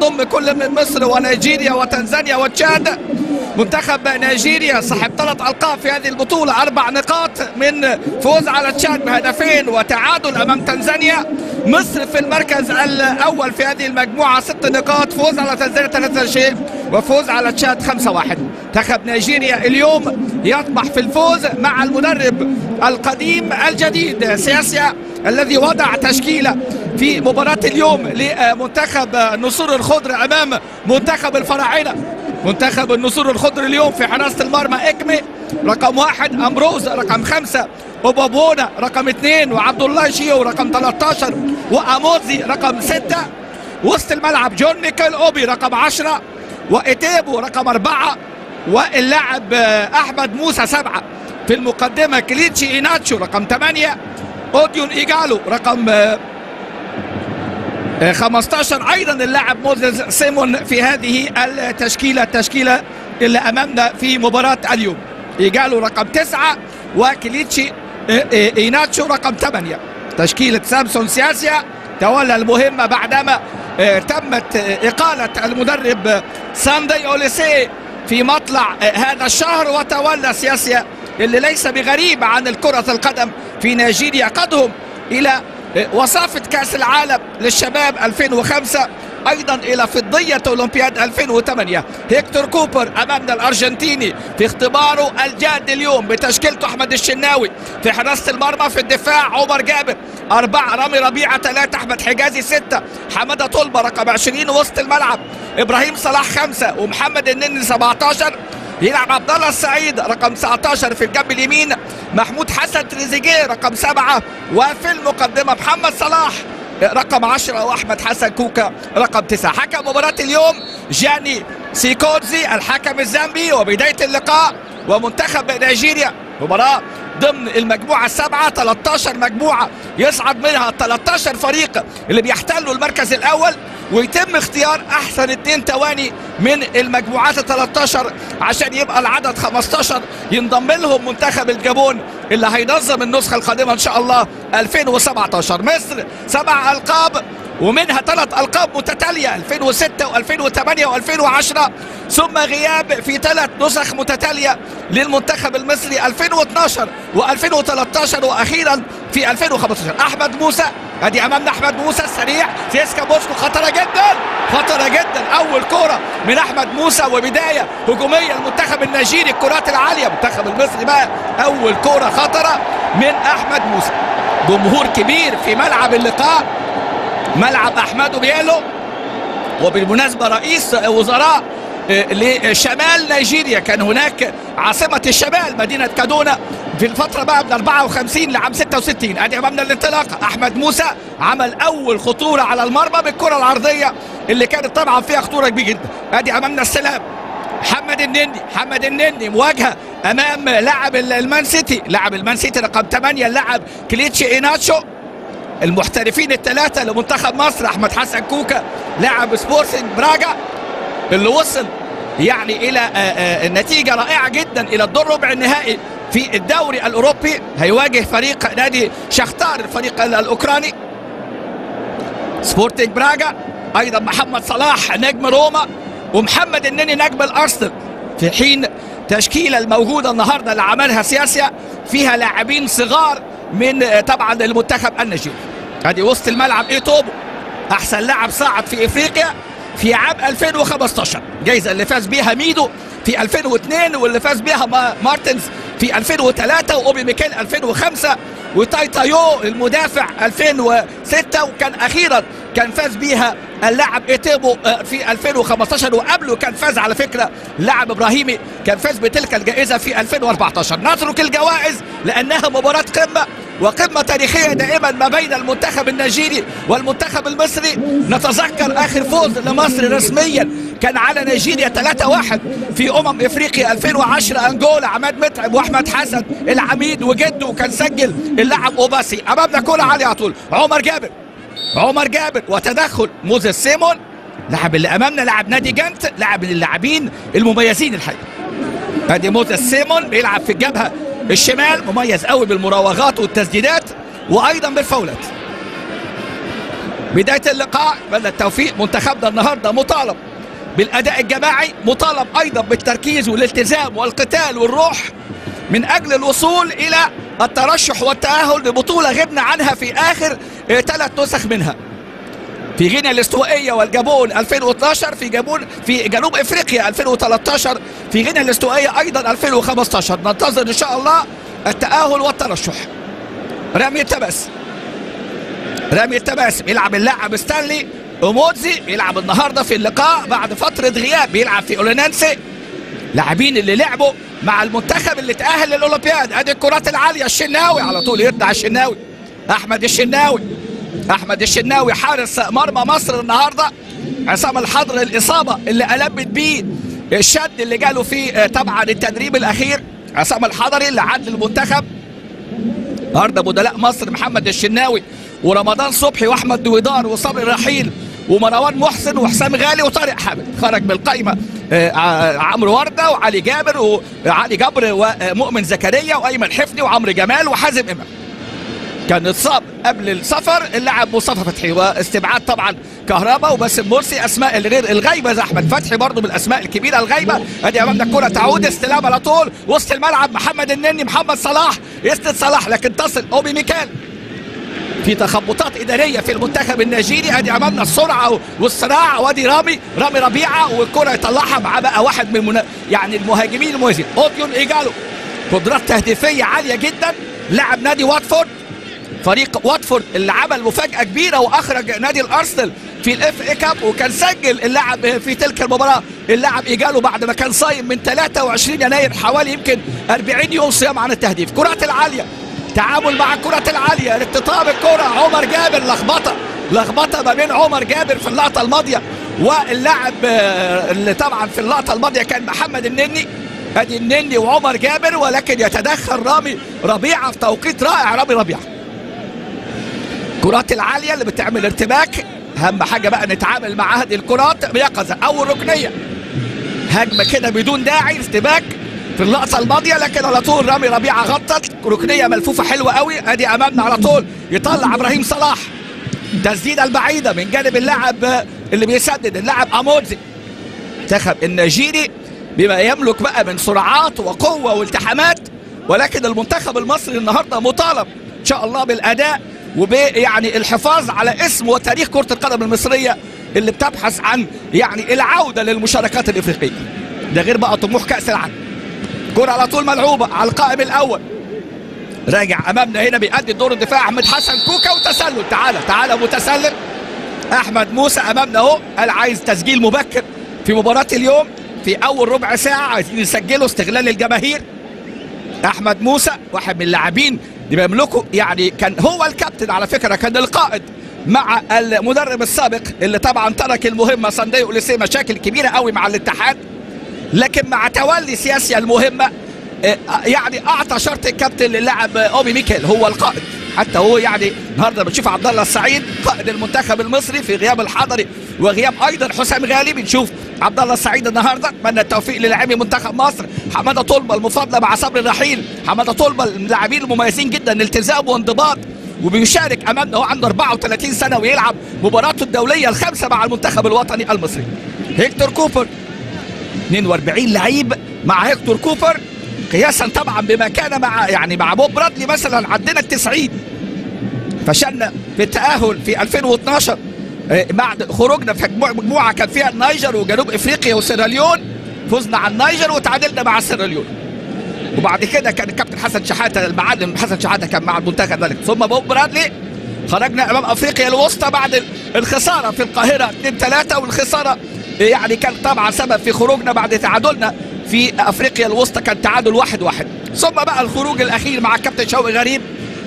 يضم كل من مصر ونيجيريا وتنزانيا وتشاد. منتخب نيجيريا صاحب ثلاث ألقاب في هذه البطولة أربع نقاط من فوز على تشاد بهدفين وتعادل أمام تنزانيا. مصر في المركز الأول في هذه المجموعة ست نقاط فوز على تنزانيا 3 شيء وفوز على تشاد 5 1 منتخب نيجيريا اليوم يطمح في الفوز مع المدرب القديم الجديد سياسيا. الذي وضع تشكيله في مباراة اليوم لمنتخب النسور الخضر أمام منتخب الفراعنة. منتخب النسور الخضر اليوم في حراسة المرمى إكمي. رقم واحد أمروز رقم خمسة وبابونا رقم اثنين وعبد الله شيو رقم 13 وأموزي رقم ستة وسط الملعب جون نيكل أوبي رقم 10 وإتيبو رقم أربعة واللاعب أحمد موسى سبعة. في المقدمة كليتشي إيناتشو رقم 8 أوديون إيجالو رقم 15 أيضا اللاعب موزيس سيمون في هذه التشكيلة التشكيلة اللي أمامنا في مباراة اليوم. إيجالو رقم تسعة وكليتشي إيناتشو رقم 8 تشكيلة سامسون سياسيا تولى المهمة بعدما تمت إقالة المدرب ساندي أوليسي في مطلع هذا الشهر وتولى سياسيا اللي ليس بغريب عن الكرة القدم في نيجيريا. قدهم إلى وصافة كأس العالم للشباب 2005 أيضا إلى فضية أولمبياد 2008 هيكتور كوبر أمامنا الأرجنتيني في اختباره الجاد اليوم بتشكيلته أحمد الشناوي. في حراسة المرمى في الدفاع عمر جابر. أربعة رامي ربيعة ثلاثة أحمد حجازي ستة حمادة طلبة رقم 20 وسط الملعب. إبراهيم صلاح خمسة ومحمد النني 17 يلعب عبد الله السعيد رقم 19 في الجنب اليمين محمود حسن تريزيجيه رقم سبعة وفي المقدمة محمد صلاح رقم 10 وأحمد حسن كوكا رقم 9 حكم مباراة اليوم جاني سيكوزي الحكم الزامبي وبداية اللقاء ومنتخب نيجيريا. مباراة ضمن المجموعة السبعة 13 مجموعة يصعد منها 13 فريق اللي بيحتلوا المركز الأول. ويتم اختيار أحسن اثنين تواني من المجموعات ال 13 عشان يبقى العدد 15 ينضم لهم منتخب الجابون اللي هينظم النسخة القادمة إن شاء الله 2017 مصر سبع ألقاب ومنها ثلاث ألقاب متتالية 2006 و2008 و2010 ثم غياب في ثلاث نسخ متتالية للمنتخب المصري 2012 و2013 وأخيرا في 2015 أحمد موسى ادي امامنا أحمد موسى السريع سيسكا موسكو خطرة جدا خطرة جدا. أول كورة من أحمد موسى وبداية هجومية المنتخب النيجيري الكرات العالية المنتخب المصري بقى أول كورة خطرة من أحمد موسى. جمهور كبير في ملعب اللقاء. ملعب احمدو بيالو. وبالمناسبة رئيس وزراء لشمال نيجيريا. كان هناك عاصمة الشمال مدينة كادونا في الفترة بقى من 54 لعام 66 ادي امامنا الانطلاقة أحمد موسى عمل أول خطورة على المرمى بالكرة العرضية اللي كانت طبعا فيها خطورة كبيرة جدا. ادي امامنا استلام محمد النني محمد النني مواجهة أمام لاعب المان سيتي. لاعب المان سيتي رقم 8 اللاعب كليتشي إيناتشو. المحترفين الثلاثة لمنتخب مصر أحمد حسن كوكا لاعب سبورتنج براجا اللي وصل يعني إلى نتيجة رائعة جدا إلى الدور ربع النهائي في الدوري الأوروبي. هيواجه فريق نادي شختار الفريق الأوكراني. سبورتنج براجا أيضا محمد صلاح نجم روما ومحمد النني نجم الأرسنال. في حين تشكيلة الموجودة النهارده اللي عملها سياسيا فيها لاعبين صغار من طبعا المنتخب النيجيري ادي وسط الملعب ايتوبو أحسن لاعب صعد في إفريقيا في عام 2015 جايزة اللي فاز بيها ميدو في 2002 واللي فاز بيها مارتنز في 2003 وأوبي ميكيل 2005 وتاي تايو المدافع 2006 وكان أخيرا كان فاز بيها اللاعب إيتيبو في 2015 وقبله كان فاز على فكرة اللاعب إبراهيمي كان فاز بتلك الجائزة في 2014 نترك الجوائز لأنها مباراة قمة وقمة تاريخية دائما ما بين المنتخب النيجيري والمنتخب المصري. نتذكر آخر فوز لمصر رسميا كان على نيجيريا 3-1 في أمم إفريقيا 2010 أنجولا عماد متعب وأحمد حسن العميد وجده وكان سجل اللاعب أوباسي. أمامنا كرة عالية على طول عمر جابر. عمر جابر وتدخل موزيس سيمون لاعب اللي أمامنا لاعب نادي جنت لاعب من اللاعبين المميزين الحقيقة. أدي موزيس سيمون بيلعب في الجبهة الشمال مميز قوي بالمراوغات والتسديدات وأيضا بالفاولات. بداية اللقاء بل التوفيق منتخبنا النهارده مطالب بالأداء الجماعي مطالب أيضا بالتركيز والالتزام والقتال والروح. من أجل الوصول إلى الترشح والتأهل لبطولة غبنا عنها في آخر ثلاث نسخ منها. في غينيا الاستوائية والجابون 2012 في جابون في جنوب إفريقيا 2013 في غينيا الاستوائية أيضا 2015 ننتظر إن شاء الله التأهل والترشح. رمي التبس رمي التباسم يلعب اللاعب ستانلي اوموتزي بيلعب النهارده في اللقاء بعد فترة غياب بيلعب في أولينانسي. لاعبين اللي لعبوا مع المنتخب اللي تأهل للأولمبياد. ادي الكرات العالية الشناوي على طول يرجع الشناوي. أحمد الشناوي أحمد الشناوي حارس مرمى مصر النهارده. عصام الحضر الإصابة اللي قلبت بيه الشد اللي جاله في طبعا التدريب الأخير. عصام الحضري اللي عد المنتخب النهارده بدلاء مصر محمد الشناوي ورمضان صبحي وأحمد دويدار وصبري رحيل ومروان محسن وحسام غالي وطارق حامد. خرج من القائمه عمرو وردة وعلي جابر وعلي جبر ومؤمن زكريا وأيمن حفني وعمرو جمال وحازم إمام. كان اتصاب قبل السفر اللاعب مصطفى فتحي واستبعاد طبعا كهربا وباسم مرسي أسماء الغير الغايبه زي أحمد فتحي برضه من الأسماء الكبيرة الغايبه أدي امامنا الكرة تعود استلام على طول وسط الملعب. محمد النني محمد صلاح يسند صلاح لكن تصل أوبي ميكال. في تخبطات إدارية في المنتخب النيجيري. ادي أمامنا السرعة والصراع. وادي رامي رامي ربيعة والكرة يطلعها مع بقى واحد من المنا... يعني المهاجمين المميزين اوديون إيجالو. قدرات تهديفية عالية جدا. لاعب نادي واتفورد. فريق واتفورد اللي عمل مفاجأة كبيرة وأخرج نادي الأرسنال في ال FA Cup وكان سجل اللاعب في تلك المباراة. اللاعب إيجالو بعد ما كان صايم من 23 يناير حوالي يمكن 40 يوم صيام عن التهديف. كرات العالية. تعامل مع الكرات العالية ارتطام الكره عمر جابر لخبطة لخبطة ما بين عمر جابر في اللقطة الماضية واللاعب اللي طبعا في اللقطة الماضية كان محمد النني. أدي النني وعمر جابر ولكن يتدخل رامي ربيعة في توقيت رائع. رامي ربيعة. الكرات العالية اللي بتعمل ارتباك. أهم حاجة بقى نتعامل مع هذه الكرات. بيقظه أول ركنية. هجمة كده بدون داعي ارتباك. في اللقطة الماضية لكن على طول رامي ربيعة غطت. ركنية ملفوفة حلوة قوي. أدي امامنا على طول. يطلع إبراهيم صلاح. تسديده البعيدة من جانب اللاعب اللي بيسدد اللاعب أمودزي. المنتخب النيجيري بما يملك بقى من سرعات وقوة والتحامات ولكن المنتخب المصري النهارده مطالب إن شاء الله بالأداء وب يعني الحفاظ على اسم وتاريخ كرة القدم المصرية اللي بتبحث عن يعني العودة للمشاركات الإفريقية. ده غير بقى طموح كأس العالم. كرة على طول ملعوبة على القائم الأول. راجع أمامنا هنا بيأدي دور الدفاع أحمد حسن كوكا وتسلل. تعالى تعالى متسلل أحمد موسى أمامنا أهو. قال عايز تسجيل مبكر في مباراة اليوم في أول ربع ساعة. عايزين يسجلوا استغلال الجماهير. أحمد موسى واحد من اللاعبين اللي بيملكوا يعني كان هو الكابتن على فكرة كان القائد مع المدرب السابق اللي طبعا ترك المهمة ساندي اوليسي مشاكل كبيرة قوي مع الاتحاد. لكن مع تولي سياسي المهمه يعني أعطى شرط الكابتن للاعب أوبي ميكيل هو القائد. حتى هو يعني النهارده بنشوف عبد الله السعيد قائد المنتخب المصري في غياب الحضري وغياب أيضا حسام غالي. بنشوف عبد الله السعيد النهارده أتمنى التوفيق للاعبي منتخب مصر. حمادة طلبه المفاضله مع صبري رحيل. حمادة طلبه اللاعبين المميزين جدا التزام وانضباط. وبيشارك أمامنا هو عنده 34 سنة ويلعب مباراته الدولية الخامسة مع المنتخب الوطني المصري. هيكتور كوبر 42 لعيب مع هيكتور كوبر قياسا طبعا بما كان مع يعني مع بوب برادلي مثلا عندنا ال 90 فشلنا في التأهل في 2012 بعد خروجنا في مجموعه كان فيها النيجر وجنوب إفريقيا وسيراليون فزنا على النيجر وتعادلنا مع سيراليون وبعد كده كان الكابتن حسن شحاته المعلم حسن شحاتة كان مع المنتخب ذلك. ثم بوب برادلي خرجنا أمام أفريقيا الوسطى بعد الخسارة في القاهرة 2 3 والخسارة يعني كان طبعا سبب في خروجنا بعد تعادلنا في أفريقيا الوسطى كان تعادل واحد واحد. ثم بقى الخروج الأخير مع الكابتن شوقي غريب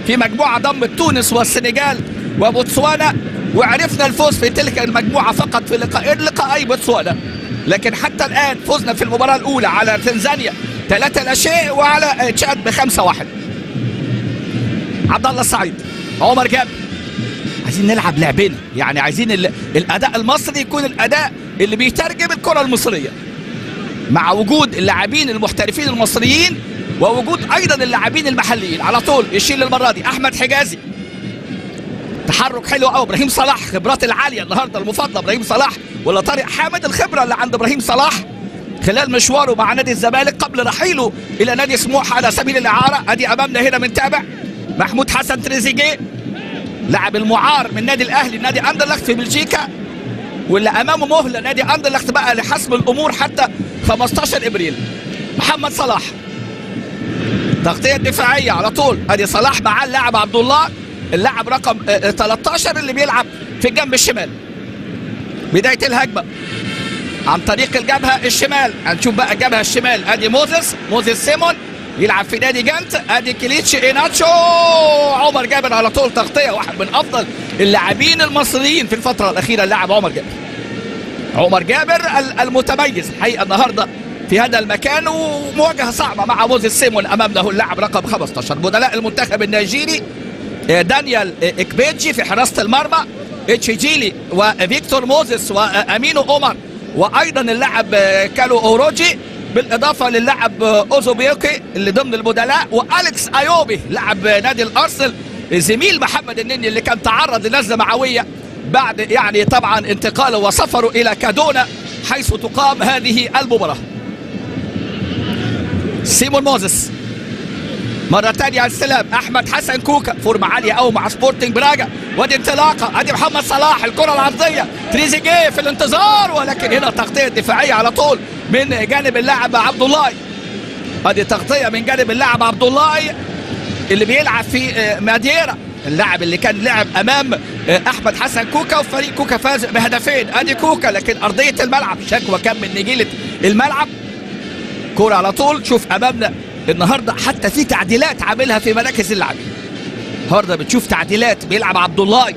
في مجموعة ضمت تونس والسنغال وبوتسوانا وعرفنا الفوز في تلك المجموعة فقط في لقاء لقاءي بوتسوانا. لكن حتى الآن فزنا في المباراة الأولى على تنزانيا ثلاثة لا شيء وعلى تشاد بخمسة واحد. عبد الله السعيد عمر جابر عايزين نلعب لعبنا يعني عايزين الأداء المصري يكون الأداء اللي بيترجم الكرة المصرية. مع وجود اللاعبين المحترفين المصريين ووجود أيضا اللاعبين المحليين. على طول يشيل المرة دي. أحمد حجازي. تحرك حلو قوي إبراهيم صلاح خبرات العالية النهارده المفضلة. إبراهيم صلاح ولا طارق حامد الخبرة اللي عند إبراهيم صلاح. خلال مشواره مع نادي الزمالك قبل رحيله إلى نادي سموحه على سبيل الإعارة. أدي أمامنا هنا بنتابع محمود حسن تريزيجيه. لاعب المعار من نادي الأهلي نادي اندرلخت في بلجيكا واللي أمامه مهلة نادي اندرلخت بقى لحسم الأمور حتى 15 إبريل. محمد صلاح. تغطية دفاعية على طول. أدي صلاح مع اللاعب عبد الله. اللاعب رقم آه، آه، 13 اللي بيلعب في الجنب الشمال. بداية الهجمة. عن طريق الجبهة الشمال. هنشوف بقى الجبهة الشمال. أدي موزيس موزيس سيمون. يلعب في نادي جنت. أدي كليتش إيناتشو. عمر جابر على طول تغطية واحد من أفضل اللاعبين المصريين في الفترة الأخيرة اللاعب عمر جابر. عمر جابر ال- المتميز الحقيقة النهارده في هذا المكان ومواجهة صعبة مع موزيس سيمون أمامنا هو اللاعب رقم 15 بدلاء المنتخب النيجيري آه، دانيال آه، اكبيجي في حراسة المرمى إتشيجيلي وفيكتور موزيس وامينو عمر وأيضا اللاعب آه، كالو أوروجي. بالإضافة للاعب آه، اوزو بيوكي اللي ضمن البدلاء وأليكس أيوبي لاعب نادي الأرسنال زميل محمد النني اللي كان تعرض لنزلة معوية بعد يعني طبعا انتقاله وسفره إلى كادونا حيث تقام هذه المباراة. سيمون موزيس. مرة تانية على السلام. أحمد حسن كوكا فورمة عالية أوي مع سبورتنج براجا وادي انطلاقة أدي محمد صلاح الكرة العرضية تريزيجيه في الانتظار ولكن هنا تغطية دفاعية على طول من جانب اللاعب عبد الله ادي تغطية من جانب اللاعب عبد الله اللي بيلعب في آه، ماديرا. اللاعب اللي كان لعب أمام آه، أحمد حسن كوكا وفريق كوكا فاز بهدفين. أدي كوكا لكن أرضية الملعب شكوى كان من نجيلة الملعب. كورة على طول شوف أمامنا. النهارده حتى في تعديلات عاملها في مراكز اللاعبين النهارده بتشوف تعديلات بيلعب عبد الله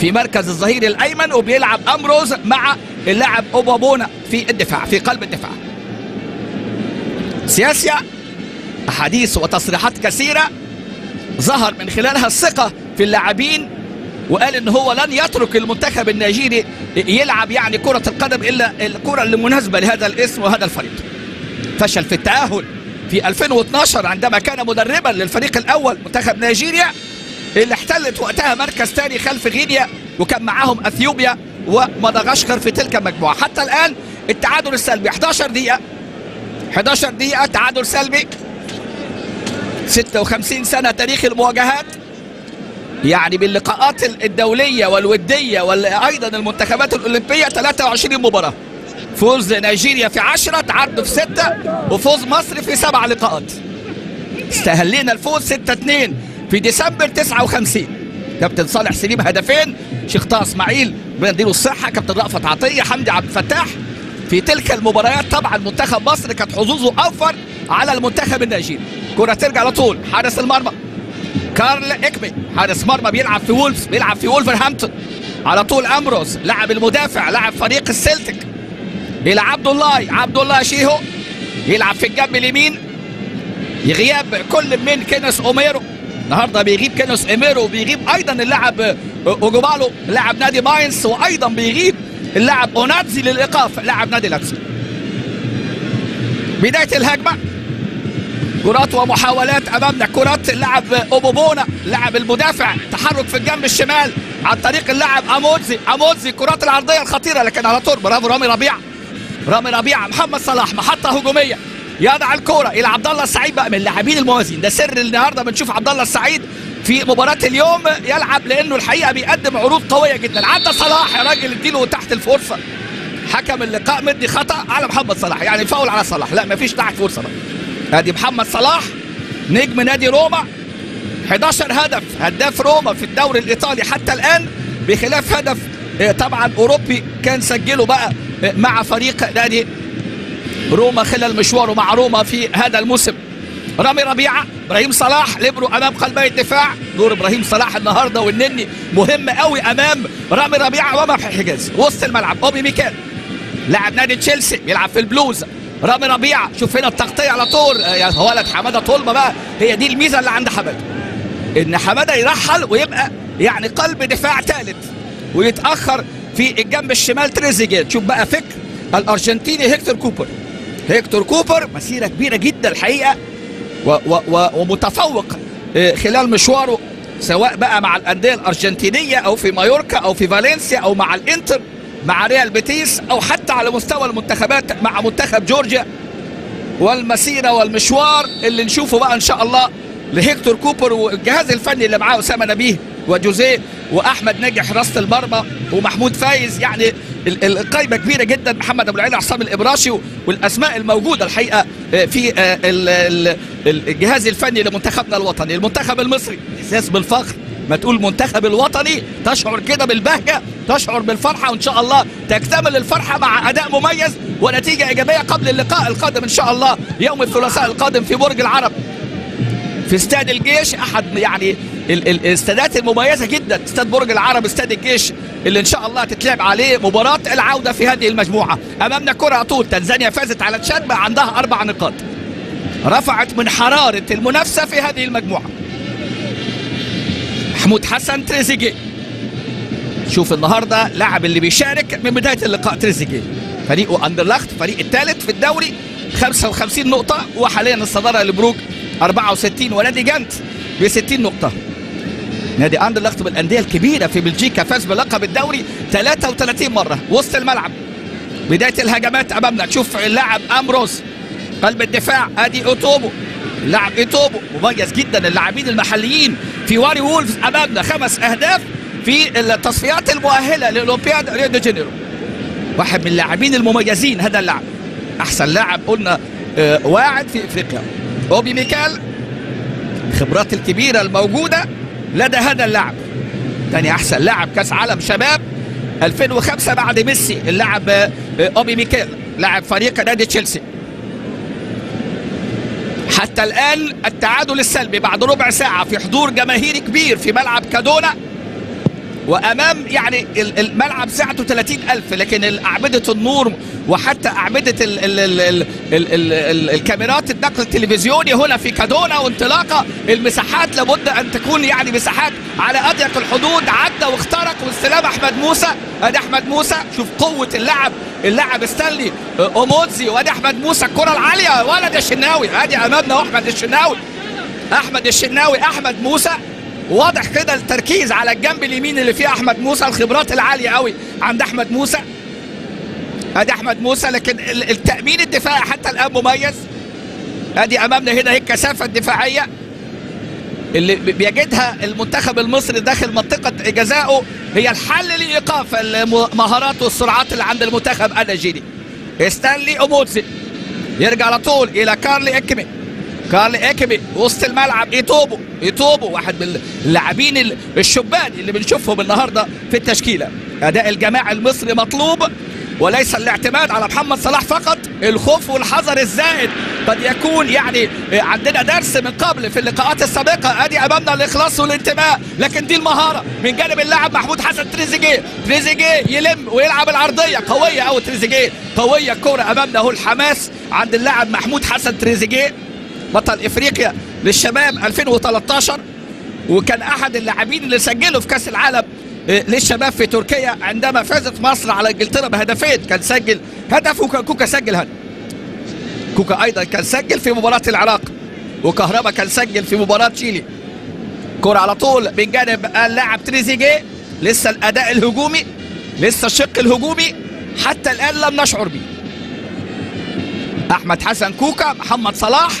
في مركز الظهير الأيمن وبيلعب أمروز مع اللاعب أوبابونا في الدفاع في قلب الدفاع. سياسيا أحاديث وتصريحات كثيرة ظهر من خلالها الثقة في اللاعبين وقال إن هو لن يترك المنتخب النيجيري يلعب يعني كرة القدم إلا الكرة اللي مناسبه لهذا الاسم وهذا الفريق. فشل في التأهل في 2012 عندما كان مدربا للفريق الأول منتخب نيجيريا اللي احتلت وقتها مركز ثاني خلف غينيا وكان معاهم أثيوبيا ومدغشقر في تلك المجموعة. حتى الآن التعادل السلبي. 11 دقيقة. 11 دقيقة تعادل سلبي. 56 سنة تاريخ المواجهات. يعني باللقاءات الدولية والودية وأيضا المنتخبات الأولمبية 23 مباراة. فوز نيجيريا في 10 تعادل في 6 وفوز مصر في 7 لقاءات. استهلينا الفوز 6 2 في ديسمبر 59 كابتن صالح سليم هدفين شيخ طه إسماعيل بنديله الصحة كابتن رأفت عطية حمدي عبد الفتاح. في تلك المباريات طبعا منتخب مصر كانت حظوظه أوفر على المنتخب النيجيري. كرة ترجع على طول حارس المرمى. كارل إكبي حارس مرمى بيلعب في وولفز بيلعب في وولفرهامبتون. على طول أمروز لاعب المدافع لاعب فريق السلتك إلى عبد الله. عبد الله شيهو يلعب في الجنب اليمين. غياب كل من كينيث أوميرو. النهارده بيغيب كينيث أوميرو. وبيغيب أيضا اللاعب أوجوبالو لاعب نادي ماينز وأيضا بيغيب اللاعب أوناتزي للإيقاف لاعب نادي لاتسيو بداية الهجمة. كرات ومحاولات أمامنا. كرات اللاعب أوبوبونا لاعب المدافع. تحرك في الجنب الشمال عن طريق اللاعب اموزي اموزي كرات العرضية الخطيرة لكن على طول برافو رامي ربيعه رامي ربيعه محمد صلاح محطة هجومية. يضع الكورة إلى عبد الله السعيد بقى من اللاعبين الموازين. ده سر النهارده بنشوف عبد الله السعيد في مباراة اليوم يلعب لأنه الحقيقة بيقدم عروض قوية جدا. عدى صلاح يا راجل اديله تحت الفرصة. حكم اللقاء مدي خطأ على محمد صلاح. يعني فاول على صلاح. لا مفيش تحت فرصة بقى. ادي محمد صلاح نجم نادي روما. 11 هدف. هداف روما في الدوري الإيطالي حتى الآن بخلاف هدف آه، طبعا أوروبي كان سجله بقى مع فريق نادي روما خلال مشواره مع روما في هذا الموسم. رامي ربيعة إبراهيم صلاح ليبرو أمام قلبي الدفاع دور إبراهيم صلاح النهارده والنني مهم قوي أمام رامي ربيعة وأحمد حجازي. وسط الملعب أوبي ميكال لاعب نادي تشيلسي بيلعب في البلوز. رامي ربيعة شوف هنا التغطية على طول. آه، يا ولد حمادة طلبة بقى. هي دي الميزة اللي عند حمادة. إن حمادة يرحل ويبقى يعني قلب دفاع ثالث ويتأخر في الجنب الشمال تريزيجيه. تشوف بقى فكر الأرجنتيني هيكتور كوبر. هيكتور كوبر مسيرة كبيرة جدا الحقيقة و و و ومتفوق آه، خلال مشواره سواء بقى مع الأندية الأرجنتينية أو في مايوركا أو في فالنسيا أو مع الإنتر مع ريال بيتيس أو حتى على مستوى المنتخبات مع منتخب جورجيا. والمسيرة والمشوار اللي نشوفه بقى إن شاء الله لهيكتور كوبر والجهاز الفني اللي معاه أسامة نبيه وجوزيه وأحمد ناجي حراسه المرمى ومحمود فايز. يعني ال- ال- القايمه كبيرة جدا. محمد أبو العلا عصام الإبراشي والأسماء الموجودة الحقيقة آه، في آه، ال- ال- ال- الجهاز الفني لمنتخبنا الوطني المنتخب المصري. إحساس بالفخر. ما تقول منتخب الوطني تشعر كده بالبهجة تشعر بالفرحة وإن شاء الله تكتمل الفرحة مع أداء مميز ونتيجة إيجابية قبل اللقاء القادم إن شاء الله يوم الثلاثاء القادم في برج العرب. في استاد الجيش أحد يعني الاستادات المميزة جدا. استاد برج العرب استاد الجيش اللي إن شاء الله تتلعب عليه مباراة العودة في هذه المجموعة. أمامنا كرة طول تنزانيا فازت على تشاد بقى عندها أربع نقاط. رفعت من حرارة المنافسة في هذه المجموعة. محمود حسن تريزيجيه. شوف النهارده لاعب اللي بيشارك من بداية اللقاء تريزيجيه. فريقه اندرلخت فريق الثالث في الدوري. 55 نقطة وحاليا الصدارة لبروك 64 ونادي جنت ب 60 نقطة. نادي اندرلخت من الأندية الكبيرة في بلجيكا فاز بلقب الدوري 33 مرة وسط الملعب. بداية الهجمات أمامنا تشوف اللاعب امروز قلب الدفاع أدي أوتوبو اللاعب إيتوبو مميز جدا اللاعبين المحليين في واري وولفز أمامنا خمس أهداف في التصفيات المؤهلة لاولمبياد ريو دي جانيرو. واحد من اللاعبين المميزين هذا اللاعب. أحسن لاعب قلنا آه، واعد في إفريقيا. أوبي ميكال الخبرات الكبيرة الموجودة. لدى هذا اللاعب. ثاني أحسن لاعب كأس عالم شباب 2005 بعد ميسي اللاعب آه، أوبي ميكال لاعب فريق نادي تشيلسي. حتى الآن التعادل السلبي بعد ربع ساعة في حضور جماهيري كبير في ملعب كادونا. وأمام يعني ال- الملعب سعته 30 ألف لكن أعمدة النور وحتى أعمدة ال ال ال ال ال ال ال الكاميرات النقل التلفزيوني هنا في كادونا وانطلاقة. المساحات لابد أن تكون يعني مساحات على أضيق الحدود عدى واخترق. واستلام أحمد موسى. أدي أحمد موسى شوف قوة اللاعب اللاعب ستانلي اوموتزي وأدي أحمد موسى الكرة العالية. ولد الشناوي ادي أمامنا أحمد الشناوي. أحمد الشناوي أحمد موسى. واضح كده التركيز على الجنب اليمين اللي فيه أحمد موسى الخبرات العالية قوي عند أحمد موسى. أدي أحمد موسى لكن ال- التأمين الدفاعي حتى الآن مميز. أدي أمامنا هنا هي الكثافه الدفاعيه اللي بيجدها المنتخب المصري داخل منطقة جزائه. هي الحل لإيقاف المهارات والسرعات اللي عند المنتخب النيجيري. ستانلي أوموتسي يرجع على طول إلى كارلي إكمي. كارلي إكمي وسط الملعب إيتوبو إيتوبو واحد من اللاعبين ال- الشبان اللي بنشوفهم النهارده في التشكيلة. أداء الجماعي المصري مطلوب وليس الاعتماد على محمد صلاح فقط الخوف والحذر الزائد قد يكون يعني عندنا درس من قبل في اللقاءات السابقة. أدي أمامنا الإخلاص والانتماء لكن دي المهارة. من جانب اللاعب محمود حسن تريزيجيه تريزيجيه يلم ويلعب العرضية. قوية قوي تريزيجيه قوية الكرة أمامنا أهو الحماس عند اللاعب محمود حسن تريزيجيه. بطل إفريقيا للشباب 2013 وكان أحد اللاعبين اللي سجلوا في كأس العالم آه، للشباب في تركيا عندما فازت مصر على إنجلترا بهدفين. كان سجل هدف وكان كوكا سجل هدف. كوكا أيضا كان سجل في مباراة العراق وكهربا كان سجل في مباراة تشيلي. كرة على طول من جانب اللاعب تريزيجيه لسه الأداء الهجومي لسه الشق الهجومي حتى الآن لم نشعر به. أحمد حسن كوكا محمد صلاح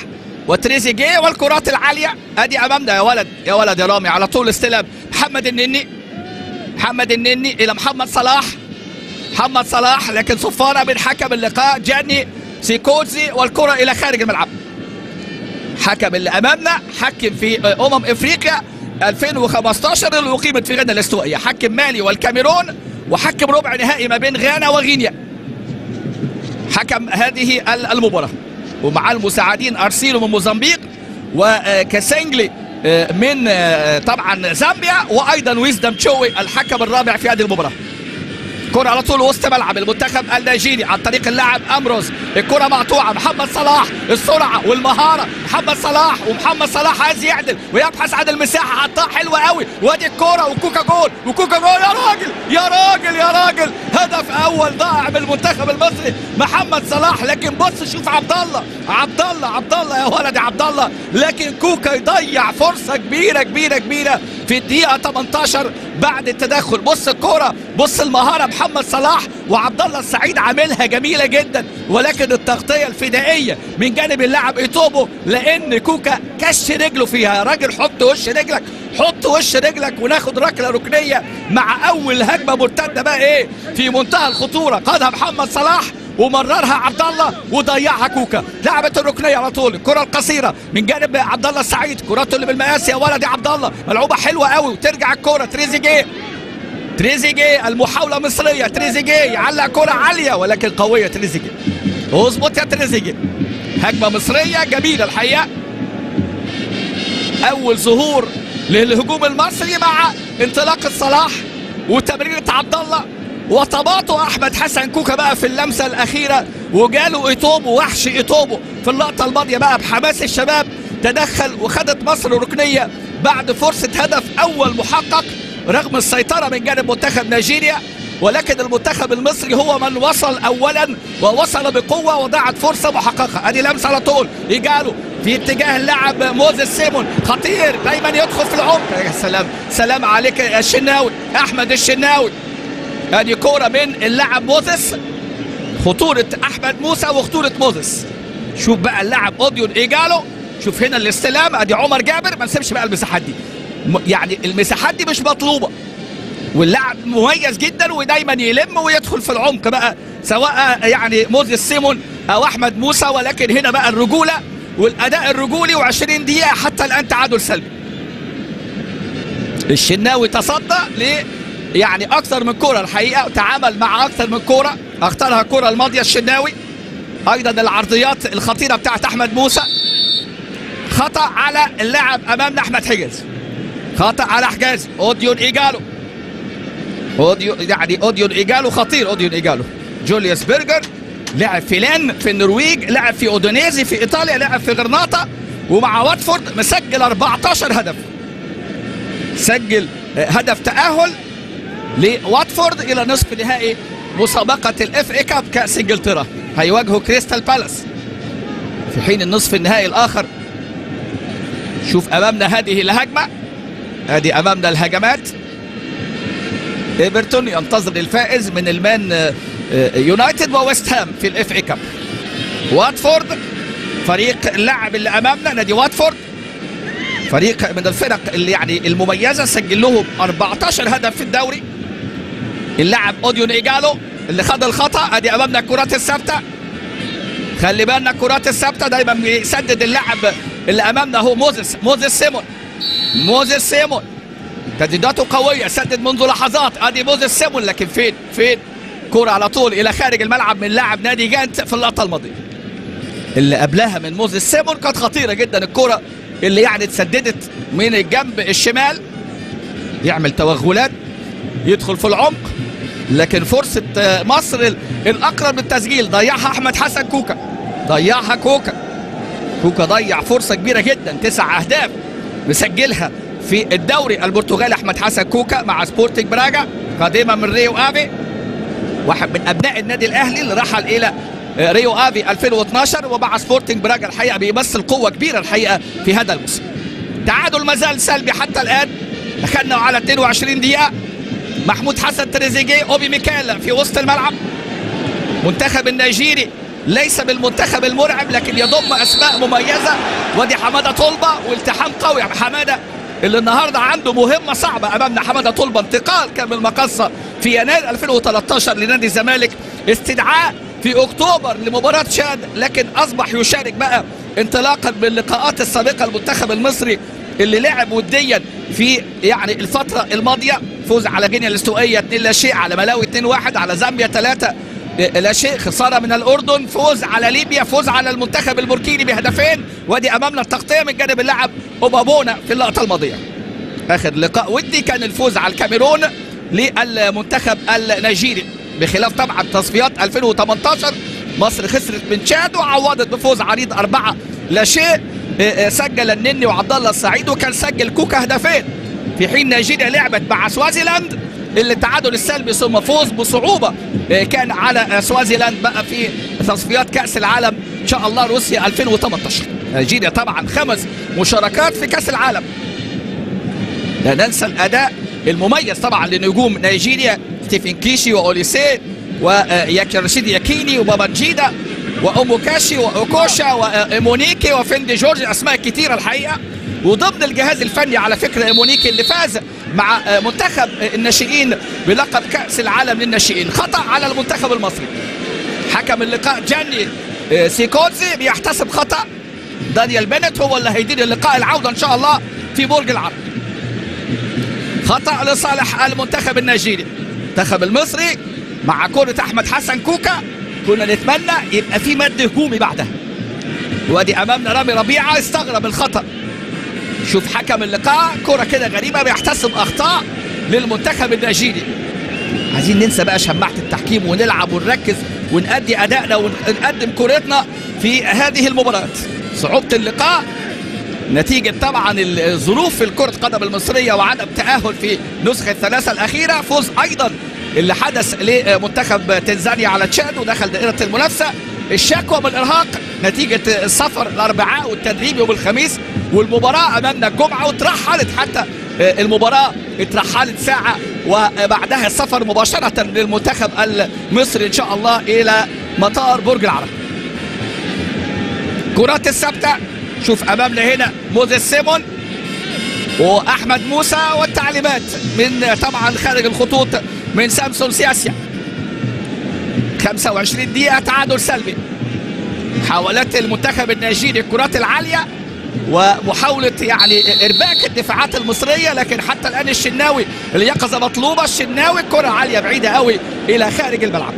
وتريزيجيه والكرات العالية. أدي امامنا يا ولد. يا ولد يا رامي. على طول استلام. محمد النني. محمد النني إلى محمد صلاح. محمد صلاح. لكن صفارة من حكم اللقاء. جاني سيكوزي والكرة إلى خارج الملعب. حكم اللي أمامنا. حكم في أمم إفريقيا. 2015 اللي أقيمت في غانا الأستوائية. حكم مالي والكاميرون. وحكم ربع نهائي ما بين غانا وغينيا. حكم هذه المباراة. ومع المساعدين أرسيلو من موزمبيق وكاسنجلي من طبعا زامبيا وأيضا ويزدم تشوي الحكم الرابع في هذه المباراة. كرة على طول وسط ملعب المنتخب النيجيري عن طريق اللاعب أمروز. الكرة مقطوعة محمد صلاح السرعة والمهارة. محمد صلاح ومحمد صلاح عايز يعدل ويبحث عن المساحة. حطها حلوة قوي. وادي الكرة وكوكا جول وكوكا جول. يا راجل يا راجل يا راجل. هدف أول ضائع من المنتخب المصري محمد صلاح. لكن بص شوف عبد الله عبد الله عبد الله يا ولد عبد الله لكن كوكا يضيع فرصة كبيرة كبيرة كبيرة في الدقيقة 18 بعد التدخل. بص الكوره بص المهارة. محمد صلاح وعبد الله السعيد عاملها جميلة جدا. ولكن التغطية الفدائية من جانب اللاعب إيتوبو لأن كوكا كش رجله فيها. يا راجل حط وش رجلك حط وش رجلك وناخد ركلة ركنية مع أول هجمة مرتدة بقى إيه؟ في منتهى الخطورة. قادها محمد صلاح ومررها عبد الله وضيعها كوكا. لعبت الركنية على طول. الكرة القصيرة من جانب عبد الله السعيد. كرته اللي بالمقاس يا ولد يا عبد الله. ملعوبة حلوة قوي. وترجع الكره تريزيجيه. تريزيجيه المحاولة مصرية. تريزيجيه يعلق كرة عالية ولكن قوية. تريزيجيه. اظبط يا تريزيجيه. هجمة مصرية جميلة الحقيقة. أول ظهور للهجوم المصري مع انطلاقه صلاح وتمريره عبد الله وطباطه أحمد حسن كوكا بقى في اللمسة الأخيرة. وجاله ايتوبو وحش ايتوبو في اللقطة الماضية بقى بحماس الشباب تدخل وخدت مصر ركنية بعد فرصة هدف أول محقق. رغم السيطرة من جانب منتخب نيجيريا ولكن المنتخب المصري هو من وصل اولا ووصل بقوة وضاعت فرصة محققة. أدي لمسة على طول. يجاله في اتجاه اللاعب موزيس سيمون. خطير. دايما يدخل في العمق. يا سلام. سلام عليك يا الشناوي. أحمد الشناوي. ادي كورة من اللاعب موزيس. خطورة أحمد موسى وخطورة موزيس. شوف بقى اللاعب أوديون ايجالو شوف هنا الاستلام. أدي عمر جابر. ما نسيبش بقى المساحات دي. يعني المساحات دي مش مطلوبة. واللاعب مميز جدا ودايما يلم ويدخل في العمق بقى سواء يعني موزيس سيمون أو أحمد موسى ولكن هنا بقى الرجولة والأداء الرجولي و20 دقيقة حتى الآن تعادل سلبي. الشناوي تصدى ل يعني أكثر من كره الحقيقة تعامل مع أكثر من كره اختارها الكره الماضية الشناوي. أيضا العرضيات الخطيرة بتاعت أحمد موسى. خطأ على اللاعب امامنا أحمد حجازي خطا على حجازي. أوديون إيجالو. اوديو يعني أوديون إيجالو خطير أوديون إيجالو. جوليوس برجر لعب في لأن في النرويج لعب في أودونيزي في إيطاليا لعب في غرناطة ومع واتفورد مسجل 14 هدف. سجل هدف تأهل لواتفورد إلى نصف نهائي مسابقة ال FA Cup كأس إنجلترا. هيواجهوا كريستال بالاس. في حين النصف النهائي الآخر شوف أمامنا هذه الهجمة. ادي امامنا الهجمات. إيفرتون ينتظر الفائز من المان آه، آه، يونايتد وويست هام في ال FA Cup. واتفورد فريق اللاعب اللي أمامنا نادي واتفورد. فريق من الفرق اللي يعني المميزة سجل لهم 14 هدف في الدوري. اللاعب أوديون إيجالو اللي خد الخطأ ادي أمامنا الكرات الثابتة. خلي بالنا الكرات الثابتة دايما بيسدد اللاعب اللي أمامنا هو موزيس موزيس سيمون. موزيس سيمون. تسديداته قوية سدد منذ لحظات. أدي موزيس سيمون لكن فين؟ فين؟ كرة على طول إلى خارج الملعب من لاعب نادي جانت في اللقطة الماضية. اللي قبلها من موزيس سيمون كانت خطيرة جدا. الكرة اللي يعني اتسددت من الجنب الشمال. يعمل توغلات يدخل في العمق. لكن فرصة آه، مصر ال- الأقرب للتسجيل. ضيعها أحمد حسن كوكا. ضيعها كوكا. كوكا ضيع فرصة كبيرة جدا. تسع أهداف. مسجلها في الدوري البرتغالي أحمد حسن كوكا مع سبورتنج براجا قادمة من ريو آفي واحد من أبناء النادي الأهلي اللي رحل إلى آه، ريو آفي 2012 ومع سبورتنج براجا الحقيقة بيمثل قوة كبيرة الحقيقة في هذا الموسم. تعادل ما زال سلبي حتى الآن دخلنا على 22 دقيقة. محمود حسن تريزيجيه أوبي ميكال في وسط الملعب. منتخب النيجيري ليس بالمنتخب المرعب لكن يضم أسماء مميزة. وأدي حمادة طلبة والتحام قوي. حمادة اللي النهارده عنده مهمة صعبة أمامنا. حمادة طلبة انتقال كان من المقصه في يناير 2013 لنادي الزمالك. استدعاء في أكتوبر لمباراة تشاد لكن أصبح يشارك بقى انطلاقا باللقاءات السابقة المنتخب المصري اللي لعب وديا في يعني الفترة الماضية. فوز على غينيا الاستوائية 2 لا شيء على ملاوي 2 1 على زامبيا 3 لا شيء خسارة من الأردن فوز على ليبيا فوز على المنتخب البوركيني بهدفين وادي أمامنا التغطية من جانب اللاعب أوبابونا في اللقطة الماضية. آخر لقاء ودي كان الفوز على الكاميرون للمنتخب النيجيري. بخلاف طبعا تصفيات 2018 مصر خسرت من تشاد وعوضت بفوز عريض أربعة لا شيء. آه، آه، سجل النني وعبد الله السعيد وكان سجل كوكا هدفين. في حين نيجيريا لعبت مع سوازيلاند التعادل السلبي ثم فوز بصعوبة آه، كان على سوازيلاند بقى في تصفيات كأس العالم إن شاء الله روسيا 2018 نيجيريا طبعا خمس مشاركات في كأس العالم. لا ننسى الأداء المميز طبعا لنجوم نيجيريا ستيفن كيشي وأوليسي وياكي رشيد ياكيني وبابانجيدا وأوموكاشي وأوكوشا ومونيكي وفندي جورج أسماء كتيرة الحقيقة. وضمن الجهاز الفني على فكرة مونيكي اللي فاز مع منتخب الناشئين بلقب كأس العالم للناشئين. خطأ على المنتخب المصري. حكم اللقاء جاني سيكوتزي بيحتسب خطأ. دانيال بنت هو اللي هيدير اللقاء العودة إن شاء الله في برج العرب خطأ لصالح المنتخب النيجيري. المنتخب المصري مع كرة أحمد حسن كوكا. كنا نتمنى يبقى في مد هجومي بعدها. وأدي أمامنا رامي ربيعة استغرب الخطأ. شوف حكم اللقاء. كرة كده غريبة بيحتسب أخطاء للمنتخب النيجيري. عايزين ننسى بقى شماعة التحكيم ونلعب ونركز ونأدي أدائنا ونقدم كورتنا في هذه المباريات صعوبة اللقاء نتيجة طبعا الظروف في الكرة القدم المصرية وعدم تأهل في نسخة الثلاثة الأخيرة. فوز أيضا اللي حدث لمنتخب تنزانيا على تشاد ودخل دائرة المنافسة. الشكوى من الإرهاق نتيجة السفر الأربعاء والتدريب يوم الخميس والمباراة أمامنا الجمعة وترحلت حتى المباراة اترحلت ساعة وبعدها السفر مباشرة للمنتخب المصري إن شاء الله إلى مطار برج العرب. كرات الثابتة شوف أمامنا هنا موزيس سيمون وأحمد موسى والتعليمات من طبعا خارج الخطوط من سامسون سياسيا. 25 دقيقة تعادل سلبي. محاولات المنتخب النيجيري الكرات العالية ومحاولة يعني إرباك الدفاعات المصرية لكن حتى الآن الشناوي اليقظة مطلوبة الشناوي الكرة عالية بعيدة قوي إلى خارج الملعب.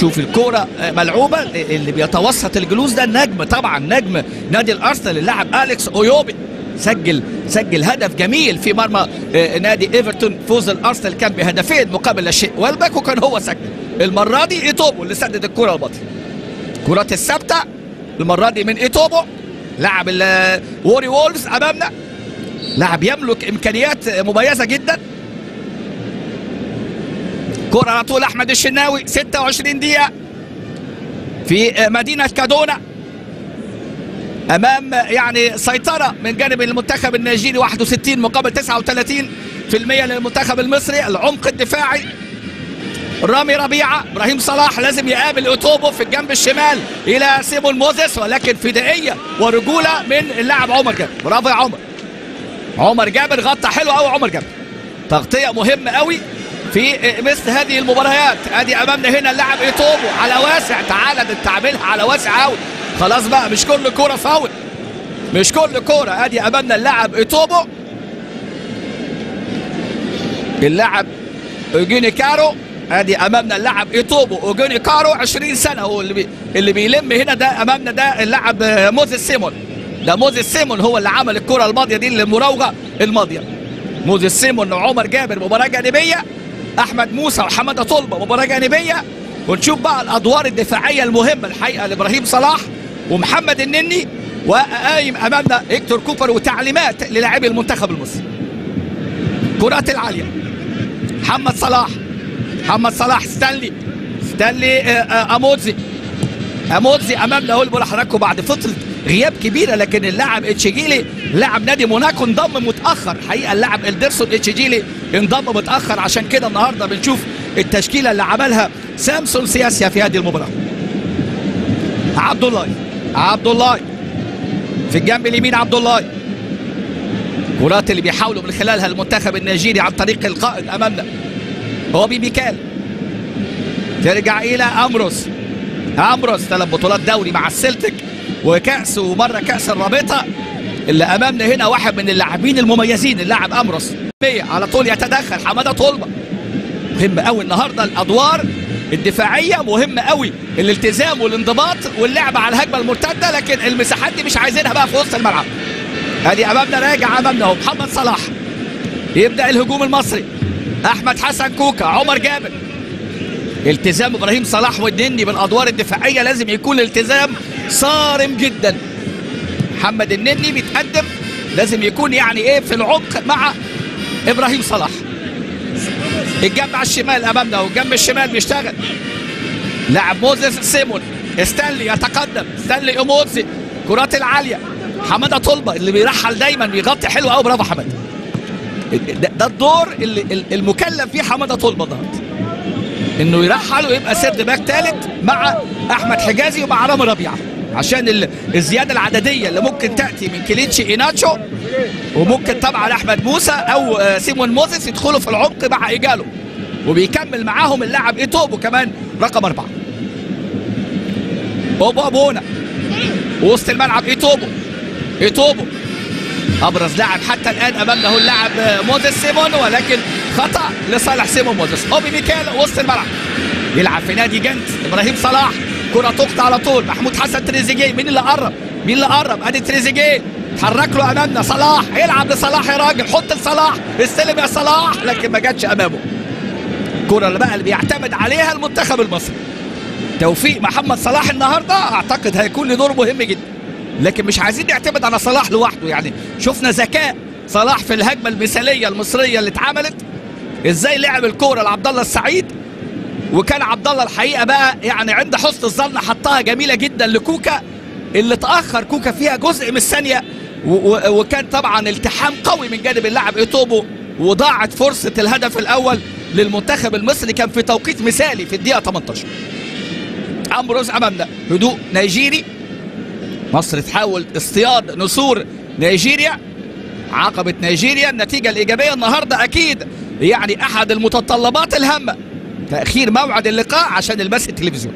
شوف الكرة ملعوبة اللي بيتوسط الجلوس ده النجم طبعا نجم نادي الأرسنال اللاعب أليكس أويوبي. سجل سجل هدف جميل في مرمى نادي إيفرتون. فوز الأرسنال كان بهدفين مقابل لا شيء والباكو كان هو سجل. المرة دي إيتوبو اللي سدد الكرة الباطله كرات الثابتة. المرة دي من إيتوبو. لاعب ووري وولفز أمامنا. لاعب يملك إمكانيات مميزة جدا. كرة على طول أحمد الشناوي. 26 دقيقة. في مدينة كادونا. أمام يعني سيطرة من جانب المنتخب النيجيري 61 مقابل 39 في المية للمنتخب المصري العمق الدفاعي. رامي ربيعة إبراهيم صلاح لازم يقابل أوتوبو في الجنب الشمال إلى سيمون موزيس ولكن فدائية ورجولة من اللاعب عمر جابر برافو يا عمر. عمر جابر غطى حلو قوي عمر جابر. تغطية مهمة قوي في مثل هذه المباريات. أدي أمامنا هنا اللاعب ايتوبو على واسع تعالى ده تعملها على واسع قوي خلاص بقى مش كل كورة فاول. مش كل كورة. ادي امامنا اللاعب ايتوبو اللاعب أوجيني كارو. ادي امامنا اللاعب ايتوبو أوجيني كارو 20 سنة. هو اللي بي... اللي بيلم هنا ده امامنا ده اللاعب موزيس سيمون. ده موزيس سيمون هو اللي عمل الكره الماضية دي المراوغه الماضية. موزيس سيمون وعمر جابر مباراة جانبية. أحمد موسى وحمادة طلبة مباراة جانبية. ونشوف بقى الأدوار الدفاعية المهمة الحقيقة لإبراهيم صلاح. ومحمد النني وقايم امامنا هيكتور كوبر وتعليمات للاعبي المنتخب المصري. كرات العالية. محمد صلاح. محمد صلاح ستانلي. ستانلي اموزي اموزي امامنا اهو اللي حضراتكم بعد فتره غياب كبيرة لكن اللاعب إتشيجيلي لاعب نادي موناكو انضم متأخر. الحقيقة اللاعب إلدرسون إتشيجيلي انضم متأخر. عشان كده النهارده بنشوف التشكيلة اللي عملها سامسون سياسيا في هذه المباراة. عبد الله. عبد الله في الجنب اليمين عبد الله كرات اللي بيحاولوا من خلالها المنتخب النيجيري عن طريق القائد أمامنا. هو بيبيكال ترجع إلى أمروس. أمروس ثلاث بطولات دوري مع السلتك وكأس ومرة كأس الرابطة. اللي أمامنا هنا واحد من اللاعبين المميزين اللاعب أمروس. على طول يتدخل حمادة طلبه مهم قوي النهارده الأدوار. الدفاعية مهمة قوي الالتزام والانضباط واللعب على الهجمة المرتدة لكن المساحات دي مش عايزينها بقى في وسط الملعب. ادي امامنا راجع امامنا اهو محمد صلاح. يبدأ الهجوم المصري. أحمد حسن كوكا عمر جابر. التزام إبراهيم صلاح والنني بالأدوار الدفاعية لازم يكون الالتزام صارم جدا. محمد النني بيتقدم لازم يكون يعني إيه في العمق مع إبراهيم صلاح. الجنب على الشمال أمامنا والجنب الشمال بيشتغل. لاعب موزيس سيمون ستانلي يتقدم. ستانلي اوموزي كرات العالية. حمادة طلبة اللي بيرحل دايما بيغطي حلو قوي برافو حمادة. ده, ده الدور اللي ال- المكلف فيه حمادة طلبة النهارده إنه يرحل ويبقى third back ثالث مع أحمد حجازي ومع رامي ربيعة. عشان ال- الزيادة العددية اللي ممكن تأتي من كليتشي إيناتشو وممكن طبعا أحمد موسى أو آه، سيمون موزيس يدخلوا في العمق مع إيجالو وبيكمل معاهم اللاعب إيتوبو كمان رقم أربعة. أوبو أبونا وسط الملعب إيتوبو إيتوبو أبرز لاعب حتى الآن امامنا هو اللاعب آه، موزيس سيمون ولكن خطأ لصالح سيمون موزيس أوبي ميكيل وسط الملعب يلعب في نادي جنت إبراهيم صلاح. كره تقطع على طول. محمود حسن تريزيجيه مين اللي قرب؟ مين اللي قرب؟ أدي تريزيجيه. اتحرك له أمامنا. صلاح يلعب لصلاح يا راجل. حط لصلاح. استلم يا صلاح. لكن ما جاتش أمامه. الكرة اللي بقى اللي بيعتمد عليها المنتخب المصري. توفيق محمد صلاح النهارده أعتقد هيكون له دور مهم جدا. لكن مش عايزين نعتمد على صلاح لوحده يعني. شفنا ذكاء صلاح في الهجمة المثالية المصرية اللي اتعملت. إزاي لعب الكورة لعبد الله السعيد؟ وكان عبد الله الحقيقة بقى يعني عند حسن الظن حطها جميلة جدا لكوكا اللي تأخر كوكا فيها جزء من الثانية وكان طبعا التحام قوي من جانب اللاعب إيتوبو وضاعت فرصة الهدف الأول للمنتخب المصري كان في توقيت مثالي في الدقيقة 18 امروز أمامنا هدوء نيجيري. مصر تحاول اصطياد نسور نيجيريا. عقبت نيجيريا النتيجة الإيجابية النهارده أكيد يعني أحد المتطلبات الهامة. تأخير موعد اللقاء عشان البث التلفزيون.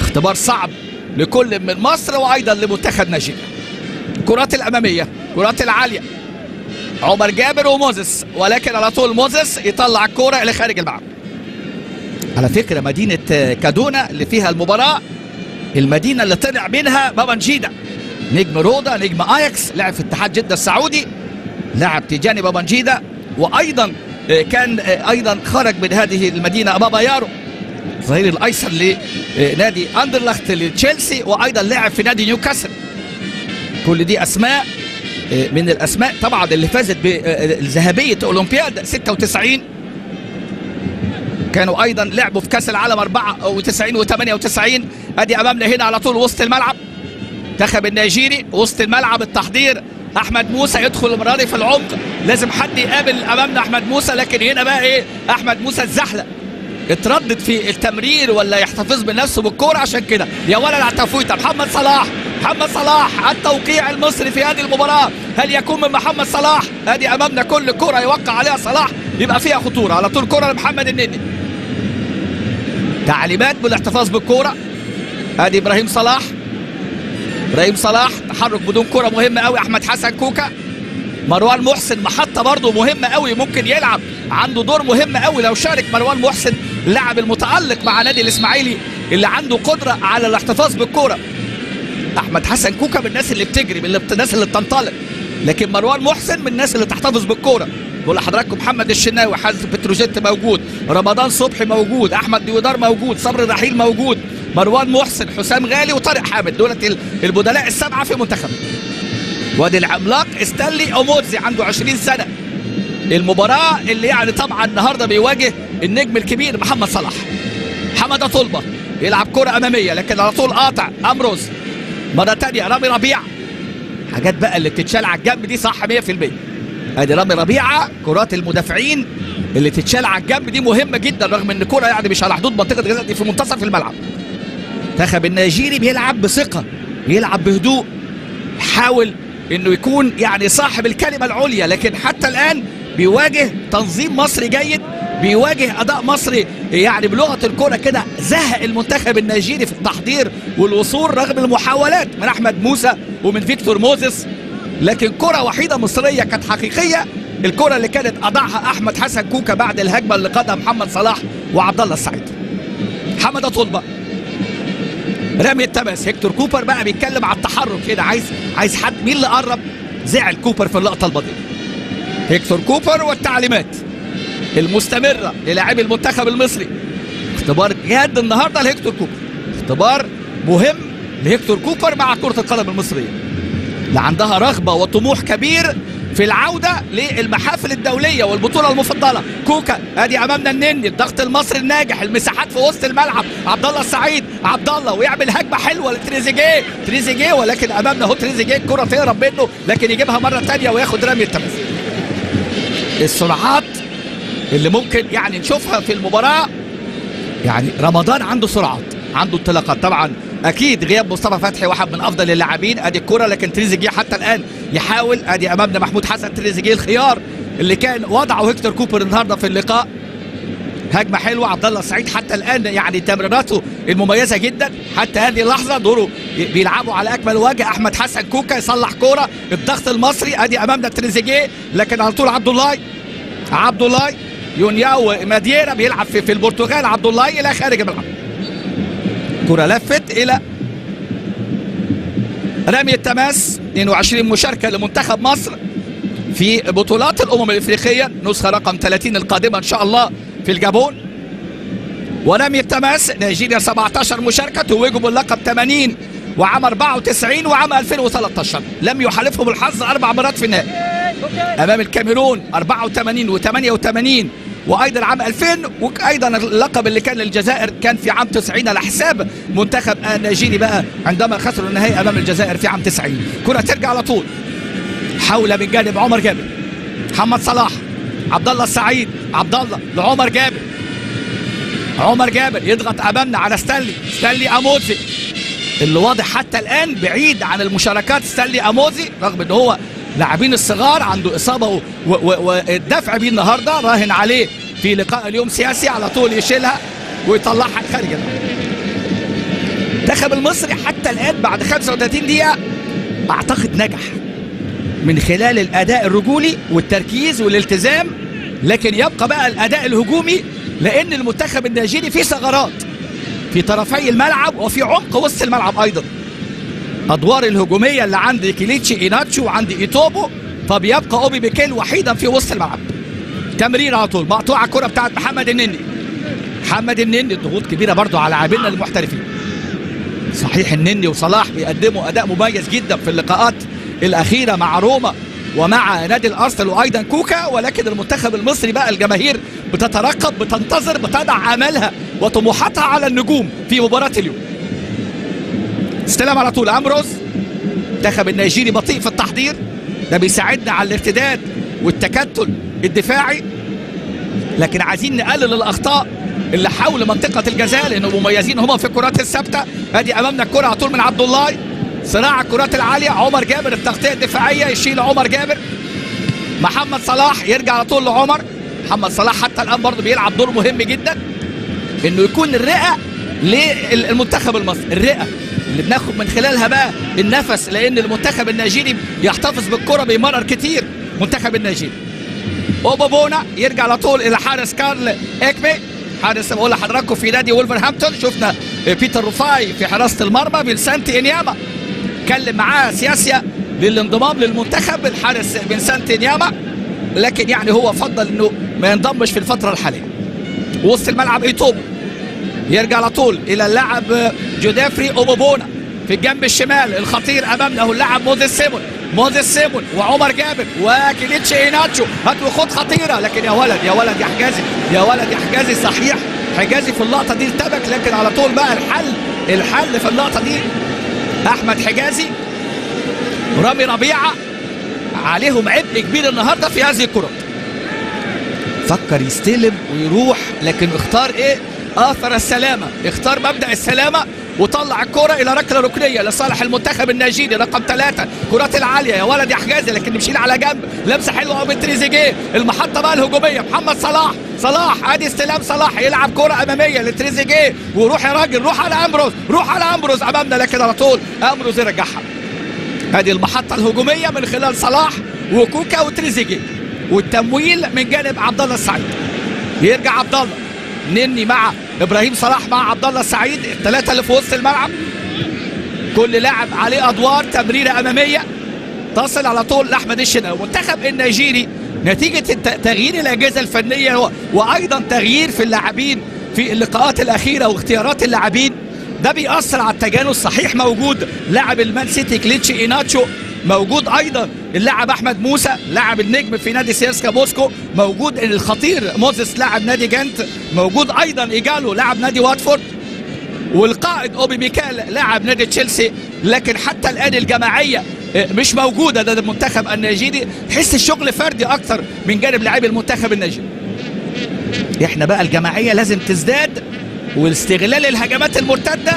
اختبار صعب لكل من مصر وأيضا لمنتخب نيجيريا. الكرات الأمامية الكرات العالية. عمر جابر وموزيس ولكن على طول موزيس يطلع الكوره إلى خارج الملعب. على فكرة مدينة كادونا اللي فيها المباراة المدينة اللي طلع منها بابانجيدا نجم رودا نجم آياكس لعب في اتحاد جدة السعودي لاعب تيجاني بابانجيدا وأيضا آه، كان آه، أيضا خرج من هذه المدينة بابا يارو الظهير الأيسر لنادي أندرلخت لتشيلسي وأيضا لعب في نادي نيوكاسل. كل دي أسماء آه، من الأسماء طبعا اللي فازت بذهبية أولمبياد 96 كانوا أيضا لعبوا في كأس العالم 94 و98 أدي أمامنا هنا على طول وسط الملعب. منتخب النيجيري وسط الملعب التحضير. أحمد موسى يدخل المرة في العمق. لازم حد يقابل أمامنا أحمد موسى لكن هنا بقى إيه؟ أحمد موسى الزحلق اتردد في التمرير ولا يحتفظ بنفسه بالكورة؟ عشان كده. يا ولد على محمد صلاح. محمد صلاح التوقيع المصري في هذه المباراة. هل يكون من محمد صلاح؟ ادي أمامنا كل كره يوقع عليها صلاح. يبقى فيها خطورة. على طول كره لمحمد النني. تعليمات بالاحتفاظ بالكورة. ادي إبراهيم صلاح. إبراهيم صلاح تحرك بدون كرة مهمه قوي أحمد حسن كوكا. مروان محسن محطة برضه مهمة قوي ممكن يلعب. عنده دور مهم قوي لو شارك مروان محسن اللاعب المتألق مع نادي الإسماعيلي اللي عنده قدرة على الاحتفاظ بالكورة. أحمد حسن كوكا من الناس اللي بتجري من الناس اللي بتنطلق. لكن مروان محسن من الناس اللي تحتفظ بالكورة. بقول لحضراتكم محمد الشناوي حازم بتروجيت موجود. رمضان صبحي موجود. أحمد ديودار موجود. صبري رحيل موجود. مروان محسن حسام غالي وطارق حامد. دولت ال- البدلاء السبعة في منتخب. وادي العملاق استانلي اوموتزي عنده 20 سنة. المباراة اللي يعني طبعا النهارده بيواجه النجم الكبير محمد صلاح. حمادة طلبة يلعب كرة أمامية لكن على طول قاطع. أمروز مرة تانية رامي ربيع حاجات بقى اللي بتتشال على الجنب دي صح 100% أدي رامي ربيعة كرات المدافعين اللي تتشال على الجنب دي مهمة جدا رغم إن الكرة يعني مش على حدود منطقة الجزاء دي في منتصف الملعب. المنتخب النيجيري بيلعب بثقة بيلعب بهدوء يحاول إنه يكون يعني صاحب الكلمة العليا لكن حتى الآن بيواجه تنظيم مصري جيد بيواجه أداء مصري يعني بلغة الكره كده زهق المنتخب النيجيري في التحضير والوصول رغم المحاولات من أحمد موسى ومن فيكتور موزيس لكن كره وحيدة مصرية كانت حقيقية الكره اللي كانت اضاعها أحمد حسن كوكا بعد الهجمة اللي قادها محمد صلاح وعبد الله السعيد. حمادة طلبة. رمي التماس هيكتور كوبر بقى بيتكلم على التحرك كده عايز عايز حد مين اللي قرب؟ زعل كوبر في اللقطة الماضيه هيكتور كوبر والتعليمات المستمرة للاعبي المنتخب المصري. اختبار جاد النهارده لهيكتور كوبر. اختبار مهم لهيكتور كوبر مع كرة القدم المصرية. اللي عندها رغبة وطموح كبير في العودة للمحافل الدولية والبطولة المفضلة. كوكا أدي أمامنا النني الضغط المصري الناجح المساحات في وسط الملعب. عبد الله السعيد عبد الله ويعمل هجمة حلوة لتريزيجيه. تريزيجيه ولكن أمامنا اهو تريزيجيه الكرة تهرب منه لكن يجيبها مرة ثانية وياخد رمي التماس السرعات اللي ممكن يعني نشوفها في المباراة يعني رمضان عنده سرعات عنده انطلاقات. طبعا أكيد غياب مصطفى فتحي واحد من أفضل اللاعبين. أدي الكرة لكن تريزيجيه حتى الآن يحاول. أدي أمامنا محمود حسن تريزيجيه الخيار اللي كان وضعه هيكتور كوبر النهارده في اللقاء. هجمة حلوة عبد الله السعيد حتى الآن يعني تمريراته المميزة جدا. حتى هذه اللحظة دوره بيلعبوا على أكمل وجه. أحمد حسن كوكا يصلح كورة الضغط المصري. أدي أمامنا تريزيجيه لكن على طول عبد الله عبد الله يونياو ماديرا بيلعب في, في البرتغال. عبد الله إلى خارج الملعب. كرة لفت إلى رمي التماس. 22 مشاركة لمنتخب مصر في بطولات الأمم الإفريقية. نسخة رقم 30 القادمة إن شاء الله في الجابون. ورمي التماس نيجيريا 17 مشاركة توجوا باللقب 80 وعام 94 وعام 2013 لم يحالفهم الحظ أربع مرات في النهائي. أمام الكاميرون 84 و88 وأيضا عام 2000 وأيضا اللقب اللي كان للجزائر كان في عام 90 على حساب منتخب النيجيري بقى عندما خسروا النهائي أمام الجزائر في عام 90 كرة ترجع على طول. حول من جانب عمر جابر. محمد صلاح عبد الله السعيد عبد الله لعمر جابر. عمر جابر يضغط أمامنا على ستانلي ستانلي أموزي. اللي واضح حتى الآن بعيد عن المشاركات ستانلي أموزي رغم إن هو لاعبين الصغار عنده إصابة والدفع بيه النهارده. راهن عليه في لقاء اليوم سياسي على طول يشيلها ويطلعها خارج المنتخب المصري حتى الآن بعد 35 دقيقة. أعتقد نجح. من خلال الأداء الرجولي والتركيز والالتزام لكن يبقى بقى الأداء الهجومي لأن المنتخب النيجيري فيه ثغرات. في طرفي الملعب وفي عمق وسط الملعب أيضا. أدوار الهجومية اللي عند كيليتشي إيناتشو وعند إيتوبو فبيبقى أوبي بيكيل وحيدا في وسط الملعب. تمرير على طول مقطوعة كرة بتاعت محمد النني. محمد النني ضغوط كبيرة برضو على لاعبينا المحترفين. صحيح النني وصلاح بيقدموا أداء مميز جدا في اللقاءات الأخيرة مع روما ومع نادي الأرسنال وأيضا كوكا ولكن المنتخب المصري بقى الجماهير بتترقب بتنتظر بتضع امالها وطموحاتها على النجوم في مباراة اليوم. استلام على طول أمروز. المنتخب النيجيري بطيء في التحضير. ده بيساعدنا على الارتداد والتكتل الدفاعي. لكن عايزين نقلل الأخطاء اللي حول منطقة الجزاء لأنه مميزين هم في الكرات الثابتة. أدي أمامنا الكرة على طول من عبد الله. صراع الكرات العالية عمر جابر التغطية الدفاعية يشيل عمر جابر. محمد صلاح يرجع على طول لعمر. محمد صلاح حتى الآن برضه بيلعب دور مهم جدا. إنه يكون الرئه للمنتخب المصري. الرئه اللي بناخد من خلالها بقى النفس لأن المنتخب النيجيري يحتفظ بالكرة بيمرر كتير. منتخب النيجيري. أوبابونا يرجع على طول إلى حارس كارل اكمي حارس بقول لحضراتكم في نادي ولفرهامبتون شفنا بيتر روفاي في حراسة المرمى فينسنت إنياما. اتكلم معاه سياسيا للانضمام للمنتخب الحارس فينسنت إنياما. لكن يعني هو فضل إنه ما ينضمش في الفترة الحالية. وسط الملعب ايتوبو يرجع على طول إلى اللاعب جودفري أوبوابونا في الجنب الشمال الخطير أمامنا هو اللاعب موزيس سيمون. موزيس سيمون وعمر جابر وكيليتشي إيناتشو. هات خد خطيرة لكن يا ولد يا ولد يا حجازي يا ولد يا حجازي صحيح. حجازي في اللقطة دي ارتبك لكن على طول بقى الحل الحل في اللقطة دي. أحمد حجازي رامي ربيعة عليهم عبء كبير النهارده في هذه الكرة. فكر يستلم ويروح لكن اختار إيه؟ آثر السلامة. اختار مبدأ السلامة وطلع الكرة إلى ركلة ركنية لصالح المنتخب النيجيري رقم ثلاثة. كرات العالية. يا ولد يا حجازي لكن نمشي على جنب. لمسة حلوة قوي من تريزيجيه. المحطة بقى الهجومية محمد صلاح. صلاح أدي استلام صلاح. يلعب كرة أمامية لتريزيجيه. وروح يا راجل روح على أمبروز. روح على أمبروز. أمامنا لكن على طول أمبروز يرجعها. هذه المحطة الهجومية من خلال صلاح وكوكا وتريزيجيه. والتمويل من جانب عبد الله السعيد. يرجع عبد الله. نني مع إبراهيم صلاح مع عبد الله السعيد الثلاثة اللي في وسط الملعب. كل لاعب عليه أدوار تمريرة أمامية. تصل على طول لأحمد الشناوي. المنتخب النيجيري نتيجة تغيير الأجهزة الفنية وأيضا تغيير في اللاعبين في اللقاءات الأخيرة واختيارات اللاعبين. ده بيأثر على التجانس. صحيح موجود لاعب المان سيتي كليتشي إيناتشو. موجود أيضا اللاعب أحمد موسى لاعب النجم في نادي سيسكا موسكو موجود الخطير موزيس لاعب نادي جنت موجود أيضا إيجالو لاعب نادي واتفورد والقائد أوبي ميكال لاعب نادي تشيلسي لكن حتى الآن الجماعية مش موجودة ده المنتخب النيجيري. تحس الشغل فردي أكثر من جانب لاعبي المنتخب النيجيري. إحنا بقى الجماعية لازم تزداد واستغلال الهجمات المرتدة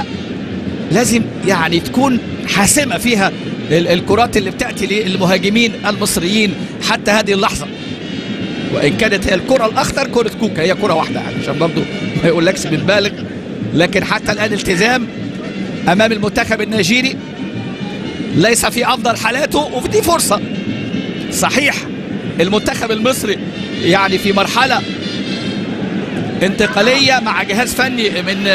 لازم يعني تكون حاسمة فيها. الكرات اللي بتأتي للمهاجمين المصريين حتى هذه اللحظة. وإن كانت هي الكرة الأخطر كرة كوكا هي كرة واحدة يعني عشان برضه ما يقولكش بنبالغ لكن حتى الآن التزام أمام المنتخب النيجيري. ليس في أفضل حالاته ودي فرصة. صحيح المنتخب المصري يعني في مرحلة انتقالية مع جهاز فني من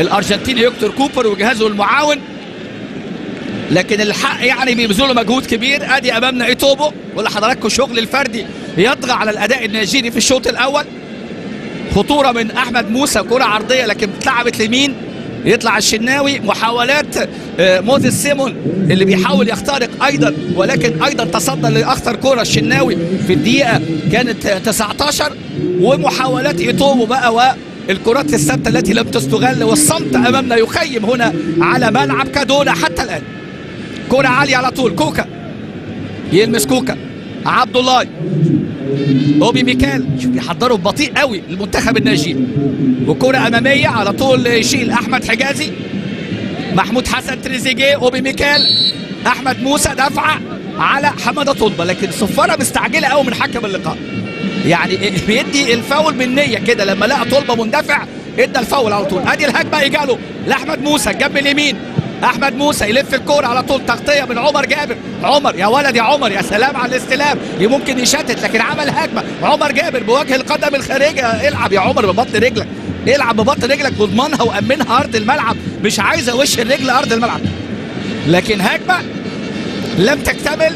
الارجنتيني هيكتور كوبر وجهازه المعاون. لكن الحق يعني بيبذلوا مجهود كبير. ادي امامنا ايتوبو ولا حضراتكم شغل الفردي يطغى على الاداء النيجيري في الشوط الأول. خطوره من احمد موسى كره عرضيه لكن اتلعبت لمين؟ يطلع الشناوي. محاولات موزيس سيمون اللي بيحاول يخترق أيضا ولكن أيضا تصدى لاخطر كره. الشناوي في الدقيقه كانت 19 ومحاولات ايتوبو بقى والكرات الثابته التي لم تستغل والصمت امامنا يخيم هنا على ملعب كادونا حتى الان. كره عالية على طول. كوكا. يلمس كوكا. عبد الله أوبي ميكال. شوف بيحضروا ببطيء قوي المنتخب النيجيري وكره أمامية على طول يشيل أحمد حجازي. محمود حسن تريزيجيه أوبي ميكال. أحمد موسى دفعه على حمادة طلبه لكن الصفاره مستعجلة قوي من حكم اللقاء. يعني بيدي الفاول من نية كده. لما لقى طلبه مندفع إدى الفاول على طول. أدي الهجمة إجاله لأحمد موسى. الجنب اليمين. أحمد موسى يلف الكورة على طول تغطية من عمر جابر. عمر يا ولد يا عمر يا سلام على الاستلام. ممكن يشتت لكن عمل هجمة. عمر جابر بوجه القدم الخارجيه العب يا عمر ببطن رجلك. العب ببطن رجلك واضمنها وأمنها أرض الملعب. مش عايزة وش الرجل أرض الملعب. لكن هجمة لم تكتمل.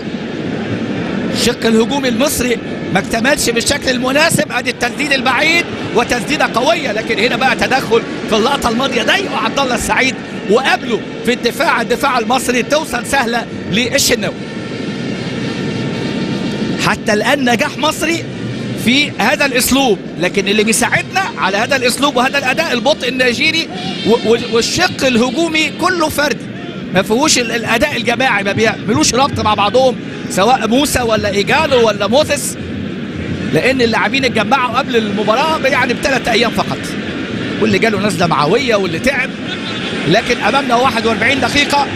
الشق الهجومي المصري ما اكتملش بالشكل المناسب. أدي التسديد البعيد وتسديدة قوية. لكن هنا بقى تدخل في اللقطة الماضية. ضيقوا عبد الله السعيد. وقابله في الدفاع الدفاع المصري توصل سهلة للشناوي. حتى الآن نجاح مصري في هذا الأسلوب لكن اللي بيساعدنا على هذا الأسلوب وهذا الأداء البطء النيجيري والشق الهجومي كله فردي ما فيهوش الأداء الجماعي ما بيعملوش ربط مع بعضهم سواء موسى ولا إيجالو ولا موسس. لأن اللاعبين اتجمعوا قبل المباراة يعني بثلاث أيام فقط. واللي جاله نزلة معوية واللي تعب. لكن أمامنا 41 دقيقة.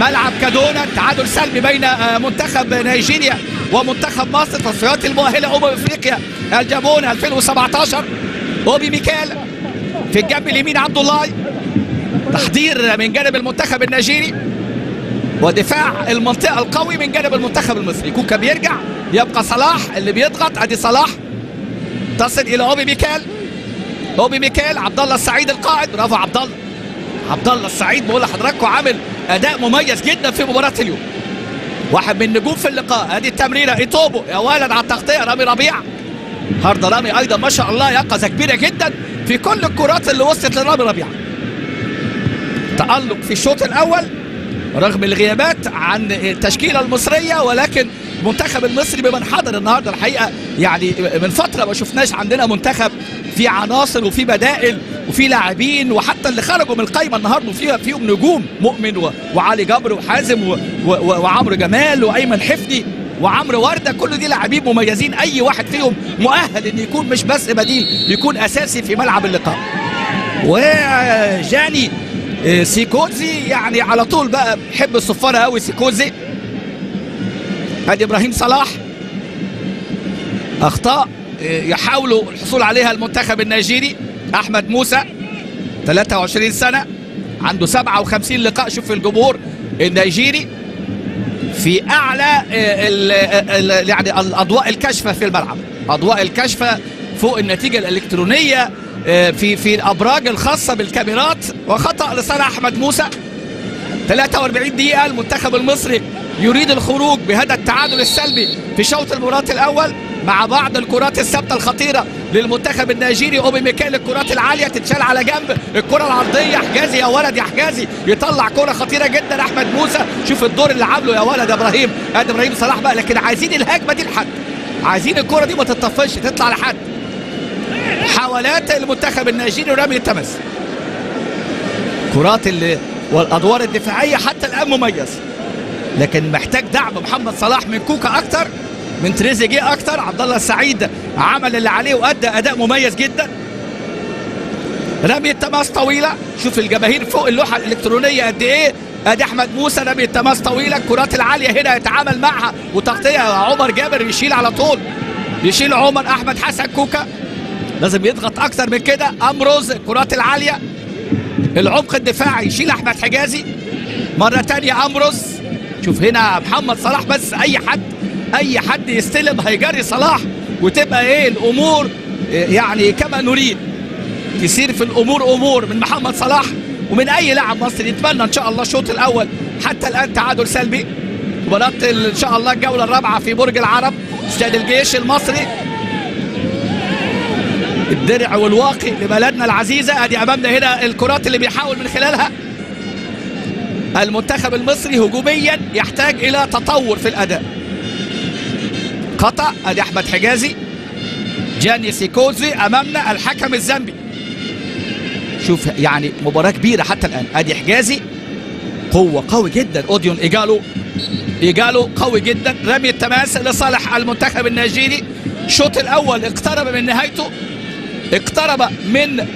ملعب كادونا. تعادل سلبي بين منتخب نيجيريا ومنتخب مصر. تصفيات المؤهلة أمم إفريقيا. الجابون 2017 أوبي ميكال في الجنب اليمين عبد الله. تحضير من جانب المنتخب النيجيري. ودفاع المنطقة القوي من جانب المنتخب المصري. كوكا بيرجع. يبقى صلاح اللي بيضغط. أدي صلاح. تصل إلى أوبي ميكال أوبي ميكال عبد الله السعيد القائد. برافو عبد الله. عبد الله السعيد بقول لحضراتكم عامل أداء مميز جدا في مباراة اليوم. واحد من النجوم في اللقاء ادي التمريرة إيتوبو يا ولد على التغطية رامي ربيع. رامي أيضا ما شاء الله يقظة كبيرة جدا في كل الكرات اللي وصلت لرامي ربيع. تألق في الشوط الأول رغم الغيابات عن التشكيله المصرية ولكن المنتخب المصري بمن حضر النهارده الحقيقة يعني من فترة ما شفناش عندنا منتخب في عناصر وفي بدائل وفي لاعبين وحتى اللي خرجوا من القايمة النهارده فيها فيهم نجوم مؤمن. وعلي جبر وحازم. وعمرو جمال وأيمن حفني وعمرو وردة كل دي لاعبين مميزين أي واحد فيهم مؤهل إن يكون مش بس بديل يكون أساسي في ملعب اللقاء وجاني سيكازوي يعني على طول بقى بحب الصفارة قوي سيكازوي ادي إبراهيم صلاح. اخطاء يحاولوا الحصول عليها المنتخب النيجيري أحمد موسى 23 سنة عنده 57 لقاء. شوف الجمهور النيجيري في أعلى ال ال يعني الاضواء الكاشفه في الملعب. أضواء الكاشفه فوق النتيجة الإلكترونية في في الأبراج الخاصة بالكاميرات. وخطأ لصالح أحمد موسى. 43 دقيقة المنتخب المصري يريد الخروج بهذا التعادل السلبي في شوط المباراة الأول مع بعض الكرات الثابتة الخطيرة للمنتخب النيجيري. أوبي ميكيل الكرات العالية تتشال على جنب. الكرة العرضية حجازي يا ولد يا حجازي يطلع كرة خطيرة جدا. أحمد موسى شوف الدور اللي عامله يا ولد يا إبراهيم. ادي إبراهيم صلاح بقى. لكن عايزين الهجمة دي لحد. عايزين الكرة دي ما تتطفش تطلع لحد. محاولات المنتخب النيجيري ورمي التماس كرات اللي والأدوار الدفاعية حتى الآن مميز. لكن محتاج دعم محمد صلاح من كوكا أكتر من تريزيجيه أكتر. عبد الله السعيد عمل اللي عليه وأدى أداء مميز جدا. رمي التماس طويلة. شوف الجماهير فوق اللوحة الإلكترونية قد إيه. أدي أحمد موسى رمي التماس طويلة. الكرات العالية هنا يتعامل معها وتغطية عمر جابر يشيل على طول. يشيل عمر أحمد حسن كوكا. لازم يضغط أكتر من كده. أمروز الكرات العالية. العمق الدفاعي يشيل أحمد حجازي. مرة تانية أمروز. شوف هنا محمد صلاح بس أي حد أي حد يستلم هيجري صلاح وتبقى إيه الأمور يعني كما نريد. تسير في الأمور أمور من محمد صلاح ومن أي لاعب مصري. نتمنى إن شاء الله الشوط الأول حتى الآن تعادل سلبي. مباراه إن شاء الله الجولة الرابعة في برج العرب استاد الجيش المصري. الدرع والواقي لبلدنا العزيزة. أدي أمامنا هنا الكرات اللي بيحاول من خلالها. المنتخب المصري هجوميا يحتاج إلى تطور في الأداء. قطع أدي أحمد حجازي. جاني سيكوزي أمامنا الحكم الزامبي شوف يعني مباراة كبيرة حتى الآن. أدي حجازي. قوة قوي جدا. أوديون إيجالو. إيجالو قوي جدا. رمي التماس لصالح المنتخب النيجيري. الشوط الأول اقترب من نهايته. اقترب من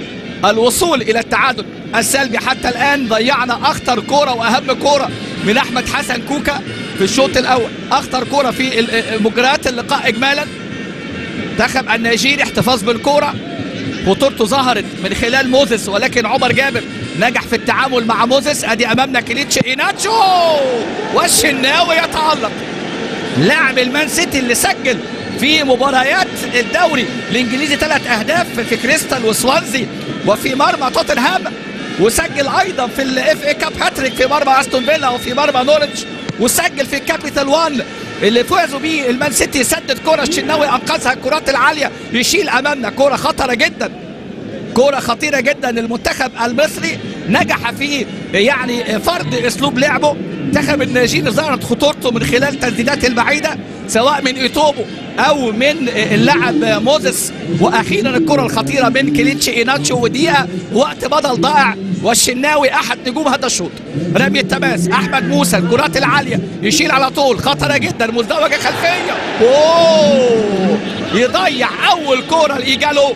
الوصول إلى التعادل. السلبي. حتى الآن ضيعنا أخطر كورة وأهم كورة من أحمد حسن كوكا في الشوط الأول. أخطر كورة في مجريات اللقاء اجمالا. منتخب النيجيري احتفاظ بالكورة. خطورته ظهرت من خلال موزيس ولكن عمر جابر نجح في التعامل مع موزيس. أدي أمامنا كليتشي إيناتشو! والشناوي يتالق لاعب المان سيتي اللي سجل في مباريات الدوري الإنجليزي ثلاث أهداف في كريستال وسوانزي. وفي مرمى توتنهام وسجل أيضا في ال FA Cup hat-trick في مرمى أستون فيلا وفي مرمى نوريتش وسجل في كابيتال وان اللي فازوا بيه المان سيتي سدد كرة الشناوي أنقذها الكرات العالية. يشيل أمامنا. كرة خطرة جدا. كرة خطيرة جدا المنتخب المصري. نجح في يعني فرض أسلوب لعبه. منتخب النيجيري ظهرت خطورته من خلال التسديدات البعيدة سواء من إيتوبو أو من اللاعب موزيس. وأخيرا الكرة الخطيرة من كليتش إيناتشو ودقيقة وقت بدل ضائع والشناوي أحد نجوم هذا الشوط. رمي التماس أحمد موسى الكرات العالية. يشيل على طول خطرة جدا. مزدوجة خلفية. أوه! يضيع أول كرة لإيجالو.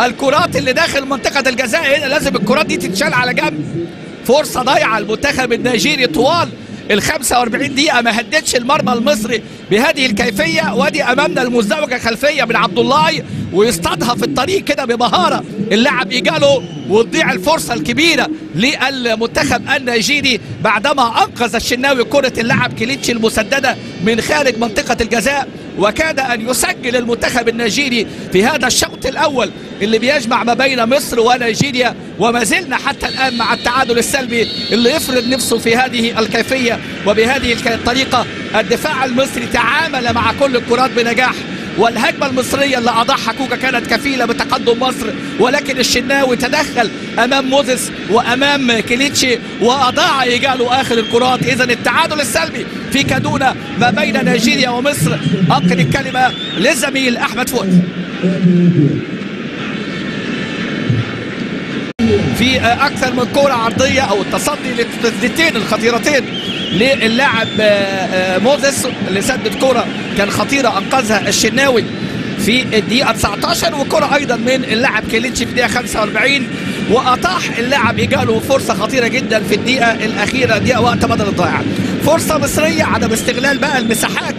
الكرات اللي داخل منطقة الجزاء هنا لازم الكرات دي تتشال على جنب. فرصة ضايعة المنتخب النيجيري طوال ال 45 دقيقة ما هدتش المرمى المصري بهذه الكيفية وأدي أمامنا المزدوجة خلفية من عبد الله. ويصطادها في الطريق كده بمهارة. اللاعب إيجالو وتضيع الفرصة الكبيرة للمنتخب النيجيري بعدما أنقذ الشناوي كرة اللاعب كليتشي المسددة من خارج منطقة الجزاء وكاد أن يسجل المنتخب النيجيري في هذا الشوط الأول اللي بيجمع ما بين مصر ونيجيريا. وما زلنا حتى الآن مع التعادل السلبي اللي يفرض نفسه في هذه الكيفية وبهذه الطريقة. الدفاع المصري تعامل مع كل الكرات بنجاح. والهجمة المصرية اللي أضاعها كوكا كانت كفيلة بتقدم مصر ولكن الشناوي تدخل أمام موزيس وأمام كليتشي وأضاع إيجالو آخر الكرات. إذا التعادل السلبي في كادونا ما بين نيجيريا ومصر. أنقل الكلمة للزميل أحمد فؤاد في أكثر من كرة عرضية أو التصدي للتسديدتين الخطيرتين للاعب موزيس اللي سدد كرة كان خطيرة أنقذها الشناوي في الدقيقة 19 وكرة أيضا من اللاعب كيليتشي في الدقيقة 45 وأطاح اللاعب إيجالو فرصة خطيرة جدا في الدقيقة الأخيرة دقيقة وقت بدل الضائع فرصة مصرية عدم استغلال بقى المساحات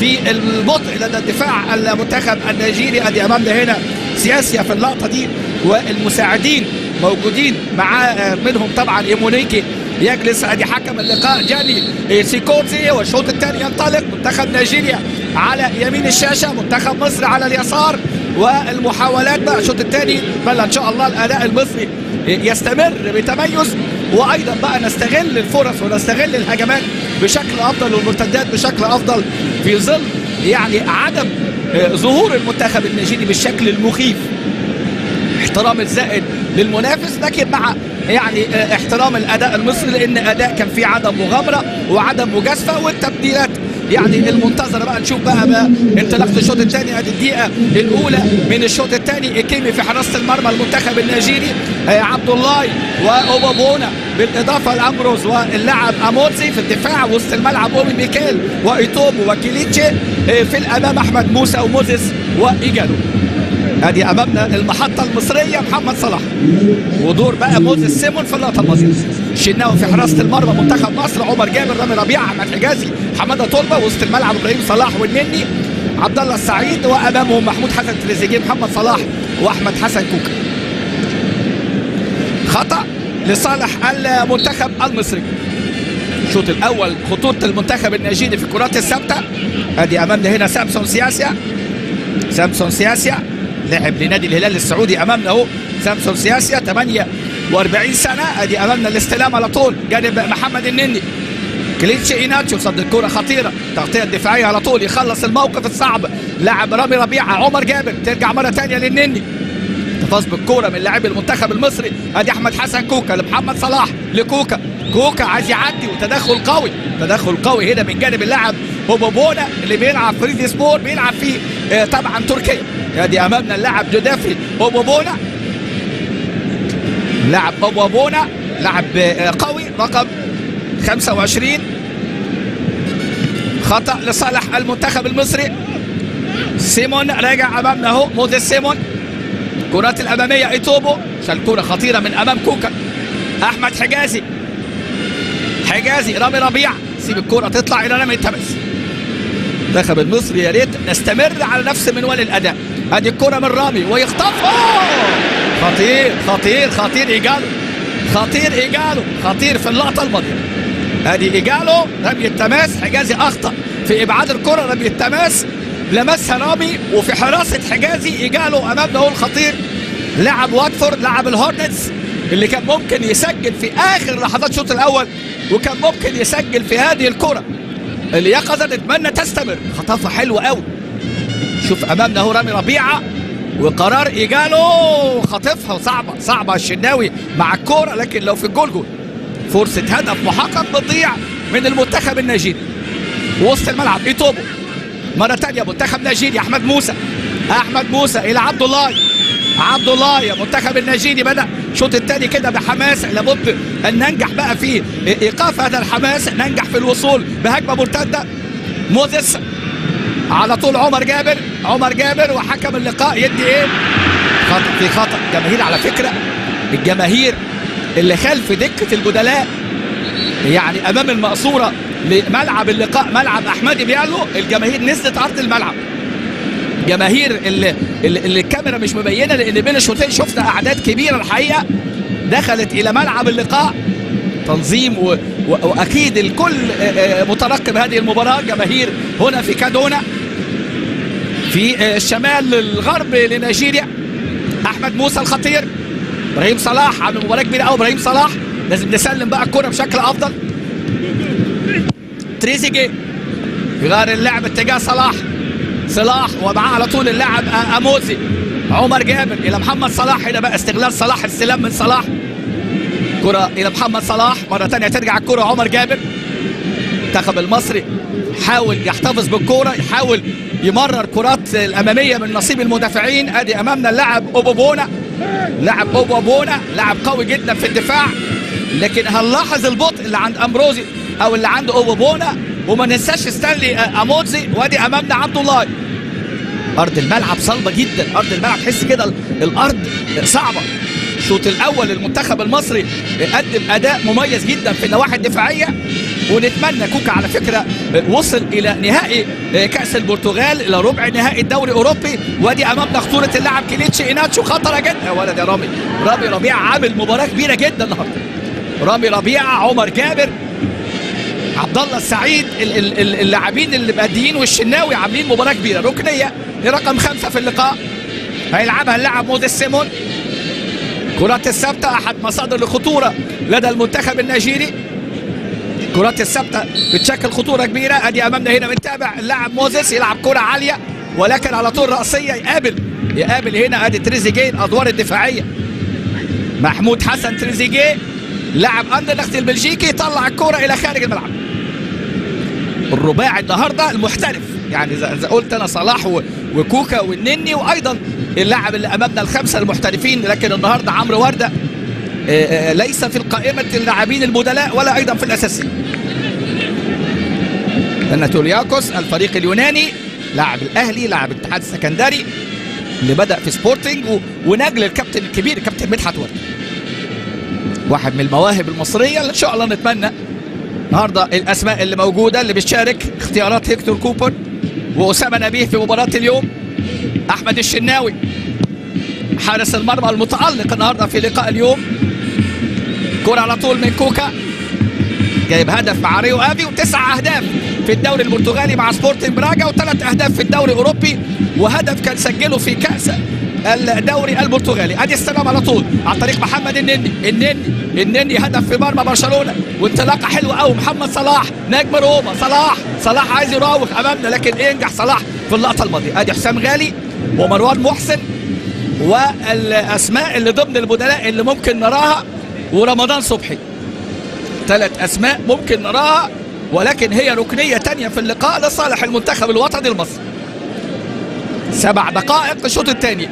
في البطء لدى الدفاع المنتخب النيجيري أدي امامنا هنا سيا سيا في اللقطة دي والمساعدين موجودين معاه منهم طبعا إيمونيكي يجلس. ادي حكم اللقاء. جاني سيكازوي والشوط الثاني ينطلق. منتخب نيجيريا على يمين الشاشة. منتخب مصر على اليسار. والمحاولات بقى. الشوط الثاني بل إن شاء الله الأداء المصري يستمر بتميز. وأيضا بقى نستغل الفرص ونستغل الهجمات بشكل أفضل والمرتدات بشكل أفضل في ظل يعني عدم ظهور المنتخب النيجيري بالشكل المخيف. احترام الزائد للمنافس. لكن مع يعني آه، احترام الأداء المصري لأن أداء كان فيه عدم مغامرة وعدم مجازفة والتبديلات يعني المنتظرة. بقى نشوف بقى, بقى انطلاقة الشوط الثاني ادي الدقيقة الأولى من الشوط الثاني. ايكيمي في حراسة المرمى المنتخب النيجيري آه، عبد الله وأوبابونا. بالإضافة لامبروز واللاعب اموتسي في الدفاع وسط الملعب اومي ميكيل وايتومو وكيليتشي آه، في الأمام أحمد موسى وموزيس وايجالو ادي أمامنا المحطة المصرية محمد صلاح. ودور بقى موزيس سيمون في اللقطة الماضية. الشناوي في حراسة المرمى منتخب مصر عمر جابر رامي ربيعة أحمد حجازي حمادة طلبة وسط الملعب إبراهيم صلاح والنني عبد الله السعيد وامامهم محمود حسن تريزيجيه محمد صلاح وأحمد حسن كوكا خطأ لصالح المنتخب المصري. الشوط الأول خطورة المنتخب النيجيري في الكرات الثابتة. ادي أمامنا هنا سامسون سياسيا. سامسون سياسيا. لعب لنادي الهلال السعودي أمامنا اهو سامسون سياسيا 48 سنة. ادي أمامنا الاستلام على طول. جانب محمد النني. كليتشي إيناتشو صد الكرة خطيرة. تغطية دفاعية على طول. يخلص الموقف الصعب. لاعب رامي ربيعة عمر جابر. ترجع مرة ثانية للنني. تفاز بالكرة من لاعبي المنتخب المصري. ادي أحمد حسن كوكا لمحمد صلاح لكوكا. كوكا عايز يعدي وتدخل قوي. تدخل قوي هنا من جانب اللاعب بوبوبونا اللي بيلعب في ريدي سبور بيلعب في آه، طبعا تركيا. ادي أمامنا اللاعب جدافي بوبوبونا لاعب بوبوبونا لاعب قوي رقم 25 خطأ لصالح المنتخب المصري. سيمون راجع أمامنا أهو موزيس سيمون. كرات الأمامية إيتوبو. شال كرة خطيرة من أمام كوكا. أحمد حجازي. حجازي رامي ربيع. سيب الكرة تطلع إلى رامي التمس المنتخب المصري يا ريت نستمر على نفس منوال الأداء. ادي الكرة من رامي ويخطفها خطير خطير خطير إيجالو. خطير إيجالو. خطير في اللقطة الماضية. ادي إيجالو رمي التماس حجازي أخطأ. في إبعاد الكرة رمي التماس لمسها رامي وفي حراسة حجازي إيجالو أمامنا هو الخطير. لاعب واتفورد لاعب الهورنتس اللي كان ممكن يسجل في آخر لحظات الشوط الأول وكان ممكن يسجل في هذه الكرة. اليقظة نتمنى تستمر. خطفها حلوة قوي شوف أمامنا اهو رامي ربيعة وقرار إيجالو خاطفها صعبه صعبة الشناوي مع الكوره لكن لو في الجول جول. فرصة هدف محقق بتضيع من المنتخب النيجيري وسط الملعب إيتوبو. مرة ثانية منتخب نيجيريا أحمد موسى. أحمد موسى إلى عبد الله. عبد الله يا منتخب النيجيري بدأ. الشوط الثاني كده بحماس لابد أن ننجح بقى في إيقاف هذا الحماس ننجح في الوصول بهجمة مرتدة. موزيس على طول عمر جابر عمر جابر وحكم اللقاء يدي إيه؟ خطا في خطا جماهير على فكرة الجماهير اللي خلف دكة البدلاء يعني أمام المقصورة لملعب اللقاء ملعب احمدي بيالو الجماهير نزلت ارض الملعب. جماهير اللي, اللي, الكاميرا مش مبينة لأن بين الشوطين شفنا أعداد كبيرة الحقيقة دخلت إلى ملعب اللقاء. تنظيم. وأكيد الكل آه، آه، مترقب هذه المباراة. جماهير هنا في كادونا. في آه، الشمال الغرب لنيجيريا. أحمد موسى الخطير إبراهيم صلاح عامل مباراه كبيرة قوي إبراهيم صلاح. لازم نسلم بقى الكره بشكل أفضل. تريزيجي يغير اللعب اتجاه صلاح. صلاح ومعاه على طول اللاعب آه، أموزي. عمر جابر إلى محمد صلاح هنا بقى استغلال صلاح استلام من صلاح. كرة إلى محمد صلاح. مرة ثانية ترجع الكرة عمر جابر. المنتخب المصري حاول يحتفظ بالكرة يحاول يمرر كرات الأمامية من نصيب المدافعين. أدي أمامنا اللاعب أوبوبونا. لاعب أوبوبونا لاعب قوي جدا في الدفاع. لكن هنلاحظ البطء اللي عند أمبروزي أو اللي عند أوبوبونا. وما ننساش ستانلي أموتزي وأدي أمامنا عبد الله. أرض الملعب صلبة جدا. أرض الملعب تحس كده ال- الأرض صعبة. الشوط الأول المنتخب المصري قدم أداء مميز جدا في النواحي الدفاعية. ونتمنى كوكا على فكرة وصل إلى نهائي كأس البرتغال إلى ربع نهائي الدوري الأوروبي وادي امامنا خطوره اللاعب كليتشي إيناتشو خطرة جدا. يا ولد يا رامي. رامي ربيعه عامل مباراة كبيرة جدا النهارده. رامي ربيعه عمر جابر عبد الله السعيد ال- ال- ال- اللاعبين اللي مأديين والشناوي عاملين مباراة كبيرة. ركنية رقم خمسة في اللقاء. هيلعبها اللاعب موزيس سيمون. كرات الثابتة أحد مصادر الخطورة لدى المنتخب النيجيري. كرات الثابته بتشكل خطورة كبيرة. أدي أمامنا هنا بنتابع. اللاعب موزيس يلعب كرة عالية. ولكن على طول رأسية. يقابل. يقابل هنا أدي تريزيجيه الأدوار الدفاعية. محمود حسن تريزيجيه لاعب اندرلخت البلجيكي طلع الكرة إلى خارج الملعب. الرباعي النهارده المحترف. يعني زي قلت أنا صلاح وكوكا والنني وأيضا اللاعب اللي أمامنا الخمسة المحترفين. لكن النهارده عمرو وردة ليس في القائمة اللاعبين البدلاء ولا أيضا في الاساسي بانيتوليكوس الفريق اليوناني لاعب الأهلي لاعب الاتحاد السكندري اللي بدأ في سبورتنج ونجل الكابتن الكبير كابتن مدحت ورده واحد من المواهب المصرية اللي إن شاء الله نتمنى النهارده الأسماء اللي موجودة اللي بتشارك اختيارات هيكتور كوبر وأسامة نبيه في مباراة اليوم. أحمد الشناوي حارس المرمى المتألق النهارده في لقاء اليوم. كرة على طول من كوكا. جايب هدف مع ريو آفي وتسع أهداف. في الدوري البرتغالي مع سبورتنج براجا وثلاث أهداف في الدوري الأوروبي وهدف كان سجله في كأس الدوري البرتغالي. أدي استلام على طول عن طريق محمد النني. النني النني هدف في مرمى برشلونة. وانطلاقه حلوة قوي محمد صلاح نجم روما. صلاح صلاح عايز يراوغ أمامنا لكن ينجح صلاح في اللقطة الماضية. أدي حسام غالي ومروان محسن والأسماء اللي ضمن البدلاء اللي ممكن نراها ورمضان صبحي. ثلاث أسماء ممكن نراها ولكن هي ركنية تانية في اللقاء لصالح المنتخب الوطني المصري. سبع دقائق الشوط الثاني.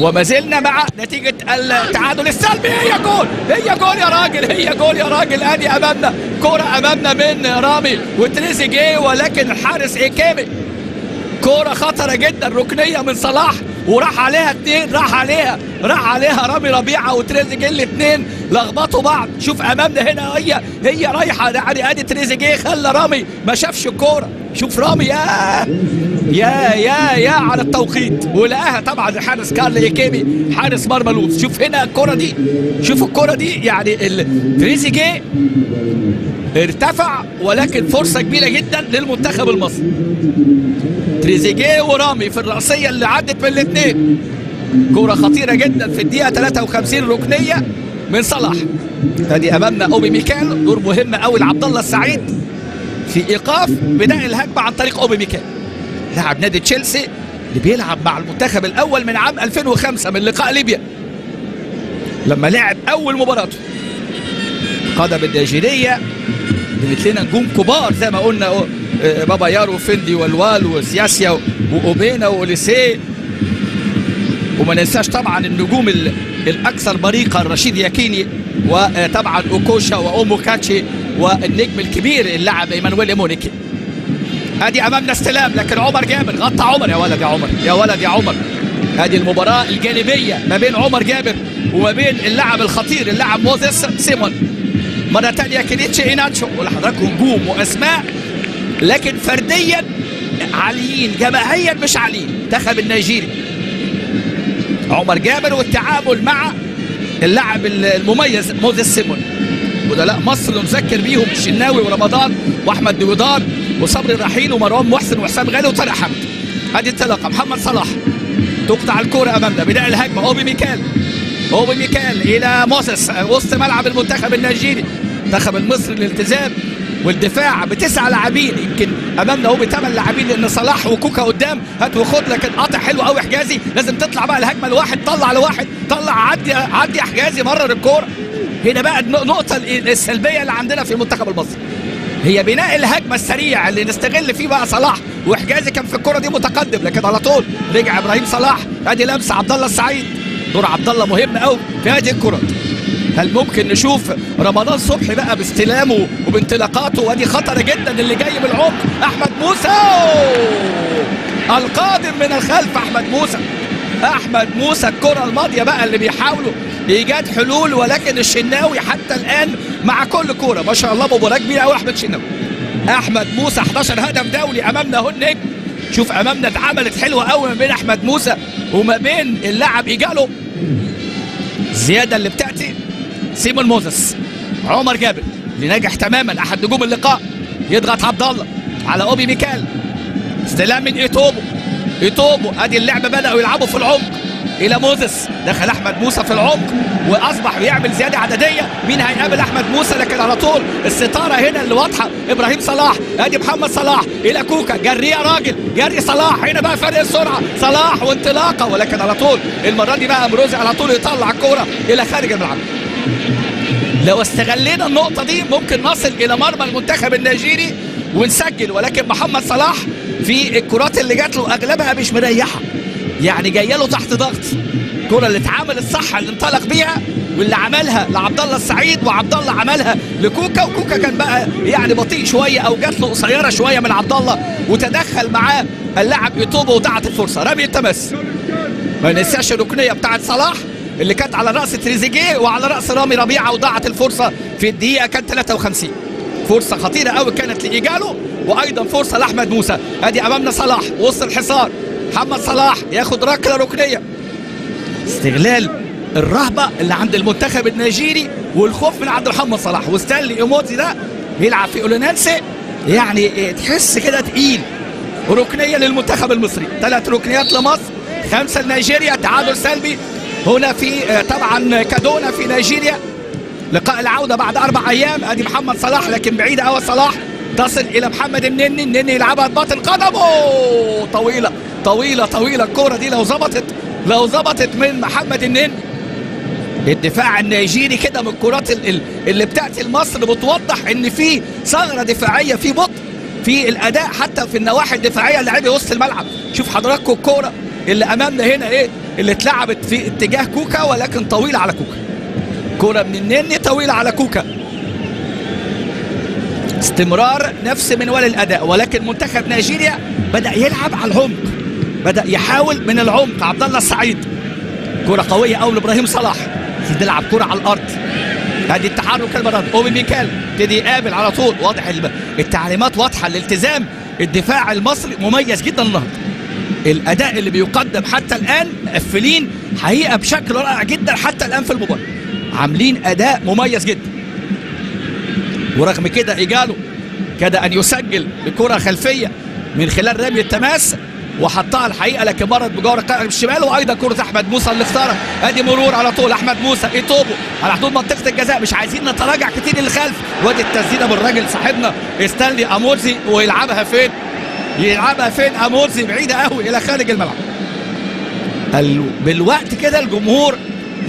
وما زلنا مع نتيجة التعادل السلبي. هي جول! هي جول يا راجل! هي جول يا راجل! أدي أمامنا. كرة أمامنا من رامي وتريزيجيه ولكن الحارس ايكيمي كرة خطرة جدا ركنية من صلاح. وراح عليها اثنين راح عليها راح عليها رامي ربيعة وتريزيجيه الاثنين لخبطوا بعض. شوف أمامنا هنا هي هي رايحة يعني أدي تريزيجيه خلى رامي ما شافش الكورة. شوف رامي يا يا يا يا على التوقيت. ولقاها طبعا الحارس كارل ايكيمي حارس مرمى وولفز شوف هنا الكره دي شوف الكره دي يعني تريزيجيه ارتفع ولكن فرصة كبيرة جدا للمنتخب المصري. تريزيجيه ورامي في الرأسية اللي عدت من الاثنين. كرة خطيرة جدا في الدقيقة 53 ركنية من صلاح. ادي أمامنا أوبي ميكال دور مهم قوي لعبد الله السعيد في إيقاف بداية الهجمة عن طريق أوبي ميكال لاعب نادي تشيلسي اللي بيلعب مع المنتخب الأول من عام 2005 من لقاء ليبيا. لما لعب أول مباراته. قدم النيجيريه بمثلنا نجوم كبار زي ما قلنا بابا يارو فندي والوال وسياسيا وأوبينا واوليسيه وما ننساش طبعا النجوم الأكثر بريقا رشيد ياكيني وطبعا أوكوشا وأموكاتشي والنجم الكبير اللاعب إيمانويل أمونيكي ادي أمامنا استلام لكن عمر جابر غطى عمر يا ولد يا عمر يا ولد يا عمر. ادي المباراة الجانبية ما بين عمر جابر وما بين اللاعب الخطير اللاعب موزيس سيمون. مرة ثانية كيليتشي ايناتشو ولحضراتكم نجوم واسماء لكن فرديا عاليين جماعيا مش عاليين منتخب النيجيري. عمر جابر والتعامل مع اللاعب المميز موزيس سيمون. بدلاء مصر اللي نذكر بيهم الشناوي ورمضان وأحمد دويدار وصبري الرحيل ومروان محسن وحسام غالي وطارق حامد ادي انطلاقه محمد صلاح. تقطع الكرة أمامنا. بداية الهجمة. اوبي ميكال اوبي ميكال إلى موسيس وسط ملعب المنتخب النيجيري. المنتخب المصري للالتزام والدفاع بتسع لاعبين. يمكن أمامنا هو بثمان لاعبين لأن صلاح وكوكا قدام. هات وخد لكن قاطع حلو قوي حجازي. لازم تطلع بقى الهجمة لواحد طلع لواحد طلع عدي عدي حجازي مرر الكوره هنا بقى النقطة السلبية اللي عندنا في المنتخب المصري. هي بناء الهجمة السريع اللي نستغل فيه بقى صلاح. وحجازي كان في الكرة دي متقدم لكن على طول رجع إبراهيم صلاح. أدي لمسة عبد الله السعيد. دور عبد الله مهم قوي في هذه الكرة. هل ممكن نشوف رمضان صبحي بقى باستلامه وبانطلاقاته؟ وأدي خطره جدا اللي جاي من العمق أحمد موسى. القادم من الخلف أحمد موسى. أحمد موسى الكرة الماضية بقى اللي بيحاولوا إيجاد حلول ولكن الشناوي حتى الآن مع كل كورة. ما شاء الله مباراة كبيرة قوي أحمد شناوي. أحمد موسى 11 هدف دولي أمامنا أهو النجم. شوف أمامنا اتعملت حلوة قوي ما بين أحمد موسى وما بين اللاعب إيجالو. الزياده اللي بتأتي سيمون موزس عمر جابر اللي نجح تماما. أحد نجوم اللقاء يضغط عبد الله على أوبي ميكال. استلام من ايتوبو ايتوبو ادي اللعبة بدأوا يلعبوا في العمق. إلى موزس دخل أحمد موسى في العمق وأصبح بيعمل زيادة عددية. مين هيقابل أحمد موسى؟ لكن على طول الستارة هنا اللي واضحة. إبراهيم صلاح ادي محمد صلاح إلى كوكا. جري يا راجل جري صلاح. هنا بقى فرق السرعة. صلاح وانطلاقة. ولكن على طول المرة دي بقى أمروزي على طول يطلع الكورة إلى خارج الملعب. لو استغلينا النقطة دي ممكن نصل إلى مرمى المنتخب النيجيري ونسجل. ولكن محمد صلاح في الكرات اللي جات له أغلبها مش مريحة. يعني جاية له تحت ضغط. الكرة اللي اتعمل الصح اللي انطلق بيها واللي عملها لعبد الله السعيد وعبد الله عملها لكوكا. وكوكا كان بقى يعني بطيء شوية أو جات له قصيرة شوية من عبد الله وتدخل معاه اللاعب ايتوبو وضاعت الفرصة. رمي التماس. ما ننساش الركنية بتاعت صلاح. اللي كانت على رأس تريزيجيه وعلى رأس رامي ربيعة وضاعت الفرصة في الدقيقة كانت 53 فرصة خطيرة قوي كانت لإيجالو وأيضا فرصة لأحمد موسى. أدي أمامنا صلاح وسط الحصار. محمد صلاح ياخد ركلة ركنية. استغلال الرهبة اللي عند المنتخب النيجيري والخوف من عند محمد صلاح. وستانلي إيموتي ده بيلعب في اولينانسي يعني تحس كده تقيل. ركنية للمنتخب المصري. ثلاث ركنيات لمصر. خمسة لنيجيريا. تعادل سلبي. هنا في طبعا كادونا في نيجيريا. لقاء العودة بعد أربع أيام. أدي محمد صلاح لكن بعيد قوي صلاح. تصل إلى محمد النني. النني يلعبها بباطن قدمه. طويلة طويلة طويلة. الكورة دي لو ظبطت لو ظبطت من محمد النني. الدفاع النيجيري كده من الكرات اللي بتاتي لمصر بتوضح إن في ثغرة دفاعية في بطء في الأداء حتى في النواحي الدفاعية لاعبي وسط الملعب. شوف حضراتكم الكورة اللي أمامنا هنا إيه؟ اللي اتلعبت في اتجاه كوكا ولكن طويله على كوكا. كوره من النني طويلة على كوكا. استمرار نفس منوال الأداء ولكن منتخب نيجيريا بدأ يلعب على العمق بدأ يحاول من العمق. عبد الله السعيد كرة قوية قوي لإبراهيم صلاح. تلعب كرة على الأرض. ادي التحرك المره دي أوبي ميكال ابتدي يقابل على طول. واضح التعليمات واضحة. الالتزام الدفاع المصري مميز جدا النهارده. الأداء اللي بيقدم حتى الآن مقفلين حقيقة بشكل رائع جدا حتى الآن في المباراة. عاملين أداء مميز جدا. ورغم كده إيجالو كاد أن يسجل بكرة خلفية من خلال رمي التماس وحطها الحقيقة لكن مرت بجوار القائم الشمال وأيضا كرة أحمد موسى اللي اختارها. أدي مرور على طول. أحمد موسى إيتوبو على حدود منطقة الجزاء. مش عايزين نتراجع كتير للخلف. وادي التسديدة من الراجل صاحبنا ستانلي امورزي ويلعبها فين؟ يلعبها فين؟ أمورزي بعيدة قوي إلى خارج الملعب. بالوقت كده الجمهور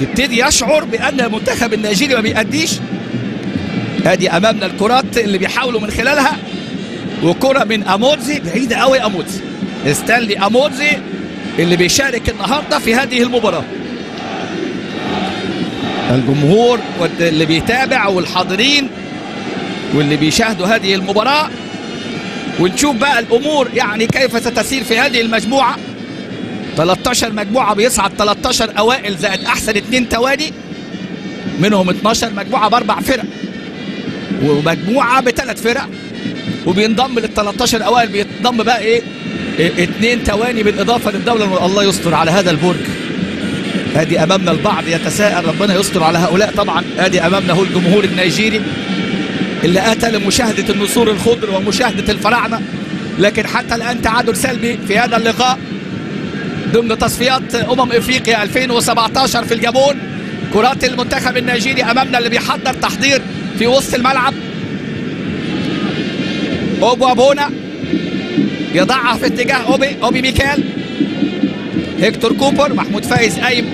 يبتدي يشعر بأن المنتخب النيجيري ما بيأديش. أدي أمامنا الكرات اللي بيحاولوا من خلالها. وكرة من أمورزي بعيدة قوي أمورزي. ستانلي أمورزي اللي بيشارك النهارده في هذه المباراة. الجمهور اللي بيتابع والحاضرين واللي بيشاهدوا هذه المباراة ونشوف بقى الأمور يعني كيف ستسير في هذه المجموعة. 13 مجموعة بيصعد 13 أوائل زائد أحسن اثنين توالي منهم 12 مجموعة بأربع فرق. ومجموعة بثلاث فرق. وبينضم لل 13 أوائل بينضم بقى إيه؟ اثنين تواني بالإضافة للدولة. الله يستر على هذا البرج. ادي أمامنا البعض يتساءل. ربنا يستر على هؤلاء طبعا. ادي أمامنا هو الجمهور النيجيري. اللي اتى لمشاهده النسور الخضر ومشاهدة الفراعنة. لكن حتى الآن تعادل سلبي في هذا اللقاء ضمن تصفيات أمم إفريقيا 2017 في الجابون. كرات المنتخب النيجيري أمامنا اللي بيحضر تحضير في وسط الملعب. أوبو أبونا يضعها في اتجاه أوبي أوبي ميكال هيكتور كوبر محمود فايز قايم.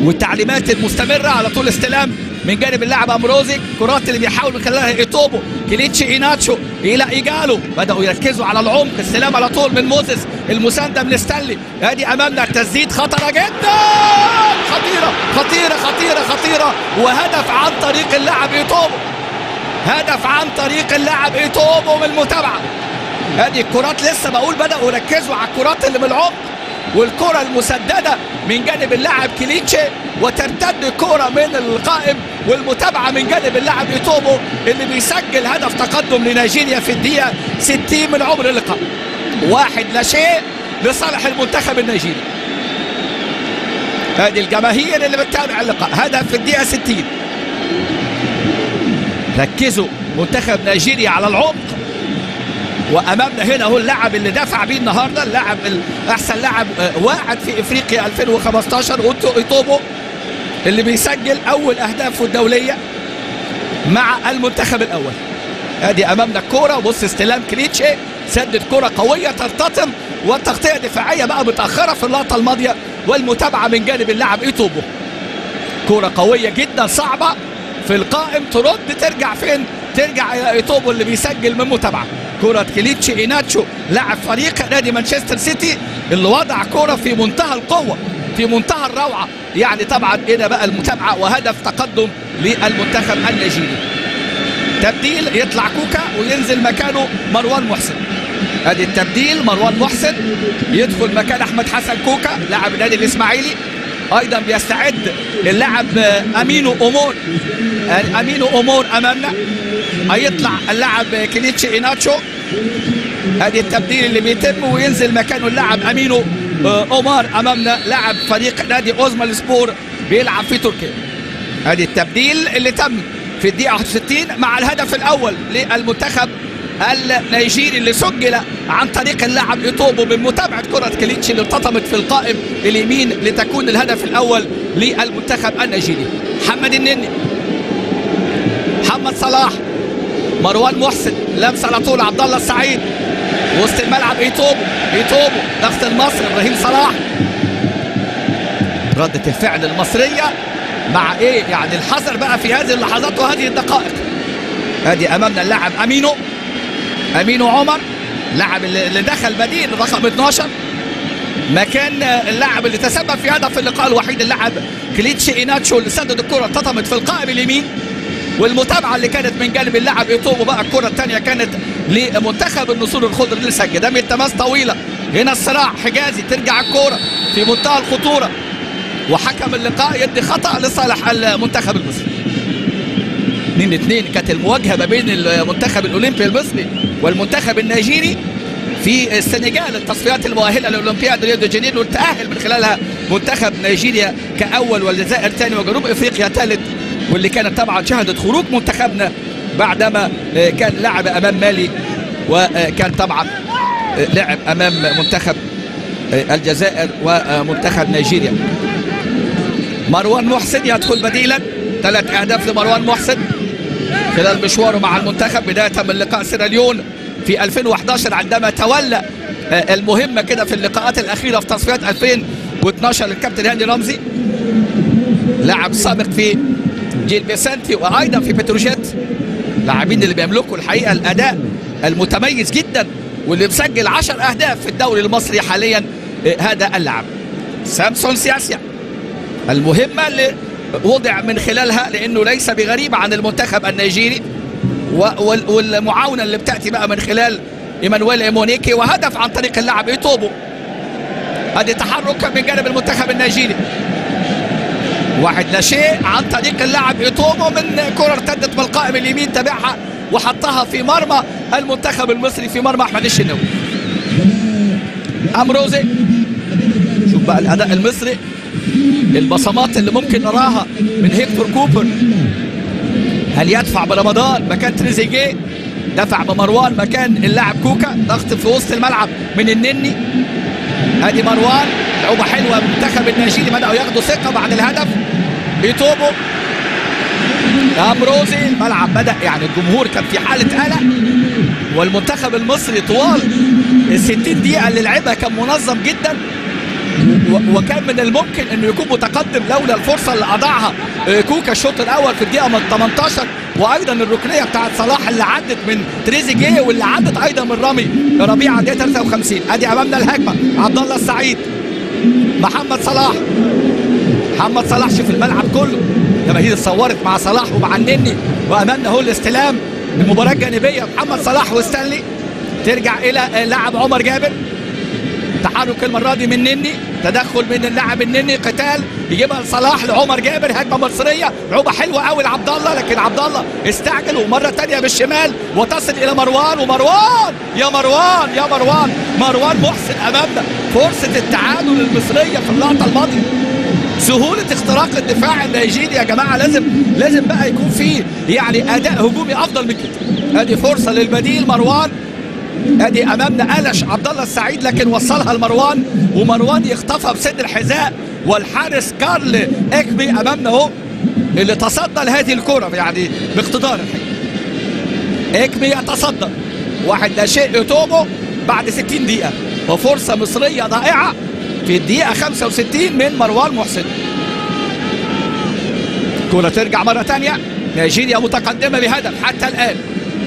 والتعليمات المستمرة على طول استلام من جانب اللاعب أمروزي كرات اللي بيحاولوا يخليها إيتيبو كليتشي إيناتشو إلى إيجالو. بدأوا يركزوا على العمق استلام على طول من موسيس المساندة من ستانلي. ادي أمامنا التسديد خطرة جدا! خطيرة خطيرة خطيرة خطيرة. وهدف عن طريق اللاعب إيتوبو. هدف عن طريق اللاعب إيتوبو من المتابعة. ادي الكرات لسه بقول بدأوا يركزوا على الكرات اللي بالعمق والكرة المسددة من جانب اللاعب كليتشي وترتد الكرة من القائم والمتابعة من جانب اللاعب إيتوبو اللي بيسجل هدف تقدم لنيجيريا في الدقيقة 60 من عمر اللقاء واحد لا شيء لصالح المنتخب النيجيري. هذه الجماهير اللي بتتابع اللقاء هدف في الدقيقة 60 ركزوا منتخب نيجيريا على العمق. وأمامنا هنا هو اللاعب اللي دافع بيه النهارده اللاعب أحسن لاعب واعد في إفريقيا 2015 اوتو إيتيبو. اللي بيسجل أول أهدافه الدولية مع المنتخب الأول. أدي أمامنا الكوره بص استلام كليتشي سدد كره قوية ترتطم والتغطية دفاعيه بقى متأخرة في اللقطة الماضية والمتابعة من جانب اللاعب إيتوبو. كره قوية جدا صعبة. في القائم ترد ترجع فين؟ ترجع إلى إيتوبو اللي بيسجل من متابعة. كرة كليتشي إيناتشو لاعب فريق نادي مانشستر سيتي. اللي وضع كرة في منتهى القوة. في منتهى الروعة. يعني طبعا هنا بقى المتابعة وهدف تقدم للمنتخب النيجيري. تبديل يطلع كوكا وينزل مكانه مروان محسن. أدي التبديل مروان محسن. يدخل مكان أحمد حسن كوكا لاعب النادي الإسماعيلي. أيضا بيستعد اللاعب أمينو اومار أمينو اومار أمامنا. هيطلع اللاعب كليتشي ايناتشو أدي التبديل اللي بيتم وينزل مكانه اللاعب أمينو اومار امامنا لاعب فريق نادي عثمانلي سبور بيلعب في تركيا. ادي التبديل اللي تم في الدقيقة 61 مع الهدف الأول للمنتخب النيجيري اللي سجل عن طريق اللاعب إيتوبو من متابعة كرة كليتشي اللي ارتطمت في القائم اليمين لتكون الهدف الأول للمنتخب النيجيري. محمد النني محمد صلاح مروان محسن لمسة على طول عبد الله السعيد وسط الملعب إيتوبو. ايتوبو ضغط المصري إبراهيم صلاح. ردة الفعل المصرية. مع إيه؟ يعني الحذر بقى في هذه اللحظات وهذه الدقائق. أدي أمامنا اللاعب أمينو. أمينو عمر اللاعب اللي دخل بديل رقم 12 مكان اللاعب اللي تسبب في هدف اللقاء الوحيد اللاعب كليتشي إيناتشو اللي سدد الكرة ارتطمت في القائم اليمين. والمتابعة اللي كانت من جانب اللاعب ايتوبو بقى الكرة الثانية كانت لمنتخب النسور الخضر اللي سجل ده من تماس طويلة. هنا الصراع حجازي ترجع الكورة في منتهى الخطورة. وحكم اللقاء يدي خطأ لصالح المنتخب المصري. 2 2 كانت المواجهة ما بين المنتخب الأولمبي المصري والمنتخب النيجيري في السنغال. التصفيات المؤهلة لاولمبياد ريو دي جانيرو تأهل من خلالها منتخب نيجيريا كأول والجزائر ثاني وجنوب إفريقيا ثالث واللي كانت طبعا شهدت خروج منتخبنا بعدما كان لعب أمام مالي وكان طبعا لعب أمام منتخب الجزائر ومنتخب نيجيريا. مروان محسن يدخل بديلا. ثلاث أهداف لمروان محسن. خلال مشواره مع المنتخب بداية من لقاء سيراليون في 2011 عندما تولى المهمه كده في اللقاءات الأخيرة في تصفيات 2012 للكابتن هاني رمزي. لاعب سابق في جيل بيسانتي وأيضا في بتروجيت. لاعبين اللي بيملكوا الحقيقة الأداء المتميز جدا. واللي مسجل 10 أهداف في الدوري المصري حاليا هذا اللاعب سامسون سياسيا. المهمة اللي وضع من خلالها لأنه ليس بغريب عن المنتخب النيجيري والمعاونة اللي بتأتي بقى من خلال إيمانويل إيمونيكي وهدف عن طريق اللاعب إيتوبو. ادي تحرك من جانب المنتخب النيجيري. واحد لا شيء عن طريق اللاعب إيتوبو من كرة ارتدت بالقائم اليمين تابعها وحطها في مرمى. المنتخب المصري في مرمى أحمد الشناوي. أمروزي. شوف بقى الأداء المصري البصمات اللي ممكن نراها من هيكتور كوبر. هل يدفع برمضان؟ مكان تريزيجيه. دفع بمروان مكان اللاعب كوكا. ضغط في وسط الملعب من النني. ادي مروان لعوبة حلوة. المنتخب النيجيري بدأوا ياخدوا ثقة بعد الهدف. ايتوبو أمروزي. الملعب بدأ يعني الجمهور كان في حالة قلق. والمنتخب المصري طوال ال 60 دقيقة اللي لعبها كان منظم جدا. وكان من الممكن إنه يكون متقدم لولا الفرصة اللي اضاعها كوكا الشوط الأول في الدقيقة 18 وأيضا الركنية بتاعت صلاح اللي عدت من تريزيجيه واللي عدت أيضا من رامي. ربيعه الدقيقه 53 أدي أمامنا الهجمة. عبد الله السعيد. محمد صلاح. محمد صلاح شوف الملعب كله. جماهير اتصورت مع صلاح ومع النني. وأمامنا هو الاستلام. المباراه الجانبيه محمد صلاح وستانلي. ترجع إلى لاعب عمر جابر. تحرك المرة دي من نني. تدخل من اللاعب النني قتال. يجيبها لصلاح لعمر جابر هجمة مصرية. لعوبه حلوة قوي لعبد الله لكن عبد الله استعجل ومره ثانية بالشمال وتصل إلى مروان ومروان! يا مروان! يا مروان! مروان محسن امامنا فرصة التعادل المصرية في اللقطة الماضية. سهولة اختراق الدفاع النيجيري يا جماعة. لازم لازم بقى يكون في يعني أداء هجومي أفضل من كده. أدي فرصة للبديل مروان. أدي أمامنا قلش عبد الله السعيد لكن وصلها لمروان ومروان يخطفها بصدر الحذاء والحارس كارل إكبي أمامنا أهو اللي تصدى لهذه الكرة يعني باقتدار. إكبي يتصدى. واحد لا شيء يتوبه بعد 60 دقيقة. وفرصة مصرية ضائعة. في الدقيقة 65 من مروان محسن. كرة ترجع مرة ثانية نيجيريا متقدمة بهدف حتى الآن.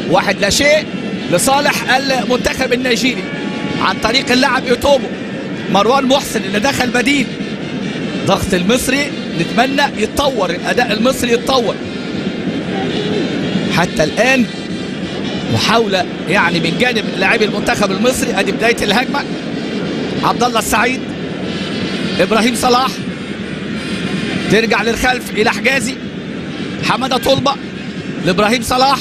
واحد لا شيء لصالح المنتخب النيجيري. عن طريق اللاعب يوتوبو مروان محسن اللي دخل بديل. ضغط المصري. نتمنى يتطور. الأداء المصري يتطور. حتى الآن محاولة يعني من جانب لاعبي المنتخب المصري. أدي بداية الهجمة. عبد الله السعيد. إبراهيم صلاح. ترجع للخلف إلى حجازي. حمادة طلبة لإبراهيم صلاح.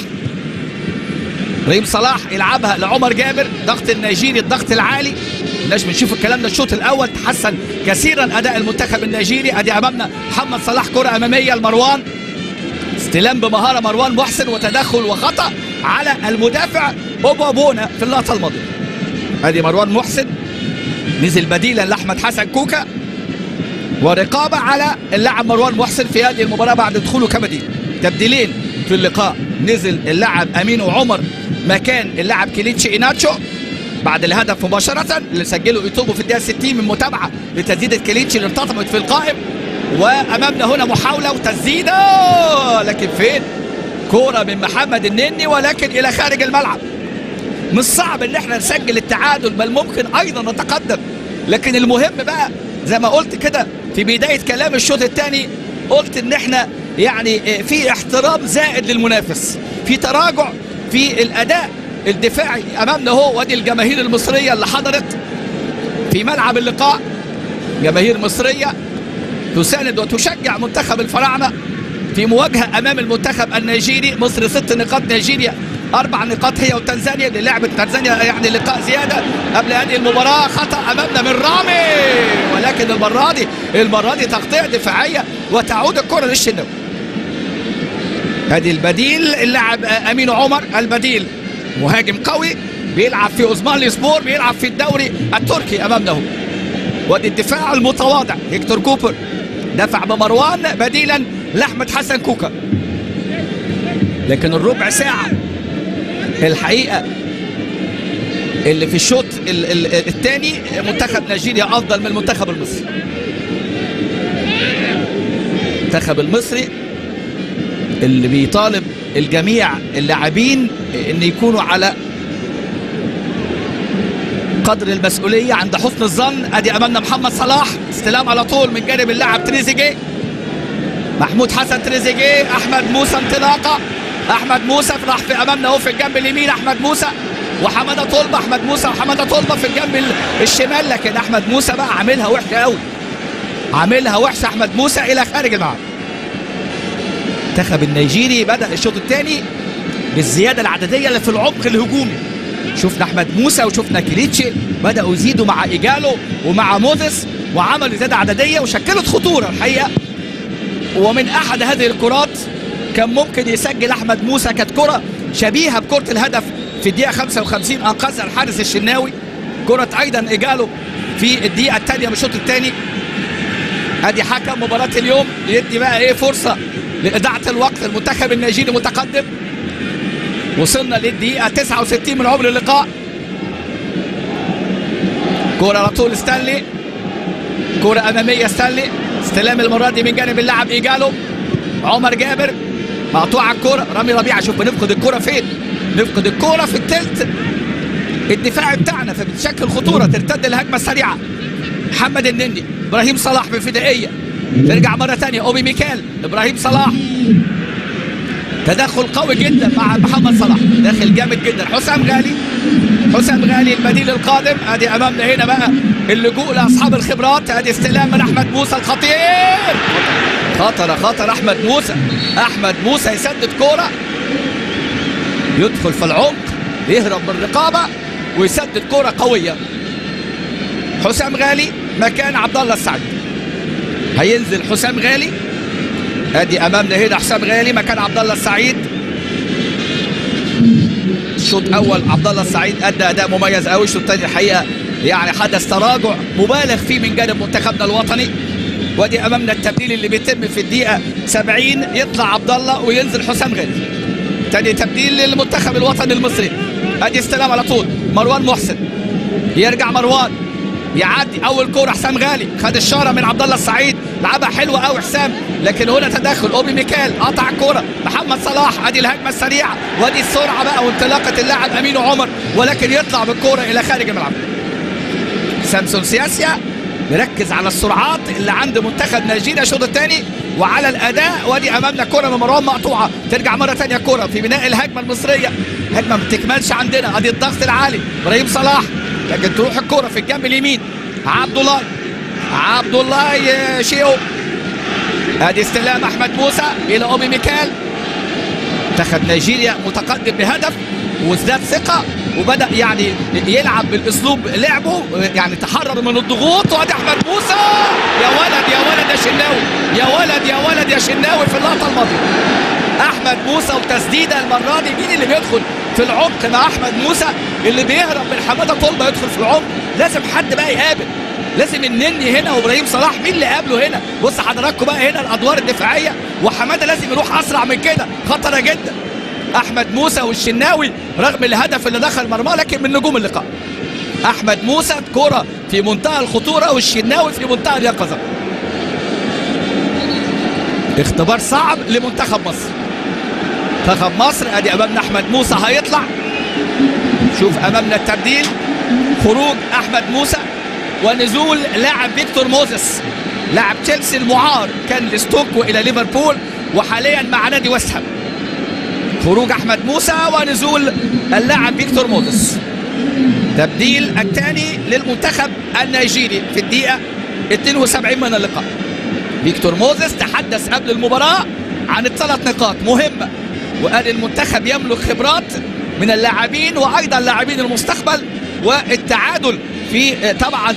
إبراهيم صلاح يلعبها لعمر جابر ضغط النيجيري الضغط العالي. الناس بنشوف الكلام ده الشوط الأول تحسن كثيرا أداء المنتخب النيجيري. أدي أمامنا محمد صلاح كرة أمامية لمروان. استلام بمهارة مروان محسن وتدخل وخطأ على المدافع اوبا بونا في اللقطة الماضية. أدي مروان محسن نزل بديلا لأحمد حسن كوكا. ورقابة على اللاعب مروان محسن في هذه المباراة بعد دخوله كبديل. تبديلين في اللقاء. نزل اللاعب أمين وعمر مكان اللاعب كيليتشي إيناتشو. بعد الهدف مباشرة اللي سجله إيتوبو في الدقيقة 60 من متابعة لتسديدة كيليتشي اللي ارتطمت في القائم. وأمامنا هنا محاولة وتسديدة. لكن فين؟ كورة من محمد النني ولكن إلى خارج الملعب. مش صعب إن إحنا نسجل التعادل بل ممكن أيضا نتقدم. لكن المهم بقى زي ما قلت كده في بداية كلام الشوط الثاني قلت إن إحنا يعني في احترام زائد للمنافس في تراجع في الأداء الدفاعي أمامنا هو وأدي الجماهير المصرية اللي حضرت في ملعب اللقاء. جماهير مصرية تساند وتشجع منتخب الفراعنة في مواجهة أمام المنتخب النيجيري. مصر ست نقاط نيجيريا أربع نقاط هي وتنزانيا اللي لعبت تنزانيا يعني لقاء زيادة قبل هذه المباراة. خطأ أمامنا من رامي. ولكن المرة دي المرة دي تغطية دفاعية وتعود الكرة للشناوي. ادي البديل اللاعب أمين عمر البديل. مهاجم قوي بيلعب في عثمانلي سبور بيلعب في الدوري التركي أمامنا. هو وادي الدفاع المتواضع هيكتور كوبر. دفع بمروان بديلا لأحمد حسن كوكا. لكن الربع ساعة الحقيقة اللي في الشوط الثاني منتخب نيجيريا أفضل من المنتخب المصري. المنتخب المصري اللي بيطالب الجميع اللاعبين إن يكونوا على قدر المسؤولية عند حسن الظن. أدي أمامنا محمد صلاح. استلام على طول من جانب اللاعب تريزيجيه. محمود حسن تريزيجيه. أحمد موسى انطلاقة. أحمد موسى راح في أمامنا أهو في الجنب اليمين أحمد موسى. وحمادة طلبة أحمد موسى وحمادة طلبة في الجنب الشمال. لكن أحمد موسى بقى عاملها وحشة قوي عاملها وحشة أحمد موسى إلى خارج الملعب. المنتخب النيجيري بدأ الشوط الثاني بالزيادة العددية اللي في العمق الهجومي. شفنا أحمد موسى وشفنا كليتشي بدأوا يزيدوا مع إيجالو ومع موزيس وعملوا زيادة عددية وشكلت خطورة الحقيقة. ومن أحد هذه الكرات كان ممكن يسجل أحمد موسى كانت كره شبيهة بكرة الهدف في الدقيقة 55 انقذها الحارس الشناوي. كرة أيضا ايجالو في الدقيقة الثانية من الشوط الثاني. أدي حكم مباراة اليوم يدي بقى إيه فرصة لإضاعة الوقت المنتخب النيجيري متقدم وصلنا للدقيقة 69 من عمر اللقاء. كرة على طول ستانلي. كرة أمامية ستانلي. استلام المرة دي من جانب اللاعب إيجالو. عمر جابر. مقطوعة الكره رامي ربيعة شوف بنفقد الكره فين؟ نفقد الكره في الثلث الدفاع بتاعنا فبتشكل خطورة ترتد الهجمة السريعة. محمد النني إبراهيم صلاح بفدائيه ترجع مرة ثانية أوبي ميكال إبراهيم صلاح. تدخل قوي جدا مع محمد صلاح. داخل جامد جدا. حسام غالي حسام غالي البديل القادم. أدي أمامنا هنا بقى اللجوء لأصحاب الخبرات. أدي استلام من أحمد موسى الخطير. خطر خطر. أحمد موسى أحمد موسى يسدد كورة. يدخل في العمق يهرب من الرقابة ويسدد كورة قوية. حسام غالي مكان عبد الله السعد. هينزل حسام غالي. أدي امامنا هنا حسام غالي مكان عبد الله السعيد. شوط أول عبد الله السعيد أدى أداء مميز قوي الشوط الثاني الحقيقة يعني حدث تراجع مبالغ فيه من جانب منتخبنا الوطني. ودي أمامنا التبديل اللي بيتم في الدقيقة 70 يطلع عبد الله وينزل حسام غالي. تاني تبديل للمنتخب الوطني المصري. أدي استلام على طول. مروان محسن. يرجع مروان. يعدي أول كورة حسام غالي. خد الشارة من عبد الله السعيد. لعبها حلوة قوي حسام. لكن هنا تدخل أوبي ميكال قطع الكورة. محمد صلاح. أدي الهجمة السريعة. وادي السرعة بقى وانطلاقة اللاعب أمين عمر. ولكن يطلع بالكورة إلى خارج الملعب. سامسون سياسيا. مركز على السرعات اللي عند منتخب نيجيريا الشوط الثاني وعلى الأداء وأدي أمامنا كرة من مروان مقطوعة. ترجع مرة ثانية كرة في بناء الهجمة المصرية. هجمة ما بتكملش عندنا. أدي الضغط العالي. إبراهيم صلاح لكن تروح الكرة في الجنب اليمين. عبد الله. عبد الله شيو. أدي استلام أحمد موسى إلى أوبي ميكال. منتخب نيجيريا متقدم بهدف. وازداد ثقة وبدأ يعني يلعب بالأسلوب لعبه يعني تحرر من الضغوط. وادي أحمد موسى. يا ولد يا ولد يا شناوي. يا ولد يا ولد يا شناوي في اللقطة الماضية. أحمد موسى وتسديدة المرة دي. مين اللي بيدخل في العمق مع أحمد موسى؟ اللي بيهرب من حمادة طلبة يدخل في العمق. لازم حد بقى يقابل. لازم النني هنا وإبراهيم صلاح. مين اللي قابله هنا؟ بص حضراتكم بقى هنا الأدوار الدفاعية. وحمادة لازم يروح أسرع من كده. خطرة جدا. أحمد موسى والشناوي رغم الهدف اللي دخل مرماه لكن من نجوم اللقاء. أحمد موسى كرة في منتهى الخطورة والشناوي في منتهى اليقظة. اختبار صعب لمنتخب مصر. منتخب مصر أدي أمامنا أحمد موسى هيطلع. شوف أمامنا التبديل خروج أحمد موسى ونزول لاعب فيكتور موزيس. لاعب تشيلسي المعار كان لستوك والى ليفربول وحاليا مع نادي ويست هام. خروج أحمد موسى ونزول اللاعب فيكتور موزيس تبديل الثاني للمنتخب النيجيري في الدقيقة 72 من اللقاء. فيكتور موزيس تحدث قبل المباراة عن الثلاث نقاط. مهمه وقال المنتخب يملك خبرات من اللاعبين وأيضا لاعبين المستقبل والتعادل في طبعا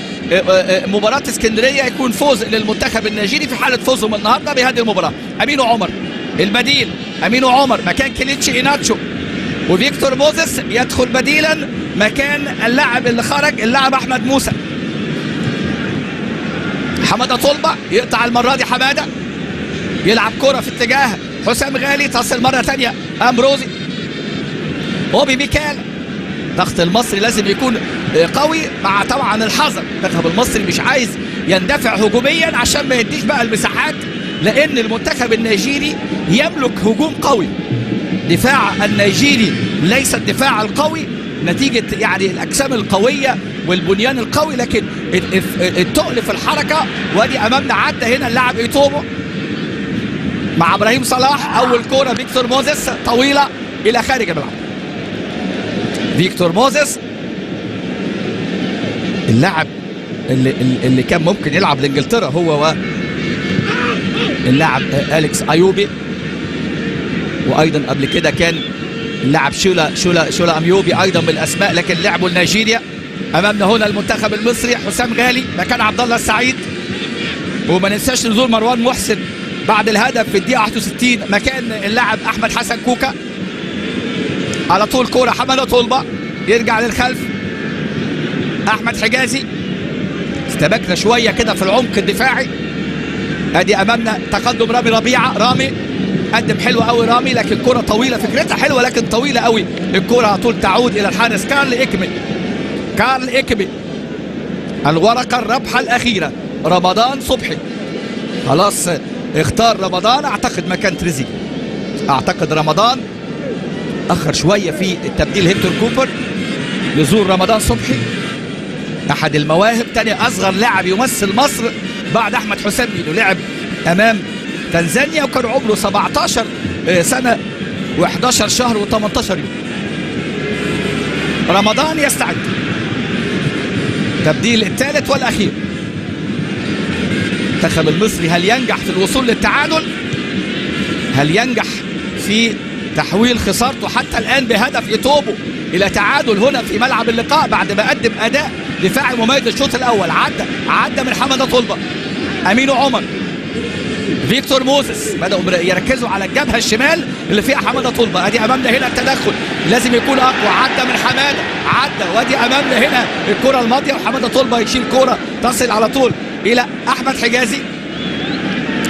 مباراة اسكندرية يكون فوز للمنتخب النيجيري في حالة فوزهم النهاردة بهذه المباراة. أمينو عمر البديل أمينو عمر مكان كليتشي إيناتشو. وفيكتور موزيس يدخل بديلا مكان اللاعب اللي خرج اللاعب أحمد موسى. حمادة طلبة يقطع المرة دي حمادة. يلعب كرة في اتجاه حسام غالي تصل مرة ثانية أمبروزي. أوبي ميكال ضغط المصري لازم يكون قوي مع طبعا الحذر المنتخب المصري مش عايز يندفع هجوميا عشان ما يديش بقى المساحات. لأن المنتخب النيجيري يملك هجوم قوي. دفاع النيجيري ليس الدفاع القوي نتيجة يعني الأجسام القوية والبنيان القوي لكن التقل في الحركة وأدي أمامنا عدى هنا اللاعب إيتوبو مع إبراهيم صلاح أول كورة فيكتور موزيس طويلة إلى خارج الملعب. فيكتور موزيس اللاعب اللي, اللي كان ممكن يلعب لإنجلترا هو اللاعب أليكس أيوبي. وأيضا قبل كده كان اللاعب شولا شولا شولا أميوبي أيضا من الاسماء لكن لعبوا لنيجيريا. أمامنا هنا المنتخب المصري حسام غالي مكان عبد الله السعيد. وما ننساش نزول مروان محسن بعد الهدف في الدقيقة 61 مكان اللاعب أحمد حسن كوكا. على طول كورة حملة طلبة. يرجع للخلف. أحمد حجازي. استبكنا شوية كده في العمق الدفاعي. ادي أمامنا تقدم رامي ربيعة. رامي قدم حلو قوي رامي لكن كرة طويلة فكرتها حلوة لكن طويلة قوي. الكرة على طول تعود إلى الحارس كارل إكمي. كارل إكمي. الورقة الرابحة الأخيرة. رمضان صبحي. خلاص اختار رمضان. أعتقد مكان تريزي أعتقد رمضان أخر شوية في التبديل هيكتور كوبر. نزول رمضان صبحي. أحد المواهب تاني أصغر لاعب يمثل مصر. بعد أحمد حسام ميدو لعب. أمام تنزانيا وكان عمره 17 سنة و11 شهر و18 يوم. رمضان يستعد. تبديل الثالث والأخير. المنتخب المصري هل ينجح في الوصول للتعادل؟ هل ينجح في تحويل خسارته حتى الآن بهدف إيتوبو إلى تعادل هنا في ملعب اللقاء بعد ما قدم أداء دفاعي مميز الشوط الأول؟ عدى عدى من حمدة طلبة. أمين عمر. فيكتور موسيس بدأوا يركزوا على الجبهة الشمال اللي فيها حمادة طلبة. أدي أمامنا هنا التدخل. لازم يكون أقوى. عدى من حمادة. عدى. وأدي أمامنا هنا الكرة الماضية وحمادة طلبة يشيل كرة تصل على طول إلى أحمد حجازي.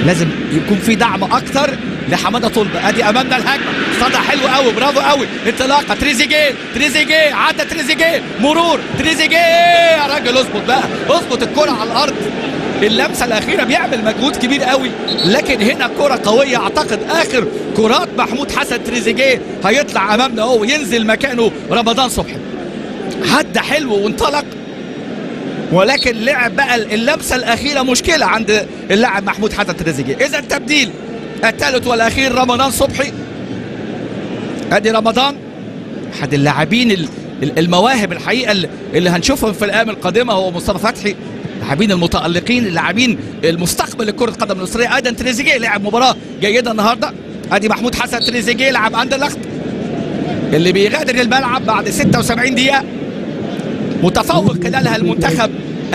لازم يكون في دعم أكتر لحمادة طلبة. أدي أمامنا الهجمة. صدى حلو قوي برافو قوي انطلاقة. تريزيجيه. تريزيجيه. عدى تريزيجيه. مرور. تريزيجيه. يا راجل اظبط بقى. اظبط الكرة على الأرض. اللمسه الأخيرة بيعمل مجهود كبير قوي. لكن هنا كرة قوية أعتقد آخر كرات محمود حسن تريزيجيه هيطلع أمامنا أهو وينزل مكانه رمضان صبحي. عدى حلو وانطلق. ولكن لعب بقى اللمسة الأخيرة مشكلة عند اللاعب محمود حسن تريزيجيه. إذا التبديل الثالث والأخير رمضان صبحي. أدي رمضان. أحد اللاعبين المواهب الحقيقة اللي هنشوفهم في الأيام القادمة هو مصطفى فتحي. اللاعبين المتألقين اللاعبين المستقبل لكرة القدم المصريه أيضا تريزيجيه لعب مباراة جيدة النهارده. أدي محمود حسن تريزيجيه لعب اندرلخت اللي بيغادر الملعب بعد 76 دقيقة. متفوق خلالها المنتخب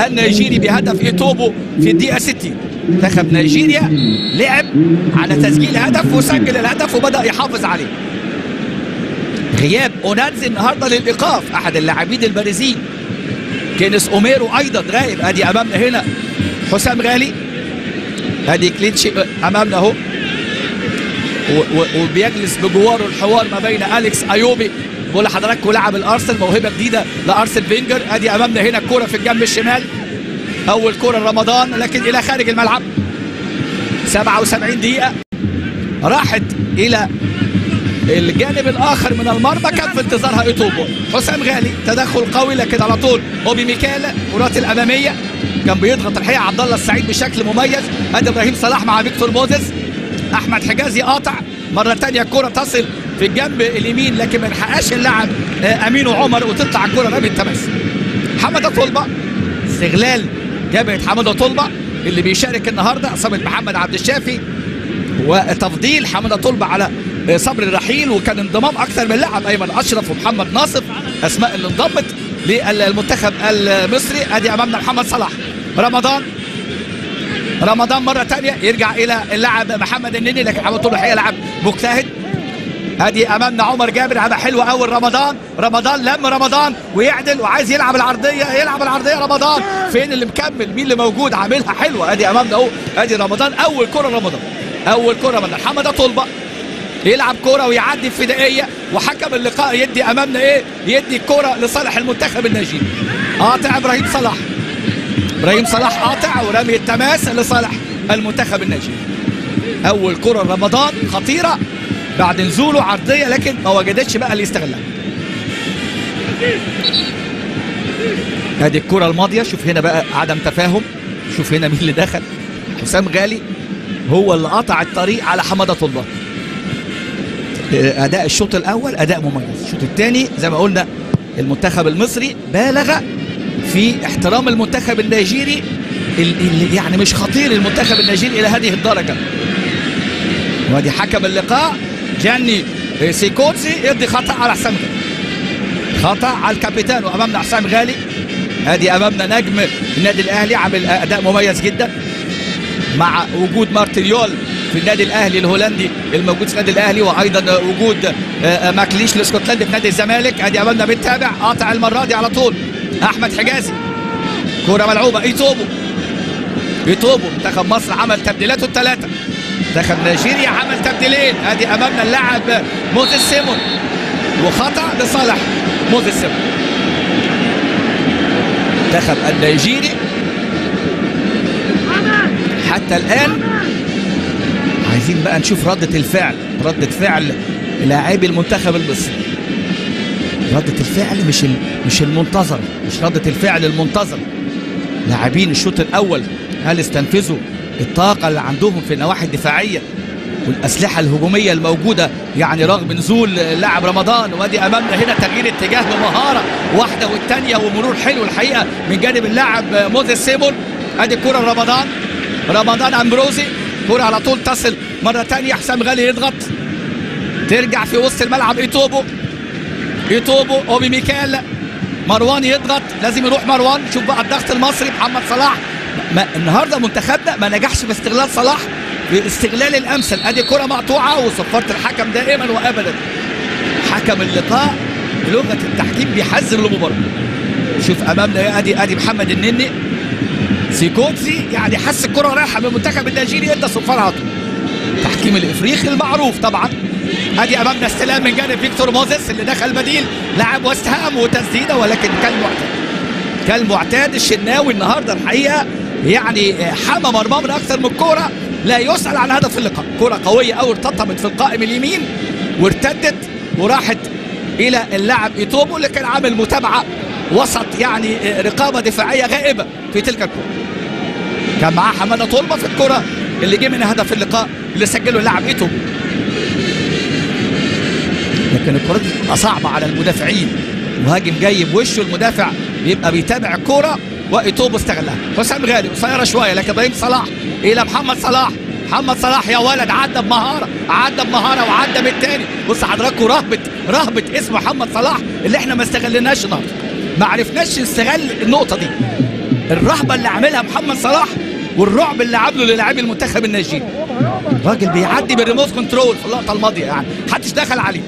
النيجيري بهدف إيتوبو في الدقيقة 60 منتخب نيجيريا لعب على تسجيل هدف وسجل الهدف وبدأ يحافظ عليه. غياب أونازي النهارده للإيقاف. أحد اللاعبين البارزين. كينيث أوميرو أيضا غائب ادي أمامنا هنا. حسام غالي. ادي كليتشي أمامنا أهو. وبيجلس بجواره الحوار ما بين أليكس أيوبي بقول لحضراتكم لاعب الأرسنال موهبة جديدة لأرسين فينجر. ادي أمامنا هنا الكوره في الجنب الشمال. أول كوره رمضان لكن إلى خارج الملعب. 77 دقيقة. راحت إلى الجانب الآخر من المرمى كان في انتظارها إيتوبو. حسام غالي تدخل قوي لكن على طول أوبي ميكال كرات الأمامية. كان بيضغط الحقيقة عبد الله السعيد بشكل مميز. ادي إبراهيم صلاح مع فيكتور موزيس. أحمد حجازي قاطع. مرة ثانية الكرة تصل في الجنب اليمين لكن ما يلحقهاش اللاعب امين عمر وتطلع الكرة رمي التماس. حمادة طلبة. استغلال جبهة حمادة طلبة اللي بيشارك النهارده اصابه محمد عبد الشافي. وتفضيل حمده طلبة على صبري الرحيل وكان انضمام أكثر من لاعب أيمن أشرف ومحمد ناصر أسماء اللي انضمت للمنتخب المصري أدي أمامنا محمد صلاح. رمضان رمضان مرة ثانية يرجع إلى اللاعب محمد النني لكن محمد طلبه الحقيقة لاعب مجتهد. ادي أمامنا عمر جابر هذا حلو قوي رمضان رمضان لم رمضان ويعدل وعايز يلعب العرضية يلعب العرضية. رمضان فين اللي مكمل؟ مين اللي موجود؟ عاملها حلوة. ادي أمامنا أهو. ادي رمضان أول كرة رمضان. أول كرة رمضان. حمده طلبة. يلعب كرة ويعدي دقيقة وحكم اللقاء يدي أمامنا إيه؟ يدي الكرة لصالح المنتخب النيجيري. قاطع إبراهيم صلاح. إبراهيم صلاح قاطع ورمي التماس لصالح المنتخب النيجيري. أول كرة رمضان خطيرة بعد نزوله عرضية لكن ما وجدتش بقى اللي يستغلها. ادي الكرة الماضية شوف هنا بقى عدم تفاهم شوف هنا مين اللي دخل حسام غالي هو اللي قطع الطريق على حمادة الله أداء الشوط الأول أداء مميز. الشوط الثاني زي ما قلنا المنتخب المصري بالغ في احترام المنتخب النيجيري اللي يعني مش خطير المنتخب النيجيري إلى هذه الدرجة. وادي حكم اللقاء. جاني سيكوتسي يدي خطأ على حسام غالي. خطأ على الكابيتان وامامنا حسام غالي. ادي أمامنا نجم النادي الأهلي عامل أداء مميز جدا. مع وجود مارتن يول في النادي الأهلي الهولندي الموجود في النادي الأهلي وأيضا وجود ماكليش الاسكتلندي في نادي الزمالك. أدي امامنا بنتابع قاطع المرة دي على طول. أحمد حجازي كورة ملعوبة. إيتوبو إيتوبو منتخب مصر عمل تبديلاته الثلاثة. منتخب نيجيريا عمل تبديلين. أدي امامنا اللاعب موزيس سيمون وخطأ لصالح موزيس سيمون. المنتخب النيجيري حتى الآن عايزين بقى نشوف ردة الفعل ردة فعل لاعبي المنتخب المصري. ردة الفعل مش مش المنتظر مش ردة الفعل المنتظر. لاعبين الشوط الأول هل استنفذوا الطاقة اللي عندهم في النواحي الدفاعية والأسلحة الهجومية الموجودة؟ يعني رغم نزول لاعب رمضان وأدي أمامنا هنا تغيير اتجاه بمهارة واحدة والثانية ومرور حلو الحقيقة من جانب اللاعب موزيس سيمون أدي كرة رمضان رمضان أمبروزي كرة على طول تصل مرة ثانية حسام غالي يضغط. ترجع في وسط الملعب إيتوبو. إيتوبو أوبي ميكال مروان يضغط. لازم يروح مروان. شوف بقى الضغط المصري محمد صلاح. ما النهارده منتخبنا ما نجحش في استغلال صلاح باستغلال الأمثل. أدي كرة مقطوعة وصفاره الحكم دائما وابدا. حكم اللقاء بلغة التحكيم بيحزم المباراه شوف أمامنا ادي أدي محمد النني. سيكوتسي يعني حس الكرة رايحة من المنتخب النيجيري ادى صفاره على طول التحكيم الإفريقي المعروف طبعا. ادي أمامنا استلام من جانب فيكتور موزيس اللي دخل بديل. لاعب وست هام وتسديدة ولكن كالمعتاد. كالمعتاد الشناوي النهارده الحقيقة يعني حمى مرماه من أكثر من كورة. لا يسأل عن هدف اللقاء. كره قوية قوي ارتطمت في القائم اليمين وارتدت وراحت إلى اللاعب إيتوبو اللي كان عامل متابعة وسط يعني رقابة دفاعية غائبة في تلك الكره كان معاه حمادة طلبه في الكره اللي جه من هدف اللقاء. اللي سجله اللاعب ايتوبو لكن الكرات بتبقى صعبة على المدافعين. مهاجم جاي بوشه المدافع بيبقى بيتابع الكوره وايتوبو استغلها حسام غالي قصيرة شوية لكن إبراهيم صلاح إلى محمد صلاح. محمد صلاح يا ولد عدى بمهارة عدى بمهارة وعدى بالتاني بص حضراتكم رهبة رهبة اسم محمد صلاح اللي إحنا ما استغلناش النهارده. ما عرفناش نستغل النقطة دي. الرهبة اللي عاملها محمد صلاح والرعب اللي عامله للاعبي المنتخب النيجيري. الراجل بيعدي بالريموت كنترول في اللقطة الماضية يعني. محدش دخل عليه.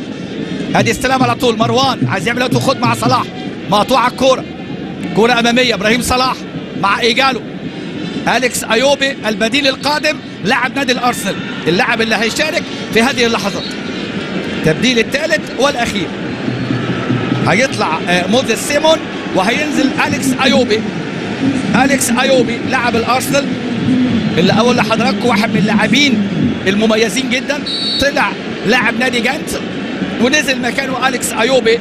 ادي استلام على طول. مروان عايز يعمل خد مع صلاح. مقطوعة الكورة. كورة أمامية. إبراهيم صلاح مع إيجالو. أليكس أيوبي البديل القادم لاعب نادي الأرسنال. اللاعب اللي هيشارك في هذه اللحظات. تبديل الثالث والأخير. هيطلع موزيس سيمون وهينزل أليكس أيوبي. أليكس أيوبي لاعب الأرسنال. اللي أقول لحضراتكم واحد من اللاعبين المميزين جدا. طلع لاعب نادي جانت ونزل مكانه أليكس أيوبي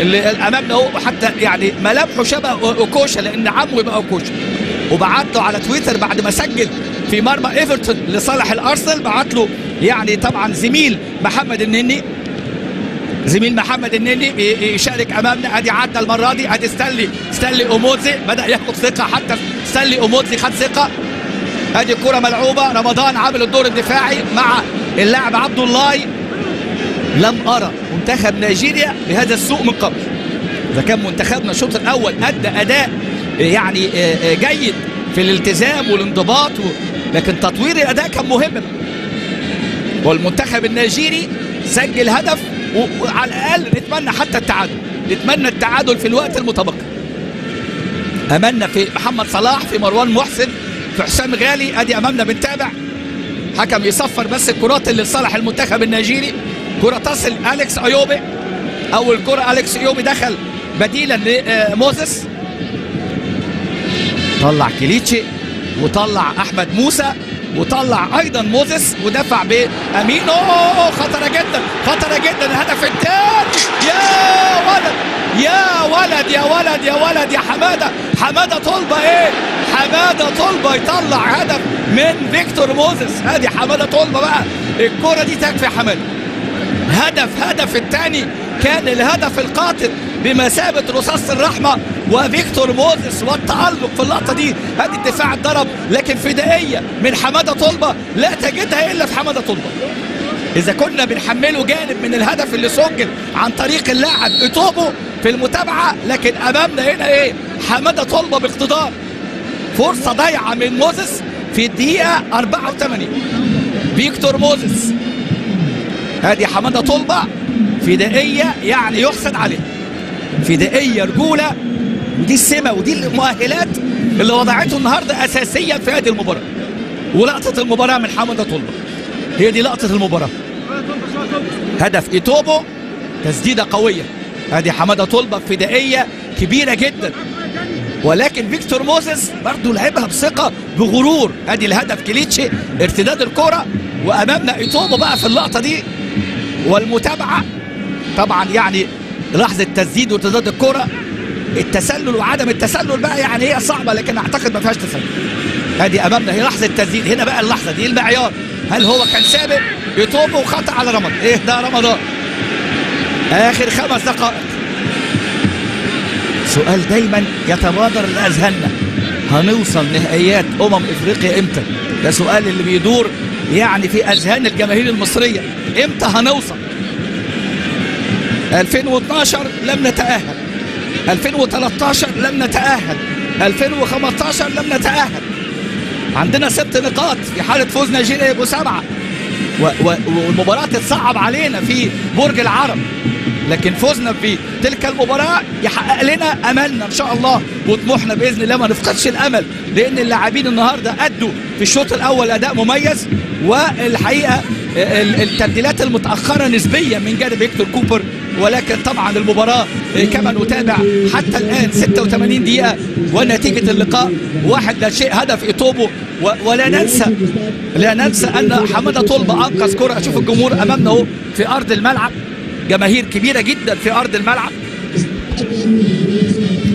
اللي أمامنا اهو حتى يعني ملامحه شبه أوكوشا لأن عمه يبقى أوكوشا. وبعت له على تويتر بعد ما سجل في مرمى إيفرتون لصالح الأرسنال بعت له يعني طبعا زميل محمد النني. زميل محمد النني يشارك أمامنا. أدي عدى المرة دي أدي ستانلي ستانلي أوموزي بدأ ياخد ثقة حتى ستانلي أوموزي خد ثقة. ادي الكره ملعوبة. رمضان عامل الدور الدفاعي مع اللاعب عبد الله. لم أرى منتخب نيجيريا بهذا السوء من قبل. إذا كان منتخبنا الشوط الأول أدى أداء يعني جيد في الالتزام والانضباط. لكن تطوير الأداء كان مهم. والمنتخب النيجيري سجل هدف وعلى الأقل نتمنى حتى التعادل. نتمنى التعادل في الوقت المتبقي. املنا في محمد صلاح في مروان محسن حسام غالي ادي امامنا بنتابع. حكم يصفر بس الكرات اللي لصالح المنتخب النيجيري. كرة تصل أليكس أيوبي. أول كرة أليكس أيوبي دخل بديلا لموزيس طلع كليتشي وطلع أحمد موسى وطلع أيضا موزيس ودفع بأمين أوه خطرة جدا خطرة جدا. الهدف الثاني يا ولد يا ولد يا ولد يا ولد يا حمادة. حمادة طلبة إيه؟ حمادة طلبة يطلع هدف من فيكتور موزيس. ادي حمادة طلبة بقى. الكرة دي تكفي حمادة. هدف هدف الثاني كان الهدف القاتل بمثابة رصاص الرحمة وفيكتور موزيس والتألق في اللقطة دي. ادي الدفاع اتضرب لكن فدائية من حمادة طلبة لا تجدها إلا في حمادة طلبة. إذا كنا بنحمله جانب من الهدف اللي سجل عن طريق اللاعب إيتوبو في المتابعة لكن أمامنا هنا إيه؟ حمادة طلبة باقتدار. فرصة ضايعة من موزيس في الدقيقة 84 فيكتور موزيس هذه حمادة طلبة فدائية يعني يحسد عليها فدائية رجولة ودي السمة ودي المؤهلات اللي وضعته النهاردة أساسيا في هذه المباراة. ولقطة المباراة من حمادة طلبة. هي دي لقطة المباراة. هدف إيتوبو. تسديدة قوية. هذه حمادة طلبة فدائية كبيرة جدا. ولكن فيكتور موزيس برضه لعبها بثقة بغرور. أدي الهدف كليتشي ارتداد الكرة وأمامنا ايتوبو بقى في اللقطة دي. والمتابعة طبعا يعني لحظة تسديد وارتداد الكرة. التسلل وعدم التسلل بقى يعني هي صعبة لكن أعتقد ما فيهاش تسلل. أدي أمامنا هي لحظة تسديد. هنا بقى اللحظة دي المعيار. هل هو كان سابق ايتوبو وخطأ على رمضان. إيه ده رمضان؟ آخر خمس دقائق. سؤال دايما يتبادر لاذهاننا هنوصل نهائيات أمم إفريقيا إمتى؟ ده سؤال اللي بيدور يعني في أذهان الجماهير المصرية. إمتى هنوصل؟ 2012 لم نتأهل. 2013 لم نتأهل. 2015 لم نتأهل. عندنا ست نقاط في حالة فوز نيجيريا يبقوا سبعه والمباراة تتصعب علينا في برج العرب. لكن فوزنا في تلك المباراة يحقق لنا أملنا إن شاء الله وطموحنا بإذن الله. ما نفقدش الأمل لأن اللاعبين النهارده أدوا في الشوط الأول أداء مميز والحقيقة ال- التبديلات المتأخرة نسبيا من جانب هيكتور كوبر. ولكن طبعا المباراة كما نتابع حتى الآن 86 دقيقة ونتيجة اللقاء. واحد لا شيء هدف إيتوبو. و- ولا ننسى لا ننسى أن حمادة طلبه أنقذ كرة. أشوف الجمهور أمامنا أهو في أرض الملعب. جماهير كبيرة جدا في أرض الملعب.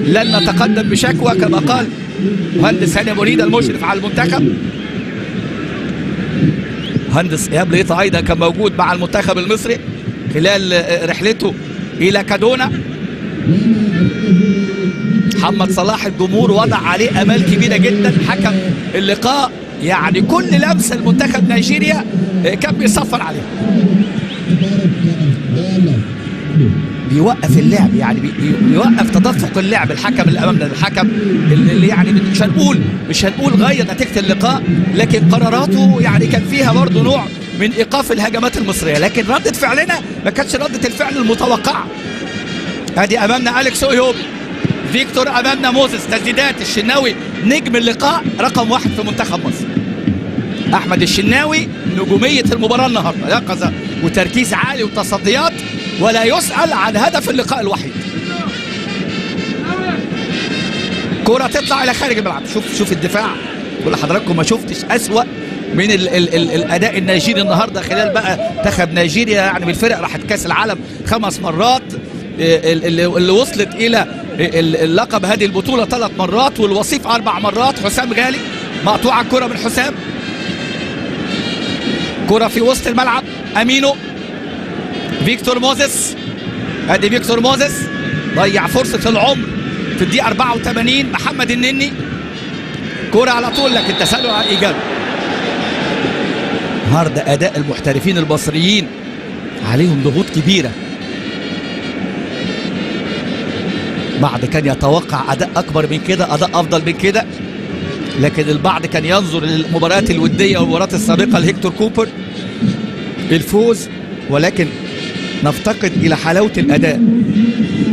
لن نتقدم بشكوى كما قال مهندس هاني مريد المشرف على المنتخب. مهندس إيهاب ليطا أيضا كان موجود مع المنتخب المصري خلال رحلته إلى كادونا. محمد صلاح الجمهور وضع عليه أمال كبيرة جدا. حكم اللقاء. يعني كل لمسه لمنتخب نيجيريا كان بيصفر عليه. بيوقف اللعب يعني بي- بي- بيوقف تدفق اللعب الحكم اللي أمامنا الحكم اللي يعني مش هنقول مش هنقول غير نتيجة اللقاء لكن قراراته يعني كان فيها برضه نوع من إيقاف الهجمات المصرية. لكن ردة فعلنا ما كانتش ردة الفعل المتوقعة. ادي أمامنا أليكس اويوبي فيكتور أمامنا موزيس تسديدات الشناوي نجم اللقاء رقم واحد في منتخب مصر. أحمد الشناوي نجومية المباراة النهارده. يقظه وتركيز عالي وتصديات ولا يسأل عن هدف اللقاء الوحيد. كرة تطلع إلى خارج الملعب. شوف شوف الدفاع. بقول لحضراتكم ما شفتش أسوأ من ال ال ال الاداء النيجيري النهارده خلال بقى منتخب نيجيريا يعني بالفرق. راحت كأس العالم خمس مرات. ال- اللي, وصلت إلى ال- اللقب هذه البطولة ثلاث مرات والوصيف أربع مرات. حسام غالي مقطوعه الكرة من حسام. كرة في وسط الملعب. أمينو. فيكتور موزيس. أدي فيكتور موزيس. ضيع فرصة العمر في الدقيقة 84 محمد النني. كرة على طول لكن تسلل على إيجالو. النهارده أداء المحترفين المصريين عليهم ضغوط كبيرة. بعض كان يتوقع أداء أكبر من كده أداء أفضل من كده. لكن البعض كان ينظر للمباريات الودية والمباريات السابقة لهيكتور كوبر. الفوز ولكن نفتقد إلى حلاوة الأداء.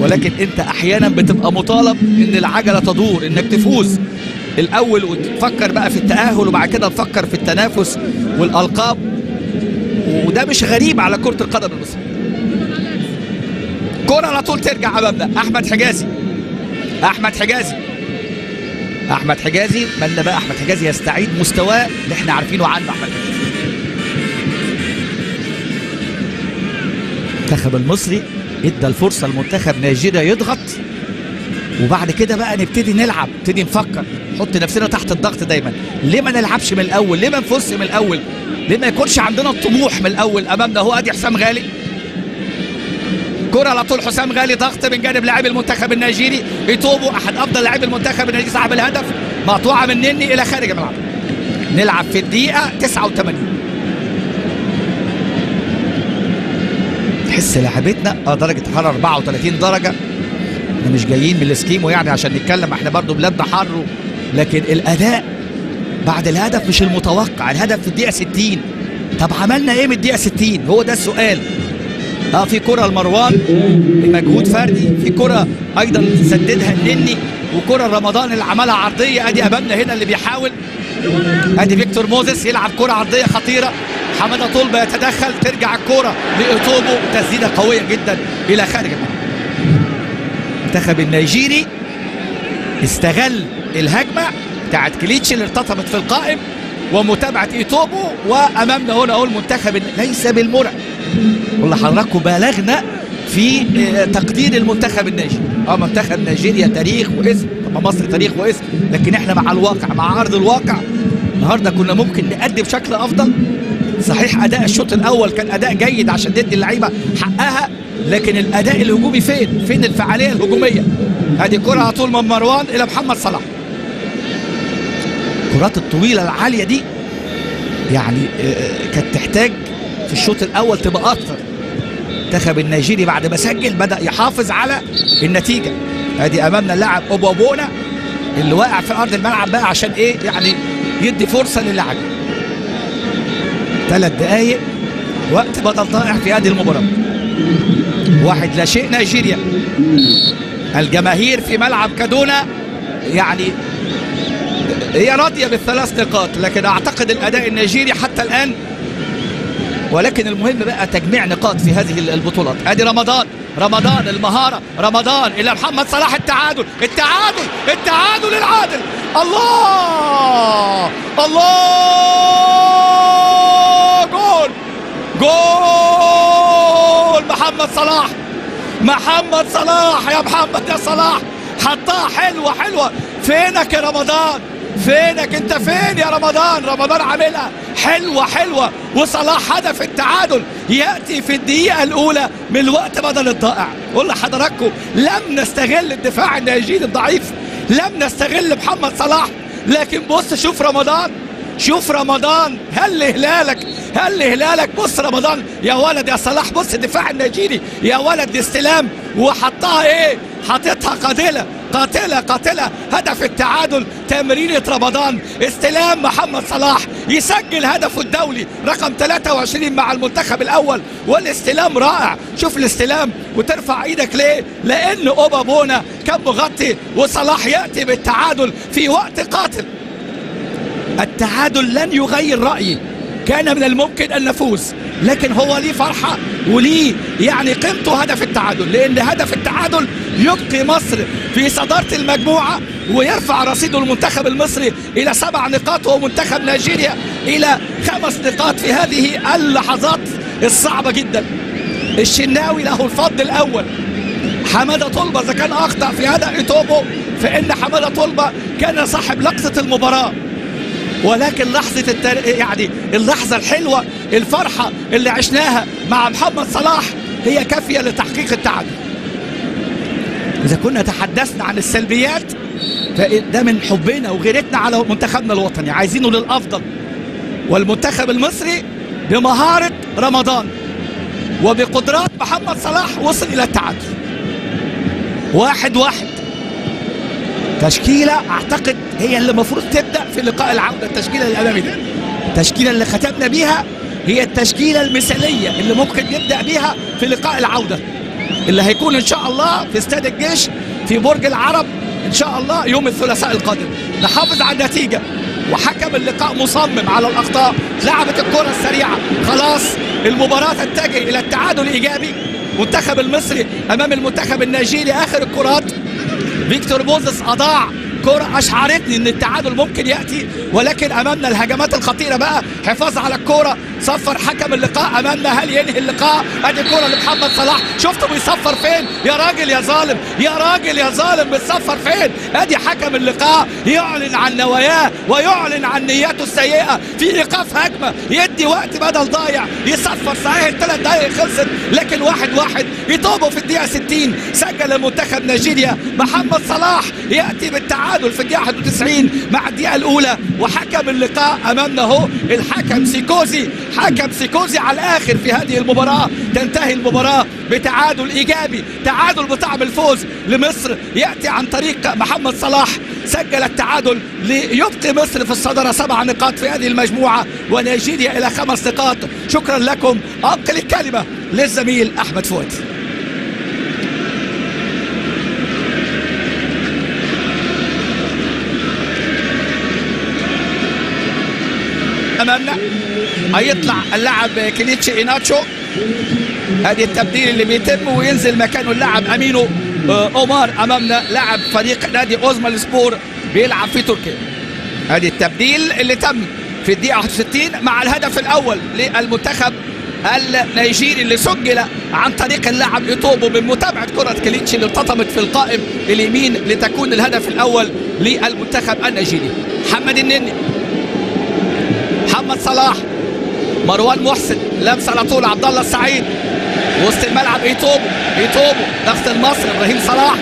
ولكن أنت أحيانا بتبقى مطالب إن العجلة تدور إنك تفوز. الأول وتفكر بقى في التأهل وبعد كده تفكر في التنافس والألقاب. وده مش غريب على كرة القدم المصريه كرة على طول ترجع أمامنا. أحمد حجازي. أحمد حجازي. أحمد حجازي اتمنى بقى أحمد حجازي يستعيد مستواه اللي إحنا عارفينه عنه أحمد حجازي. المنتخب المصري ادى الفرصة لمنتخب نيجيريا يضغط. وبعد كده بقى نبتدي نلعب نبتدي نفكر نحط نفسنا تحت الضغط دايما. ليه ما نلعبش من الأول؟ ليه ما نفوزش من الأول؟ ليه ما يكونش عندنا الطموح من الأول؟ أمامنا هو أدي حسام غالي. كرة على طول حسام غالي ضغط من جانب لاعب المنتخب النيجيري. إيتوبو أحد أفضل لاعبي المنتخب النيجيري صاحب الهدف. مقطوعة من نني إلى خارج الملعب. نلعب في الدقيقة 89 تحس لعبتنا. آه درجة الحراره 34 درجة. إحنا مش جايين من الاسكيمو يعني عشان نتكلم إحنا برضو بلادنا حر. لكن الأداء بعد الهدف مش المتوقع. الهدف في الدقيقة 60 طب عملنا إيه من الدقيقة 60 هو ده السؤال. آه في كرة لمروان بمجهود فردي. في كرة أيضا سددها النني. وكرة رمضان اللي عملها عرضية. أدي امامنا هنا اللي بيحاول. أدي فيكتور موزيس يلعب كرة عرضية خطيرة. حماده طلبه يتدخل ترجع الكره لايطوبو تسديدة قوية جدا إلى خارج المنتخب النيجيري استغل الهجمة بتاعت كليتشي اللي ارتطمت في القائم ومتابعة ايتوبو وأمامنا هنا أهو المنتخب ليس بالمرعب والله حضراتكم بالغنا في آه، تقدير المنتخب النيجيري. آه منتخب نيجيريا تاريخ واسم طب مصر تاريخ واسم لكن إحنا مع الواقع مع أرض الواقع. النهارده كنا ممكن نأدي بشكل أفضل صحيح أداء الشوط الأول كان أداء جيد عشان ندي اللعيبة حقها لكن الأداء الهجومي فين؟ فين الفعالية الهجومية؟ ادي كرة على طول من مروان إلى محمد صلاح. الكرات الطويلة العالية دي يعني آه، كانت تحتاج في الشوط الأول تبقى أكتر المنتخب النيجيري بعد ما سجل بدأ يحافظ على النتيجة. ادي أمامنا اللاعب اوبوبونا اللي واقع في أرض الملعب بقى عشان إيه؟ يعني يدي فرصة للاعب. ثلاث دقايق وقت بدل ضائع في هذه المباراة. واحد لا شيء نيجيريا. الجماهير في ملعب كادونا يعني هي راضية بالثلاث نقاط لكن أعتقد الأداء النيجيري حتى الآن ولكن المهم بقى تجميع نقاط في هذه البطولات. أدي رمضان رمضان المهارة رمضان إلى محمد صلاح التعادل التعادل التعادل العادل. الله! الله! جول! محمد صلاح! محمد صلاح! يا محمد يا صلاح! حطها حلوة حلوة! فينك يا رمضان؟ فينك؟ انت فين يا رمضان؟ رمضان عاملها حلوة حلوة! وصلاح هدف التعادل يأتي في الدقيقة الأولى من الوقت بدل الضائع! قول لحضراتكم لم نستغل الدفاع النيجيري الضعيف! لم نستغل محمد صلاح! لكن بص شوف رمضان! شوف رمضان. هل هلالك هل هلالك بص رمضان. يا ولد يا صلاح بص الدفاع النيجيري. يا ولد الاستلام وحطها إيه؟ حطيتها قاتلة. قاتلة قاتلة. هدف التعادل. تمريرة رمضان. استلام محمد صلاح. يسجل هدفه الدولي. رقم 23 مع المنتخب الأول. والاستلام رائع. شوف الاستلام. وترفع إيدك ليه؟ لأن أوبا بونا كان مغطي. وصلاح يأتي بالتعادل في وقت قاتل. التعادل لن يغير رأيي. كان من الممكن أن نفوز لكن هو ليه فرحة وليه يعني قيمته هدف التعادل لأن هدف التعادل يبقي مصر في صدارة المجموعة ويرفع رصيد المنتخب المصري إلى سبع نقاط ومنتخب نيجيريا إلى خمس نقاط في هذه اللحظات الصعبة جدا. الشناوي له الفضل الأول. حمادة طلبة إذا كان أخطأ في هدف إيتوبو فإن حمادة طلبة كان صاحب لقطة المباراة. ولكن لحظة التر... يعني اللحظة الحلوة الفرحة اللي عشناها مع محمد صلاح هي كافية لتحقيق التعادل. إذا كنا تحدثنا عن السلبيات فده من حبنا وغيرتنا على منتخبنا الوطني عايزينه للأفضل. والمنتخب المصري بمهارة رمضان وبقدرات محمد صلاح وصل إلى التعادل. واحد واحد. تشكيلة أعتقد هي اللي المفروض تبدأ في لقاء العودة التشكيلة الأمامي ده التشكيلة اللي ختمنا بيها هي التشكيلة المثالية اللي ممكن يبدأ بيها في لقاء العودة اللي هيكون إن شاء الله في استاد الجيش في برج العرب إن شاء الله يوم الثلاثاء القادم. نحافظ على النتيجة وحكم اللقاء مصمم على الأخطاء لعبت الكرة السريعة. خلاص المباراة تتجه إلى التعادل الإيجابي. المنتخب المصري أمام المنتخب النيجيري آخر الكرات. فيكتور موزس أضاع. كرة أشعرتني أن التعادل ممكن يأتي ولكن أمامنا الهجمات الخطيرة بقى. حفاظ على الكرة صفر حكم اللقاء. أمامنا هل ينهي اللقاء؟ أدي الكرة لمحمد صلاح. شفته بيصفر فين؟ يا راجل يا ظالم يا راجل يا ظالم بتصفر فين؟ أدي حكم اللقاء. يعلن عن نواياه ويعلن عن نياته السيئة. في إيقاف هجمة يدي وقت بدل ضايع. يصفر صحيح الثلاث دقايق خلصت لكن واحد واحد. يطوبوا في الدقيقة 60 سجل المنتخب نيجيريا محمد صلاح. يأتي بالتعادل. في الدقيقة 91 مع الدقيقة الأولى وحكم اللقاء أمامنا هو الحكم سيكوزي حكم سيكوزي على الآخر في هذه المباراة. تنتهي المباراة بتعادل إيجابي تعادل بطعم الفوز لمصر. يأتي عن طريق محمد صلاح. سجل التعادل ليبقي مصر في الصدارة سبع نقاط في هذه المجموعة ونيجيريا إلى خمس نقاط. شكرا لكم. أنقل الكلمة للزميل أحمد فؤاد امامنا هيطلع اللاعب كليتشي ايناتشو ادي التبديل اللي بيتم وينزل مكانه اللاعب أمينو أومار امامنا لاعب فريق نادي أوزمانلي سبور بيلعب في تركيا. ادي التبديل اللي تم في الدقيقة 61 مع الهدف الأول للمنتخب النيجيري اللي سجل عن طريق اللاعب إيتوبو من متابعة كرة كليتشي اللي ارتطمت في القائم اليمين لتكون الهدف الأول للمنتخب النيجيري. محمد النني. محمد صلاح مروان محسن لمسه على طول عبد الله السعيد وسط الملعب ايتوبو ايتوبو ضغط المصري إبراهيم صلاح.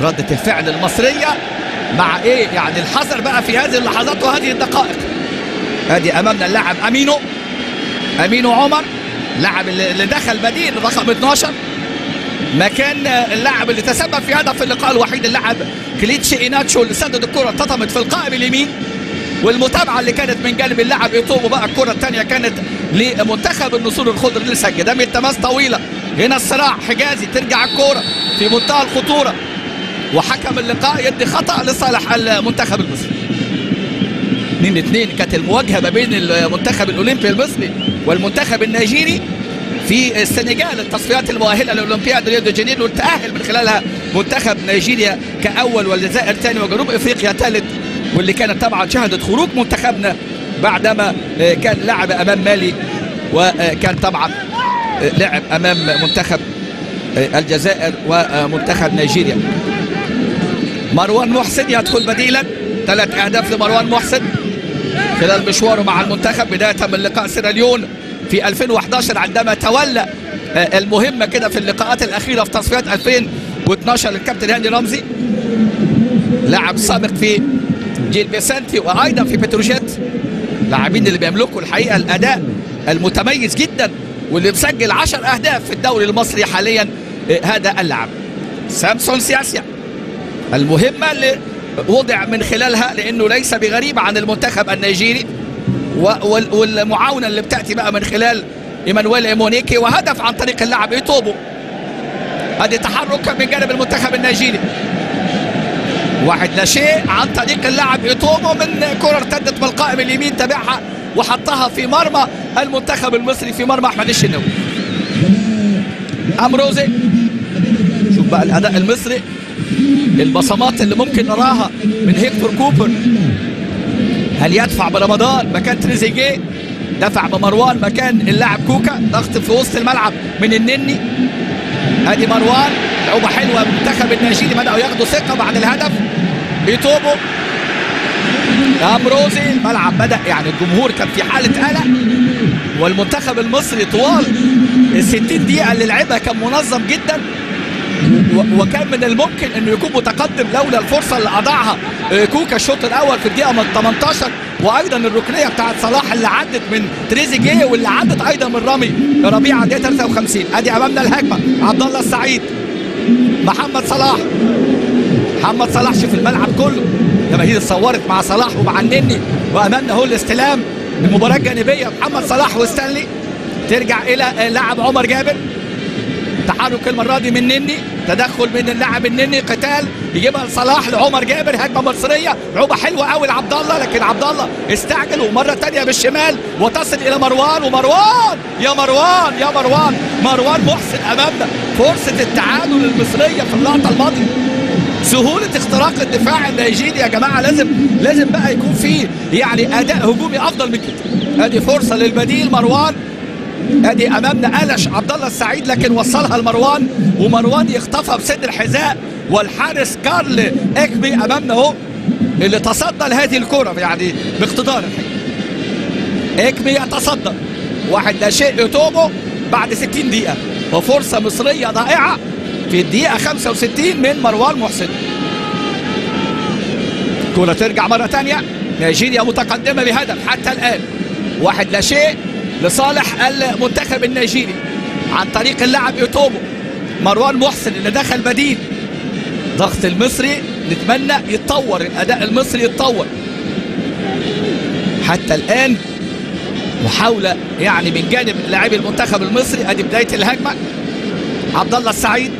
ردة الفعل المصرية مع إيه؟ يعني الحذر بقى في هذه اللحظات وهذه الدقائق. ادي أمامنا اللاعب أمينو أمينو عمر لاعب اللي دخل بديل رقم 12 مكان اللاعب اللي تسبب في هدف اللقاء الوحيد اللاعب كليتشي إيناتشو اللي سدد الكرة اتطمت في القائم اليمين. والمتابعة اللي كانت من جانب اللاعب ايتوبو بقى الكرة الثانية كانت لمنتخب النسور الخضر اللي سجل ده التماس طويلة. هنا الصراع حجازي. ترجع الكورة في منتهى الخطورة. وحكم اللقاء يدي خطأ لصالح المنتخب المصري. 2 2 كانت المواجهة ما بين المنتخب الأولمبي المصري والمنتخب النيجيري في السنغال. التصفيات المؤهلة لاولمبياد ريو دي جانيرو تأهل من خلالها منتخب نيجيريا كأول والجزائر ثاني وجنوب إفريقيا ثالث واللي كانت طبعا شهدت خروج منتخبنا بعدما كان لعب أمام مالي وكان طبعا لعب أمام منتخب الجزائر ومنتخب نيجيريا. مروان محسن يدخل بديلا. ثلاث أهداف لمروان محسن. خلال مشواره مع المنتخب بداية من لقاء سيراليون في 2011 عندما تولى المهمة كده في اللقاءات الأخيرة في تصفيات 2012 للكابتن هاني رمزي. لاعب سابق في جيل بيسانتي وأيضا في بتروجيت لاعبين اللي بيملكوا الحقيقة الأداء المتميز جدا واللي مسجل 10 أهداف في الدوري المصري حاليا هذا اللاعب. سامسون سياسيا. المهمة اللي وضع من خلالها لأنه ليس بغريب عن المنتخب النيجيري والمعاونة اللي بتأتي بقى من خلال إيمانويل إيمونيكي وهدف عن طريق اللاعب إيتوبو. ادي تحرك من جانب المنتخب النيجيري. واحد لا شيء عن طريق اللاعب ايتوبو من كرة ارتدت بالقائم اليمين تابعها وحطها في مرمى المنتخب المصري في مرمى أحمد الشناوي. أمروزي شوف بقى الأداء المصري البصمات اللي ممكن نراها من هيكتور كوبر. هل يدفع برمضان؟ مكان تريزيجيه. دفع بمروان مكان اللاعب كوكا. ضغط في وسط الملعب من النني. أدي مروان لعوبة حلوة المنتخب النيجيري بدأوا ياخدوا ثقة بعد الهدف. بيتوبوا. امروزي الملعب بدأ يعني الجمهور كان في حالة قلق. والمنتخب المصري طوال ال 60 دقيقة اللي لعبها كان منظم جدا. وكان من الممكن إنه يكون متقدم لولا الفرصة اللي اضاعها كوكا الشوط الأول في الدقيقة 18 وأيضا الركنية بتاعت صلاح اللي عدت من تريزيجيه واللي عدت أيضا من رامي. ربيعة دقيقة 53 أدي أمامنا الهجمة. عبد الله السعيد. محمد صلاح. محمد صلاح شوف الملعب كله. جماهير اتصورت مع صلاح ومع النني وامامنا هو الاستلام المباراه الجانبيه محمد صلاح وستانلي ترجع إلى لاعب عمر جابر. تحرك المرة دي من نني. تدخل من اللاعب النني قتال. يجيبها لصلاح لعمر جابر هجمة مصرية. لعوبة حلوة قوي لعبد الله لكن عبد الله استعجل ومرة ثانية بالشمال وتصل إلى مروان. ومروان! يا مروان! يا مروان! مروان محسن امامنا فرصة التعادل المصرية في اللقطة الماضية. سهولة اختراق الدفاع النيجيري يا جماعة. لازم لازم بقى يكون فيه يعني أداء هجومي أفضل من كده. أدي فرصة للبديل مروان. أدي أمامنا قلش عبد الله السعيد لكن وصلها لمروان ومروان يخطفها بسد الحذاء والحارس كارل إكبي أمامنا أهو اللي تصدى لهذه الكرة يعني باقتدار. إكبي يتصدى. واحد لا شيء يتوبه بعد 60 دقيقة. وفرصة مصرية ضائعة. في الدقيقة 65 من مروان محسن. كرة ترجع مرة ثانية نيجيريا متقدمة بهدف حتى الآن. واحد لا شيء لصالح المنتخب النيجيري. عن طريق اللاعب يوتوبو مروان محسن اللي دخل بديل. ضغط المصري نتمنى يتطور. الأداء المصري يتطور. حتى الآن محاولة يعني من جانب لاعبي المنتخب المصري أدي بداية الهجمة. عبد الله السعيد.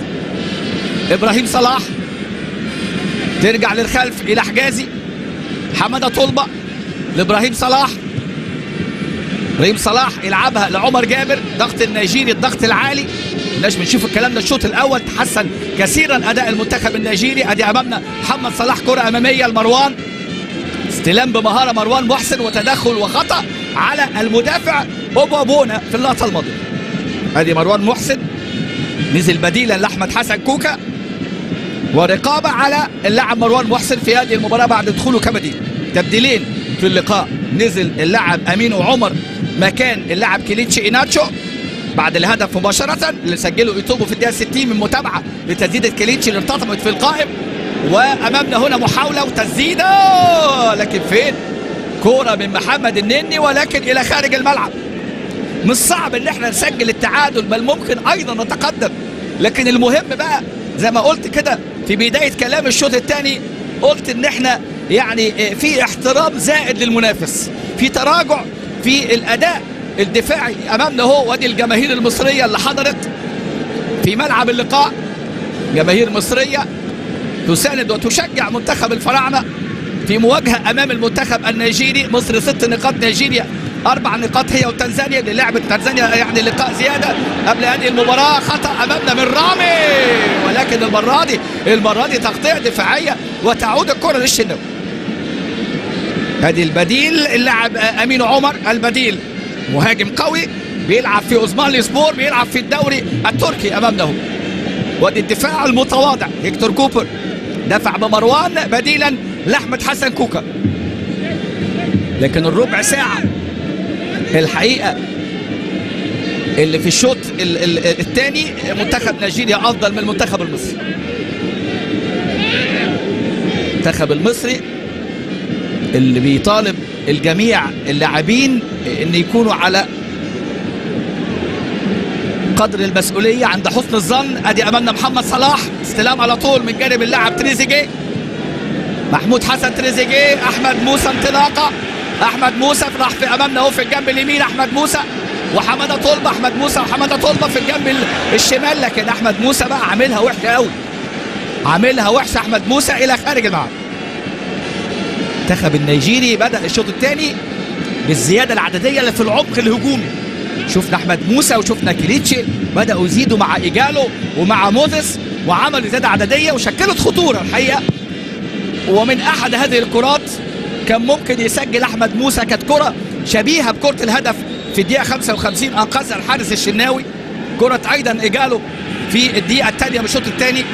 إبراهيم صلاح. ترجع للخلف إلى حجازي. حمادة طلبة لإبراهيم صلاح. إبراهيم صلاح يلعبها لعمر جابر ضغط النيجيري الضغط العالي. الناس بنشوف الكلام ده الشوط الأول تحسن كثيرا أداء المنتخب النيجيري. ادي أمامنا محمد صلاح كرة أمامية لمروان. استلام بمهارة مروان محسن وتدخل وخطأ على المدافع اوبا بونا في اللقطة الماضية. أدي مروان محسن نزل بديلا لأحمد حسن كوكا. ورقابة على اللاعب مروان محسن في هذه المباراة بعد دخوله كبديل. تبديلين في اللقاء. نزل اللاعب أمين وعمر مكان اللاعب كيليتشي إيناتشو. بعد الهدف مباشرة اللي سجله إيتوبو في الدقيقة 60 من متابعة لتسديدة كيليتشي اللي ارتطمت في القائم. وأمامنا هنا محاولة وتسديدة. لكن فين؟ كورة من محمد النني ولكن إلى خارج الملعب. مش صعب إن إحنا نسجل التعادل بل ممكن أيضا نتقدم. لكن المهم بقى زي ما قلت كده في بداية كلام الشوط الثاني قلت إن إحنا يعني في احترام زائد للمنافس في تراجع في الأداء الدفاعي أمامنا هو وادي الجماهير المصرية اللي حضرت في ملعب اللقاء جماهير مصرية تساند وتشجع منتخب الفراعنة في مواجهة أمام المنتخب النيجيري. مصر ست نقاط نيجيريا أربع نقاط هي وتنزانيا اللي لعبت تنزانيا يعني لقاء زيادة قبل هذه المباراة خطأ أمامنا من رامي. ولكن المره دي المره دي تغطيه دفاعية وتعود الكرة للشناوي ادي البديل اللاعب أمين عمر البديل. مهاجم قوي بيلعب في عثمانلي سبور بيلعب في الدوري التركي امامنا اهو ادي الدفاع المتواضع هيكتور كوبر. دفع بمروان بديلا لأحمد حسن كوكا. لكن الربع ساعة الحقيقة اللي في الشوط الثاني منتخب نيجيريا أفضل من المنتخب المصري. المنتخب المصري اللي بيطالب الجميع اللاعبين إن يكونوا على قدر المسؤولية عند حسن الظن. أدي أمامنا محمد صلاح. استلام على طول من جانب اللاعب تريزيجيه. محمود حسن تريزيجيه. أحمد موسى انطلاقة. أحمد موسى راح في أمامنا اهو في الجنب اليمين. أحمد موسى وحمادة طلبة أحمد موسى وحمادة طلبة في الجنب الشمال لكن أحمد موسى بقى عاملها وحشة قوي عاملها وحشة أحمد موسى إلى خارج الملعب. المنتخب النيجيري بدأ الشوط الثاني بالزيادة العددية اللي في العمق الهجومي. شفنا أحمد موسى وشفنا كليتشي بدأوا يزيدوا مع إيجالو ومع موزيس وعملوا زيادة عددية وشكلت خطورة الحقيقة. ومن أحد هذه الكرات كان ممكن يسجل أحمد موسى كانت كرة شبيهة بكرة الهدف في الدقيقة 55 انقذها الحارس الشناوي كرة أيضا ايجالو في الدقيقة الثانية من الشوط الثاني.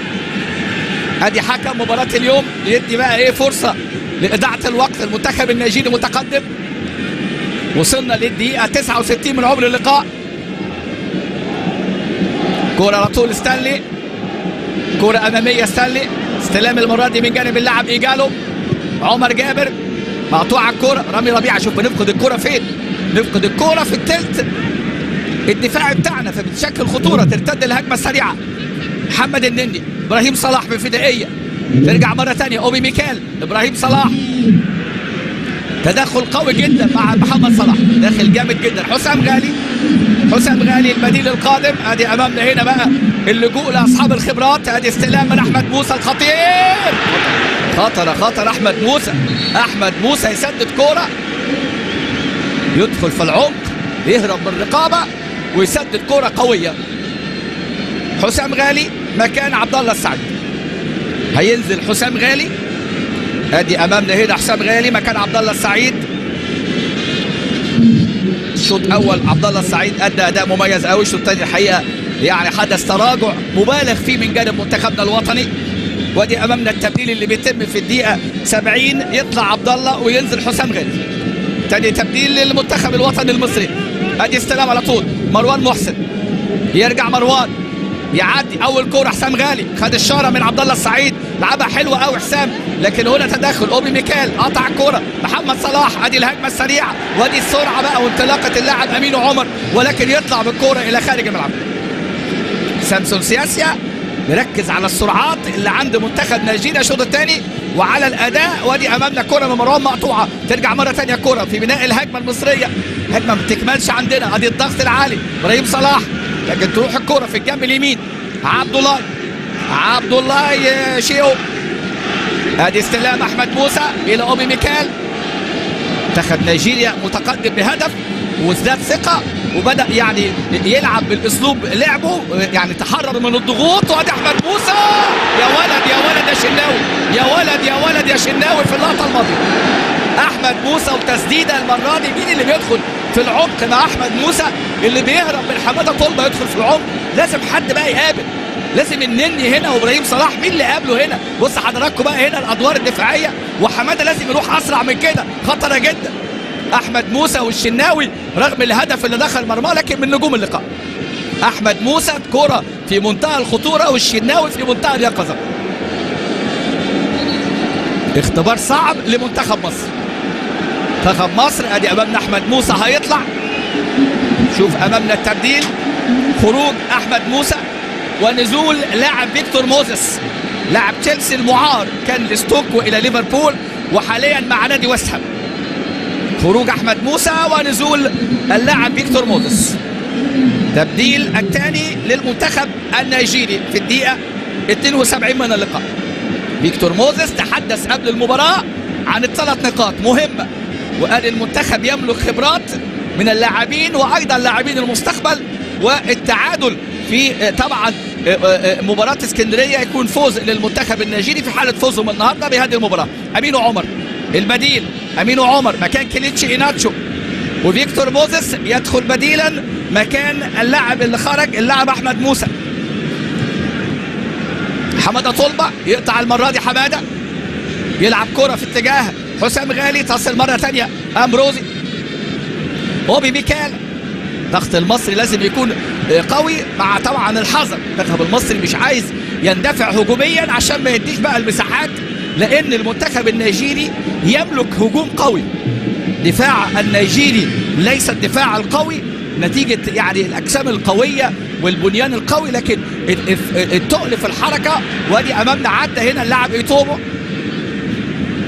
ادي حكم مباراة اليوم يدي بقى إيه فرصة لإضاعة الوقت المنتخب النيجيري متقدم وصلنا للدقيقة 69 من عمر اللقاء. كرة على طول ستانلي. كرة أمامية ستانلي. استلام المرة دي من جانب اللاعب إيجالو. عمر جابر. مقطوعة الكرة. رامي ربيعة. شوف بنفقد الكرة فين. نفقد الكره في الثلث الدفاعي بتاعنا فبتشكل خطورة ترتد الهجمه السريعه محمد النني إبراهيم صلاح بفدائيه ترجع مرة ثانية أوبي ميكال إبراهيم صلاح. تدخل قوي جدا مع محمد صلاح. داخل جامد جدا. حسام غالي حسام غالي البديل القادم. أدي أمامنا هنا بقى اللجوء لأصحاب الخبرات. أدي استلام من أحمد موسى الخطير. خطر خطر. أحمد موسى أحمد موسى يسدد كورة. يدخل في العمق يهرب من الرقابه ويسدد كوره قوية. حسام غالي مكان عبد الله السعيد هينزل حسام غالي. أدي أمامنا هنا حسام غالي مكان عبد الله السعيد. الشوط أول عبد الله السعيد أدى أداء مميز قوي الشوط الثاني الحقيقة يعني حدث تراجع مبالغ فيه من جانب منتخبنا الوطني. وأدي أمامنا التبديل اللي بيتم في الدقيقة 70 يطلع عبد الله وينزل حسام غالي. تاني تبديل للمنتخب الوطني المصري. أدي استلام على طول. مروان محسن. يرجع مروان. يعدي أول كورة. حسام غالي. خد الشارة من عبد الله السعيد. لعبها حلوة قوي حسام. لكن هنا تدخل أوبي ميكال قطع الكورة. محمد صلاح. أدي الهجمة السريعة. وأدي السرعة بقى وانطلاقة اللاعب امين عمر. ولكن يطلع بالكورة إلى خارج الملعب. سامسون سياسيا. مركز على السرعات اللي عند منتخب نيجيريا. الشوط الثاني. وعلى الأداء وأدي أمامنا كرة من مروان مقطوعة. ترجع مرة ثانية كرة في بناء الهجمة المصرية. هجمة ما بتكملش عندنا. أدي الضغط العالي. إبراهيم صلاح. لكن تروح الكرة في الجنب اليمين. عبد الله. عبد الله شيو. أدي استلام أحمد موسى إلى أوبي ميكال. منتخب نيجيريا متقدم بهدف. وازداد ثقة. وبدأ يعني يلعب بالأسلوب لعبه يعني تحرر من الضغوط. وادي أحمد موسى! يا ولد يا ولد يا شناوي! يا ولد يا ولد يا شناوي في اللقطة الماضية. أحمد موسى وتسديدة المرة دي مين اللي بيدخل في العمق مع أحمد موسى؟ اللي بيهرب من حمادة طلبة يدخل في العمق. لازم حد بقى يقابل. لازم النني هنا وإبراهيم صلاح مين اللي قابله هنا؟ بص حضراتكم بقى هنا الأدوار الدفاعية وحمادة لازم يروح أسرع من كده. خطرة جدا. أحمد موسى والشناوي رغم الهدف اللي دخل مرماه لكن من نجوم اللقاء. أحمد موسى كرة في منتهى الخطورة والشناوي في منتهى اليقظة. اختبار صعب لمنتخب مصر. منتخب مصر أدي أمامنا أحمد موسى هيطلع. شوف أمامنا التبديل خروج أحمد موسى ونزول لاعب فيكتور موزيس. لاعب تشيلسي المعار كان لستوك وإلى ليفربول وحاليا مع نادي ويست هام. خروج أحمد موسى ونزول اللاعب فيكتور موزيس تبديل الثاني للمنتخب النيجيري في الدقيقة 72 من اللقاء. فيكتور موزيس تحدث قبل المباراة عن الثلاث نقاط. مهمه وقال المنتخب يملك خبرات من اللاعبين وأيضا لاعبين المستقبل والتعادل في طبعا مباراة اسكندرية. يكون فوز للمنتخب النيجيري في حالة فوزهم النهاردة بهذه المباراة. أمينو عمر البديل أمينو عمر مكان كليتشي إيهيناتشو. وفيكتور موزيس يدخل بديلا مكان اللاعب اللي خرج اللاعب أحمد موسى. حمادة طلبة يقطع المرة دي حمادة. يلعب كرة في اتجاه حسام غالي تصل مرة ثانية أمروزي أوبي ميكال. ضغط المصري لازم يكون قوي مع طبعا الحذر المنتخب المصري مش عايز يندفع هجوميا عشان ما يديش بقى المساحات لأن المنتخب النيجيري يملك هجوم قوي. دفاع النيجيري ليس الدفاع القوي نتيجة يعني الأجسام القوية والبنيان القوي لكن التقل في الحركة وأدي أمامنا عدى هنا اللاعب إيتوبو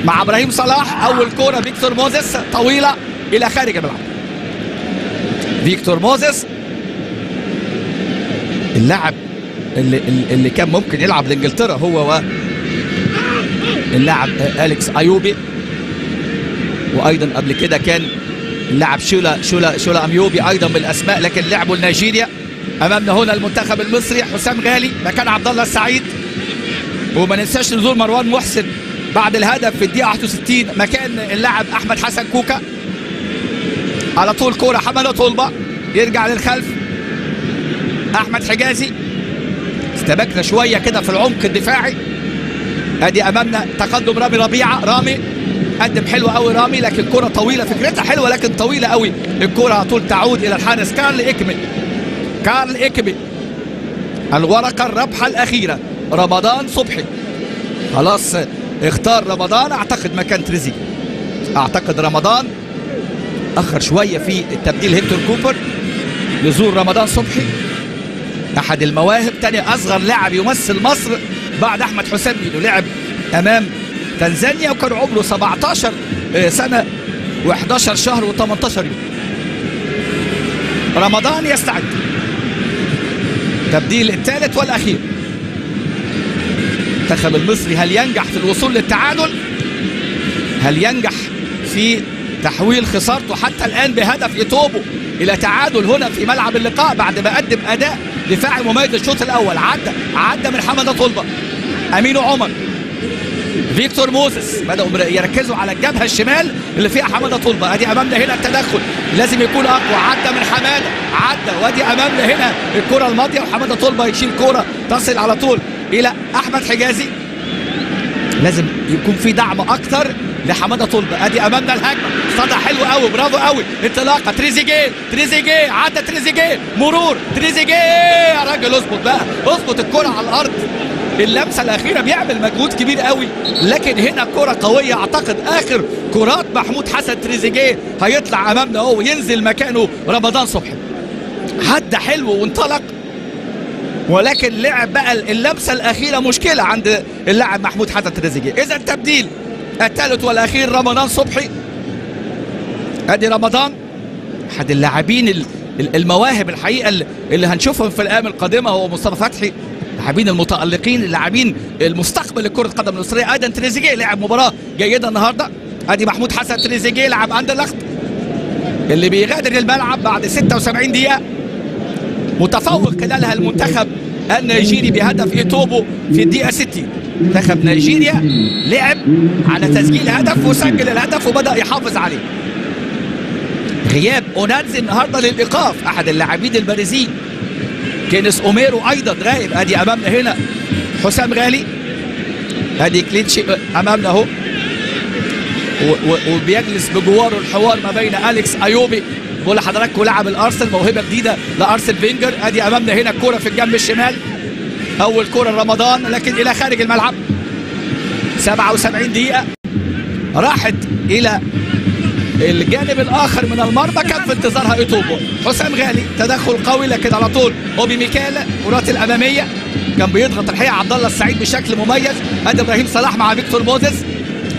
مع إبراهيم صلاح أول كورة فيكتور موزيس طويلة إلى خارج الملعب. فيكتور موزيس اللاعب اللي, اللي كان ممكن يلعب لإنجلترا هو اللاعب أليكس أيوبي. وأيضا قبل كده كان اللاعب شولا شولا شولا أميوبي أيضا من الاسماء لكن لعبوا لنيجيريا أمامنا هنا المنتخب المصري حسام غالي مكان عبد الله السعيد. وما ننساش نزول مروان محسن بعد الهدف في الدقيقة 61 مكان اللاعب أحمد حسن كوكا. على طول كورة حماده طلبة يرجع للخلف. أحمد حجازي. استبكنا شوية كده في العمق الدفاعي. ادي أمامنا. تقدم رامي ربيعة. رامي قدم حلو قوي رامي لكن كرة طويلة. فكرتها حلوة لكن طويلة قوي. الكرة على طول تعود إلى الحارس. كارل إكمي كارل إيكيمي الورقة الرابحة الأخيرة. رمضان صبحي. خلاص اختار رمضان. أعتقد مكان تريزيجيه. أعتقد رمضان أخر شوية في التبديل. هيكتور كوبر نزول رمضان صبحي. أحد المواهب. تاني أصغر لاعب يمثل مصر. بعد أحمد حسام ميدو لعب أمام تنزانيا وكان عمره 17 سنة و11 شهر و18 يوم. رمضان يستعد. تبديل الثالث والأخير. المنتخب المصري هل ينجح في الوصول للتعادل؟ هل ينجح في تحويل خسارته حتى الآن بهدف إيتوبو إلى تعادل هنا في ملعب اللقاء بعد ما قدم أداء دفاعي مميز الشوط الأول؟ عدى عدى من حمدة طلبة. أمينو عمر فيكتور موسيس بدأوا يركزوا على الجبهة الشمال اللي فيها حمادة طلبة. أدي أمامنا هنا التدخل. لازم يكون أقوى. عدى من حمادة. عدى. وأدي أمامنا هنا الكرة الماضية وحمادة طلبة يشيل كرة تصل على طول إلى أحمد حجازي. لازم يكون في دعم أكتر لحمادة طلبة. أدي أمامنا الهجمة. صدى حلو قوي برافو قوي انطلاقة. تريزيجيه. تريزيجيه. عدى تريزيجيه. مرور. تريزيجيه. يا راجل اظبط بقى. اظبط الكرة على الأرض. اللمسه الأخيرة بيعمل مجهود كبير قوي. لكن هنا كره قوية. أعتقد آخر كرات محمود حسن تريزيجيه هيطلع أمامنا أهو وينزل مكانه رمضان صبحي. عدى حلو وانطلق. ولكن لعب بقى اللمسة الأخيرة مشكلة عند اللاعب محمود حسن تريزيجيه. إذا التبديل الثالث والأخير رمضان صبحي. أدي رمضان. أحد اللاعبين المواهب الحقيقة اللي هنشوفهم في الأيام القادمة هو مصطفى فتحي. اللاعبين المتألقين اللاعبين المستقبل لكرة القدم المصريه أيضا تريزيجيه لعب مباراة جيدة النهارده. ادي محمود حسن تريزيجيه لعب أندرلخت. اللي بيغادر الملعب بعد 76 دقيقة. متفوق خلالها المنتخب النيجيري بهدف إيتوبو في الدقيقة 60 منتخب نيجيريا لعب على تسجيل هدف وسجل الهدف وبدأ يحافظ عليه. غياب أونازي النهارده للإيقاف. أحد اللاعبين البارزين كينيث أوميرو أيضا غايب. ادي أمامنا هنا. حسام غالي. ادي كليتشي أمامنا أهو. وبيجلس بجواره الحوار ما بين أليكس أيوبي بقول لحضراتكم لاعب الأرسنال موهبة جديدة لارسن فينجر. ادي أمامنا هنا الكوره في الجنب الشمال. أول كوره رمضان لكن إلى خارج الملعب. 77 دقيقة. راحت إلى الجانب الآخر من المرمى كان في انتظارها إيتوبو. حسام غالي تدخل قوي لكن على طول أوبي ميكال كرات الأمامية. كان بيضغط الحقيقة عبد الله السعيد بشكل مميز. ادي إبراهيم صلاح مع فيكتور موزيس.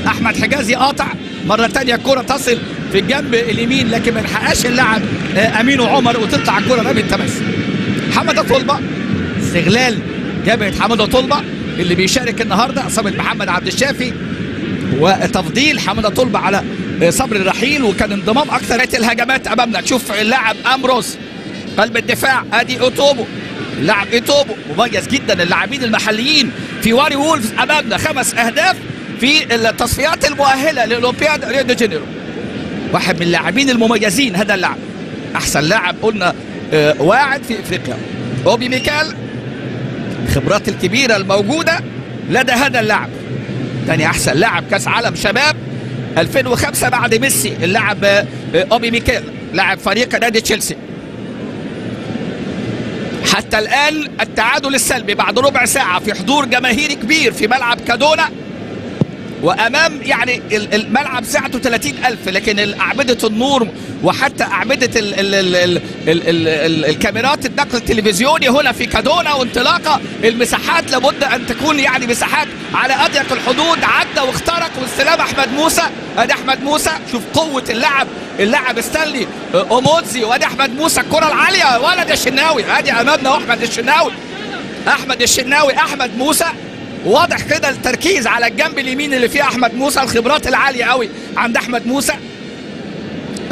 أحمد حجازي قاطع. مرة ثانية الكرة تصل في الجنب اليمين لكن ما يلحقهاش اللاعب أمينو عمر وتطلع الكرة رمي التماس. حمادة طلبة. استغلال جبهه حمادة طلبة اللي بيشارك النهارده اصابه محمد عبد الشافي. وتفضيل حمادة طلبة على صبري رحيل وكان انضمام أكثر. الهجمات أمامنا. تشوف اللاعب أمبروز قلب الدفاع. أدي إيتوبو. اللاعب ايتوبو مميز جدا اللاعبين المحليين. في واري وولفز أمامنا. خمس أهداف في التصفيات المؤهلة لاولمبياد ريو دي جانيرو. واحد من اللاعبين المميزين هذا اللاعب. أحسن لاعب قلنا آه واعد في إفريقيا. أوبي ميكال الخبرات الكبيرة الموجودة لدى هذا اللاعب. ثاني أحسن لاعب كأس عالم شباب. 2005 بعد ميسي اللاعب آه أوبي ميكال لاعب فريق نادي تشيلسي. حتى الآن التعادل السلبي بعد ربع ساعة في حضور جماهيري كبير في ملعب كادونا. وأمام يعني الملعب سعته 30 ألف لكن أعمدة النور وحتى أعمدة ال ال ال ال ال ال ال الكاميرات النقل التلفزيوني هنا في كادونا وانطلاقة. المساحات لابد أن تكون يعني مساحات على أضيق الحدود عدى واخترق. واستلام أحمد موسى. أدي أحمد موسى. شوف قوة اللاعب اللاعب ستانلي اوموتزي وأدي أحمد موسى. الكرة العالية. ولد الشناوي. ادي أمامنا أحمد الشناوي. أحمد الشناوي. أحمد موسى. واضح كده التركيز على الجنب اليمين اللي فيه أحمد موسى الخبرات العالية قوي عند أحمد موسى.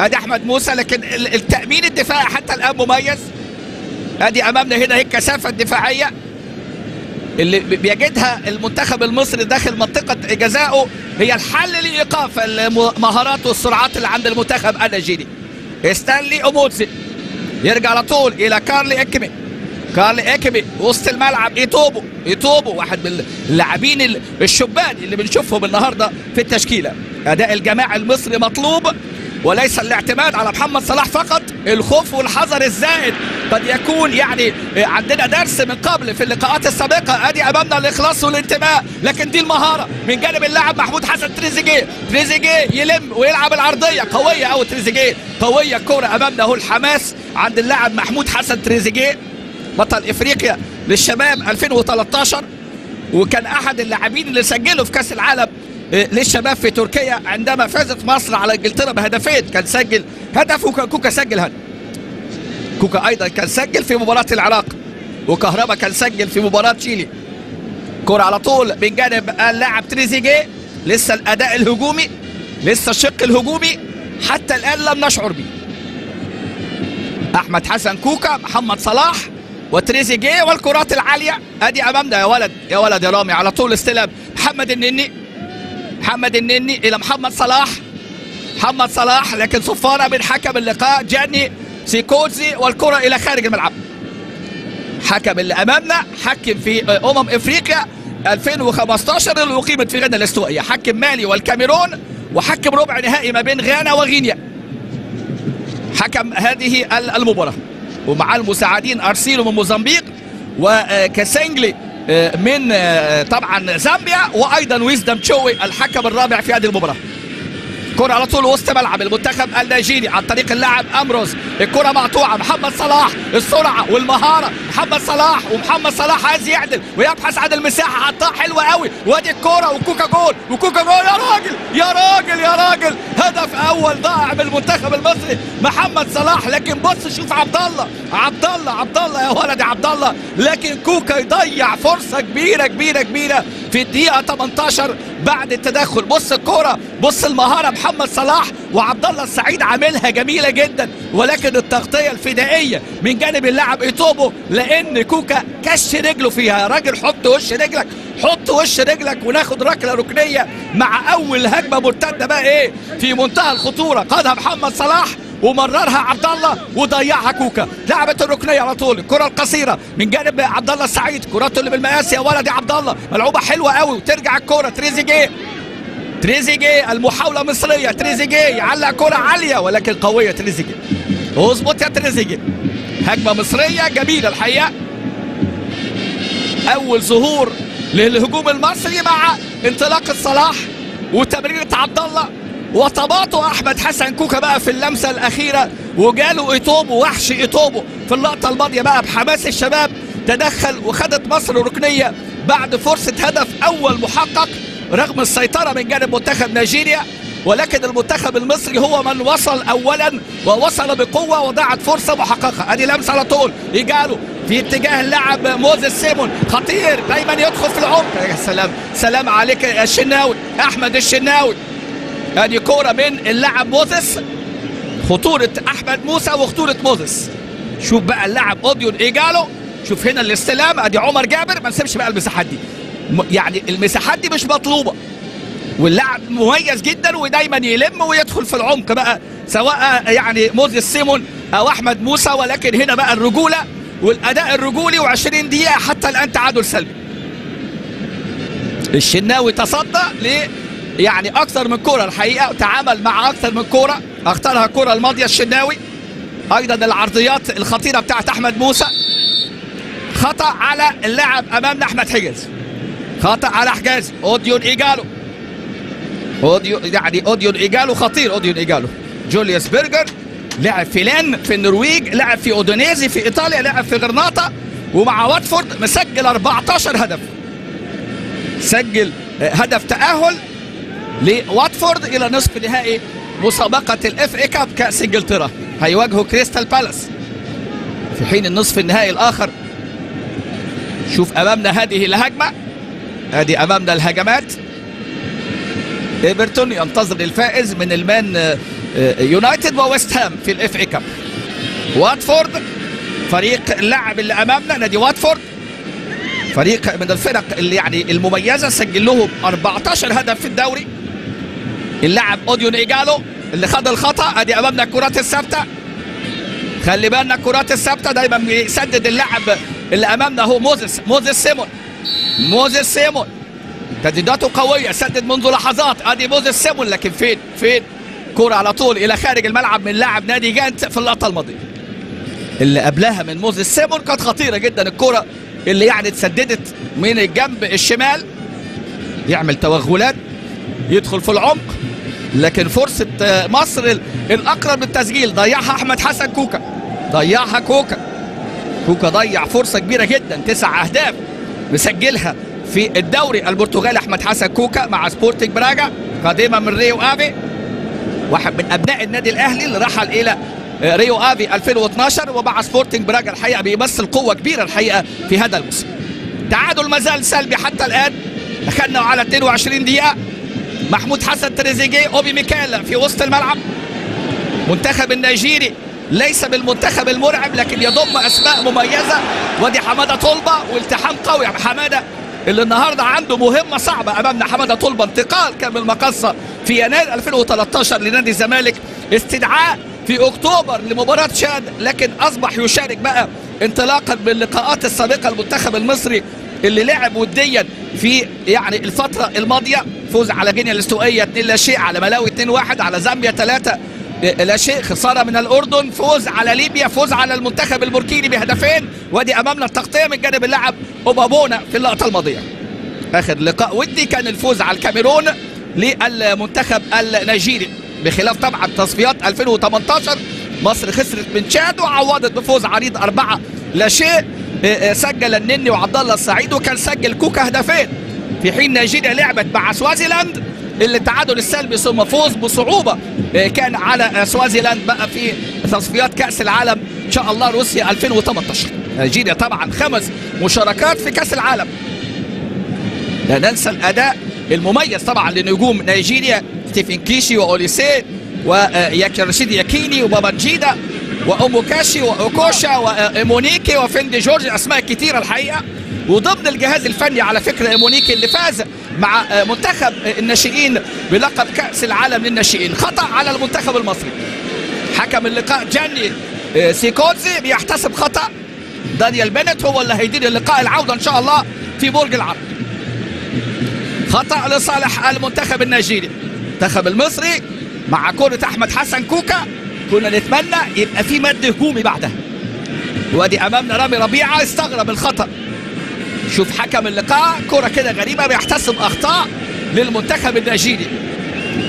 أدي أحمد موسى لكن التأمين الدفاعي حتى الآن مميز. أدي أمامنا هنا هي الكثافة الدفاعية اللي بيجدها المنتخب المصري داخل منطقة جزائه. هي الحل لإيقاف المهارات والسرعات اللي عند المنتخب النيجيري. ستانلي أوموتسي يرجع على طول إلى كارلي إكمي. كارلي إكمي وسط الملعب إيتوبو إيتوبو واحد من اللاعبين الشبان اللي بنشوفهم النهاردة في التشكيلة. أداء الجماعي المصري مطلوب وليس الاعتماد على محمد صلاح فقط الخوف والحذر الزائد قد يكون يعني عندنا درس من قبل في اللقاءات السابقة. أدي أمامنا الإخلاص والانتماء لكن دي المهارة. من جانب اللاعب محمود حسن تريزيجيه تريزيجيه يلم ويلعب العرضية قوية قوي تريزيجيه قوية الكوره أمامنا أهو الحماس عند اللاعب محمود حسن تريزيجيه. بطل إفريقيا للشباب 2013 وكان أحد اللاعبين اللي سجلوا في كأس العالم للشباب في تركيا عندما فازت مصر على إنجلترا بهدفين كان سجل هدف وكان كوكا سجل هدف. كوكا أيضا كان سجل في مباراة العراق وكهربا كان سجل في مباراة تشيلي. كرة على طول من جانب اللاعب تريزيجيه لسه الأداء الهجومي لسه الشق الهجومي حتى الآن لم نشعر به. أحمد حسن كوكا محمد صلاح وتريزيجيه والكرات العالية. أدي أمامنا يا ولد يا ولد يا رامي على طول استلام محمد النني محمد النني إلى محمد صلاح. محمد صلاح لكن صفارة من حكم اللقاء. جاني سيكوزي والكرة إلى خارج الملعب. حكم اللي أمامنا حكم في أمم إفريقيا. 2015 اللي أقيمت في غانا الأستوائية. حكم مالي والكاميرون وحكم ربع نهائي ما بين غانا وغينيا. حكم هذه المباراة. ومع المساعدين أرسيلو من موزمبيق وكاسينجلي من طبعا زامبيا وأيضا ويزدم تشوي الحكم الرابع في هذه المباراة. كرة على طول وسط ملعب المنتخب النيجيري عن طريق اللاعب أمروز. الكرة مقطوعة محمد صلاح السرعة والمهارة. محمد صلاح ومحمد صلاح عايز يعدل ويبحث عن المساحة. حطها حلوة قوي وادي الكرة وكوكا جول وكوكا جول يا راجل يا راجل يا راجل. هدف أول ضائع من المنتخب المصري محمد صلاح. لكن بص شوف عبد الله عبد الله عبد الله يا ولدي عبد الله لكن كوكا يضيع فرصة كبيرة كبيرة كبيرة في الدقيقة 18 بعد التدخل. بص الكرة بص المهارة محمد صلاح وعبد الله السعيد عاملها جميلة جدا. ولكن التغطية الفدائية من جانب اللاعب إيتوبو لأن كوكا كش رجله فيها. يا راجل حط وش رجلك. حط وش رجلك وناخد ركلة ركنية مع أول هجمة مرتدة بقى إيه؟ في منتهى الخطورة. قادها محمد صلاح ومررها عبد الله وضيعها كوكا. لعبت الركنية على طول. الكرة القصيرة من جانب عبد الله السعيد. كرته اللي بالمقاس يا ولدي عبد الله. ملعوبة حلوة قوي. وترجع الكره تريزيجيه. تريزيجيه المحاولة مصرية. تريزيجيه يعلق كرة عالية ولكن قوية. تريزيجيه. اظبط يا تريزيجيه. هجمة مصرية جميلة الحقيقة. أول ظهور للهجوم المصري مع انطلاقه صلاح وتمريرة عبد الله وطباطه أحمد حسن كوكا بقى في اللمسة الأخيرة وجاله ايتوبو وحش ايتوبو في اللقطة الماضية بقى بحماس الشباب تدخل وخدت مصر ركنية بعد فرصة هدف أول محقق رغم السيطرة من جانب منتخب نيجيريا. ولكن المنتخب المصري هو من وصل اولا ووصل بقوة وضاعت فرصة محققة. أدي لمسة على طول. يجاله في اتجاه اللاعب موزيس سيمون. خطير. دايما يدخل في العمق. يا سلام. سلام عليك يا الشناوي. أحمد الشناوي. ادي كورة من اللاعب موزيس. خطورة أحمد موسى وخطورة موزيس. شوف بقى اللاعب أوديون ايجالو شوف هنا الاستلام. أدي عمر جابر. ما نسيبش بقى المساحات دي. يعني المساحات دي مش مطلوبة. واللاعب مميز جدا ودايما يلم ويدخل في العمق بقى سواء يعني موزيس سيمون أو أحمد موسى ولكن هنا بقى الرجولة والأداء الرجولي و20 دقيقة حتى الآن تعادل سلبي. الشناوي تصدى ل يعني أكثر من كوره الحقيقة وتعامل مع أكثر من كوره أخطرها الكوره الماضية الشناوي. أيضا العرضيات الخطيرة بتاعت أحمد موسى. خطأ على اللاعب أمامنا أحمد حجازي خطأ على حجازي. أوديون إيجالو. اوديو يعني اوديون إيجالو خطير اوديون إيجالو. جوليوس بيرجر لعب في لين في النرويج لعب في أودونيزي في إيطاليا لعب في غرناطة ومع واتفورد مسجل 14 هدف. سجل هدف تأهل لواتفورد إلى نصف نهائي مسابقة ال FA Cup كأس إنجلترا. هيواجهوا كريستال بالاس. في حين النصف النهائي الآخر شوف أمامنا هذه الهجمة. ادي أمامنا الهجمات. ايفرتون ينتظر الفائز من المان يونايتد وويست هام في ال FA Cup. واتفورد فريق اللاعب اللي أمامنا نادي واتفورد. فريق من الفرق اللي يعني المميزة سجل لهم 14 هدف في الدوري. اللاعب اوديون ايجالو اللي خد الخطأ أدي أمامنا الكرات الثابتة. خلي بالنا الكرات الثابتة دايما بيسدد اللاعب اللي أمامنا هو موزيس موزيس سيمون. موزيس سيمون. تسديداته قوية سدد منذ لحظات. آدي موزيس سيمون لكن فين فين؟ كرة على طول إلى خارج الملعب من لاعب نادي جانت في اللقطة الماضية. اللي قبلها من موزيس سيمون كانت خطيرة جدا. الكرة اللي يعني اتسددت من الجنب الشمال. يعمل توغلات يدخل في العمق. لكن فرصة مصر الأقرب للتسجيل. ضيعها أحمد حسن كوكا. ضيعها كوكا. كوكا ضيع فرصة كبيرة جدا. تسع أهداف مسجلها في الدوري البرتغالي أحمد حسن كوكا مع سبورتنج براجا قادمة من ريو آفي واحد من أبناء النادي الأهلي اللي رحل إلى ريو آفي 2012 ومع سبورتنج براجا الحقيقة بيمثل قوة كبيرة الحقيقة في هذا الموسم. تعادل ما زال سلبي حتى الآن دخلنا على 22 دقيقة. محمود حسن تريزيجيه أوبي ميكالا في وسط الملعب. منتخب النيجيري ليس بالمنتخب المرعب لكن يضم أسماء مميزة. ودي حمادة طلبة والتحام قوي. حمادة اللي النهارده عنده مهمة صعبة أمامنا. حمادة طلبة انتقال كان المقصة في يناير 2013 لنادي الزمالك. استدعاء في أكتوبر لمباراة شاد لكن أصبح يشارك بقى انطلاقا باللقاءات السابقة المنتخب المصري اللي لعب وديا في يعني الفترة الماضية. فوز على غينيا الاستوائية 2 لا شيء على ملاوي 2 1 على زامبيا 3 لا شيء خسارة من الأردن فوز على ليبيا فوز على المنتخب البوركيني بهدفين وادي أمامنا التغطية من جانب اللاعب أوبابونا في اللقطة الماضية. آخر لقاء ودي كان الفوز على الكاميرون للمنتخب النيجيري. بخلاف طبعا تصفيات 2018 مصر خسرت من تشاد وعوضت بفوز عريض أربعة لا شيء سجل النني وعبد الله السعيد وكان سجل كوكا هدفين. في حين نيجيريا لعبت مع سوازيلاند التعادل السلبي ثم فوز بصعوبة كان على سوازيلاند بقى في تصفيات كأس العالم إن شاء الله روسيا 2018 نيجيريا طبعا خمس مشاركات في كأس العالم. لا ننسى الأداء المميز طبعا لنجوم نيجيريا ستيفن كيشي واوليسي وياكي رشيد ياكيني وبابانجيدا وأوموكاشي وأوكوشا ومونيكي وفندي جورج أسماء كتيرة الحقيقة. وضمن الجهاز الفني على فكرة مونيكي اللي فاز مع منتخب الناشئين بلقب كأس العالم للناشئين. خطأ على المنتخب المصري. حكم اللقاء جاني سيكوتزي بيحتسب خطأ. دانيال بنت هو اللي هيدير اللقاء العودة إن شاء الله في برج العرب. خطأ لصالح المنتخب النيجيري المنتخب المصري مع كرة أحمد حسن كوكا. كنا نتمنى يبقى في مد هجومي بعدها. وأدي أمامنا رامي ربيعة استغرب الخطأ. شوف حكم اللقاء. كرة كده غريبة بيحتسب أخطاء للمنتخب النيجيري.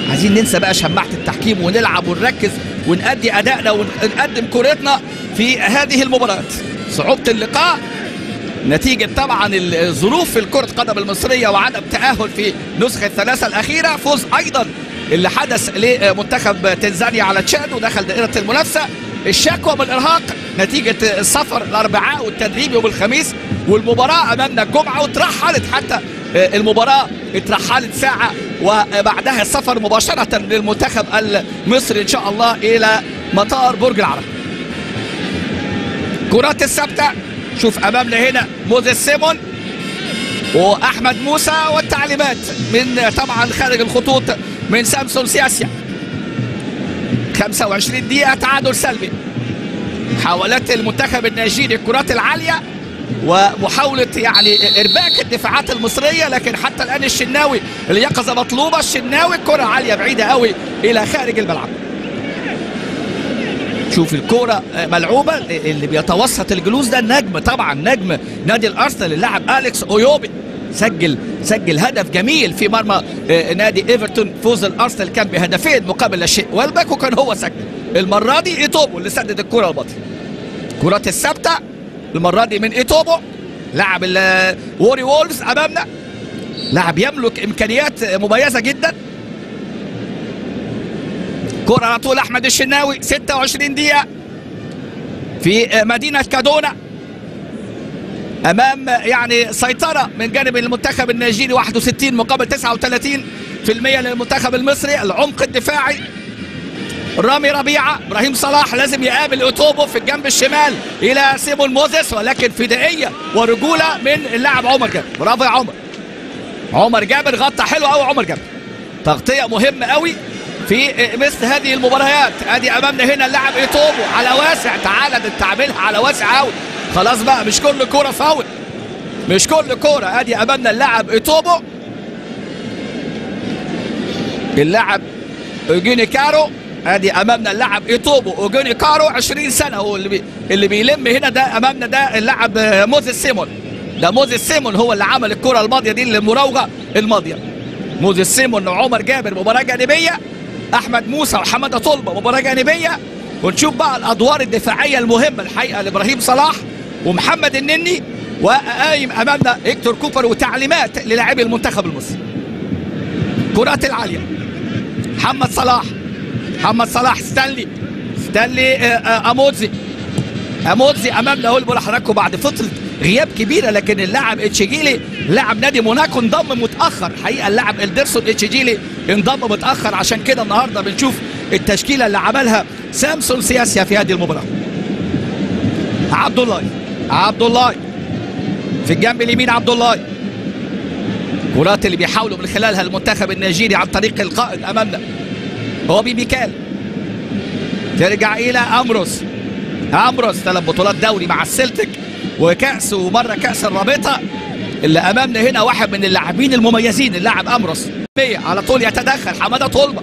عايزين ننسى بقى شماعة التحكيم ونلعب ونركز ونأدي أدائنا ونقدم كورتنا في هذه المباراة. صعوبة اللقاء نتيجة طبعا الظروف في الكرة القدم المصرية وعدم تأهل في نسخة الثلاثة الأخيرة. فوز أيضا اللي حدث لمنتخب تنزانيا على تشاد ودخل دائرة المنافسة. الشكوى من الإرهاق نتيجة السفر الأربعاء والتدريب يوم الخميس والمباراة أمامنا. الجمعة وترحلت حتى المباراة اترحلت ساعة وبعدها السفر مباشرة للمنتخب المصري إن شاء الله إلى مطار برج العرب. كرات الثابتة شوف أمامنا هنا موزيس سيمون وأحمد موسى والتعليمات من طبعا خارج الخطوط من سامسون سياسيا. 25 دقيقة تعادل سلبي. محاولات المنتخب النيجيري الكرات العالية ومحاولة يعني إرباك الدفاعات المصرية لكن حتى الآن الشناوي اليقظة مطلوبة الشناوي الكرة عالية بعيدة قوي إلى خارج الملعب. شوف الكرة ملعوبة اللي بيتوسط الجلوس ده النجم طبعا نجم نادي الأرسنال اللاعب أليكس أويوبي. سجل سجل هدف جميل في مرمى نادي إيفرتون. فوز الأرسنال كان بهدفين مقابل لا شيء وويلبيك كان هو سجل. المرة دي إيتوبو اللي سدد الكرة الباطله كرات الثابته المرة دي من إيتوبو. لاعب ووري وولفز أمامنا. لاعب يملك إمكانيات مميزة جدا. كرة على طول أحمد الشناوي 26 دقيقة. في مدينة كادونا. أمام يعني سيطرة من جانب المنتخب النيجيري 61 مقابل 39% للمنتخب المصري العمق الدفاعي. رامي ربيعة إبراهيم صلاح لازم يقابل أوتوبو في الجنب الشمال إلى سيمون موزيس ولكن فدائية ورجولة من اللاعب عمر جابر. برافو يا عمر. عمر جابر غطى حلو قوي عمر جابر. تغطية مهمة قوي في مثل هذه المباريات. أدي أمامنا هنا اللاعب ايتوبو على واسع. تعالى تعملها على واسع قوي خلاص بقى مش كل كورة فاول. مش كل كورة. ادي امامنا اللاعب ايتوبو اللاعب أوجيني كارو. ادي امامنا اللاعب ايتوبو أوجيني كارو 20 سنة هو اللي بي اللي بيلم هنا ده. امامنا ده اللاعب موزيس سيمون. ده موزيس سيمون هو اللي عمل الكره الماضية دي المراوغه الماضية. موزيس سيمون وعمر جابر مباراة جانبية. أحمد موسى وحمادة طلبة مباراة جانبية. ونشوف بقى الأدوار الدفاعية المهمة الحقيقة لإبراهيم صلاح. ومحمد النني وقايم أمامنا هيكتور كوبر وتعليمات للاعبي المنتخب المصري. كرات العالية. محمد صلاح. محمد صلاح ستانلي. ستانلي اموزي اموزي امامنا اهو بقول لحضراتكم بعد فتره غياب كبيرة لكن اللاعب إتشيجيلي لاعب نادي موناكو انضم متأخر. حقيقة اللاعب إلدرسون إتشيجيلي انضم متأخر. عشان كده النهارده بنشوف التشكيلة اللي عملها سامسون سياسيا في هذه المباراة. عبد الله. عبد الله في الجنب اليمين عبد الله كرات اللي بيحاولوا من خلالها المنتخب النيجيري عن طريق القائد امامنا هو بيميكال ترجع إلى أمروس. أمروس ثلاث بطولات دوري مع السلتك وكأس ومرة كأس الرابطة. اللي أمامنا هنا واحد من اللاعبين المميزين اللاعب أمروس. على طول يتدخل حمادة طلبه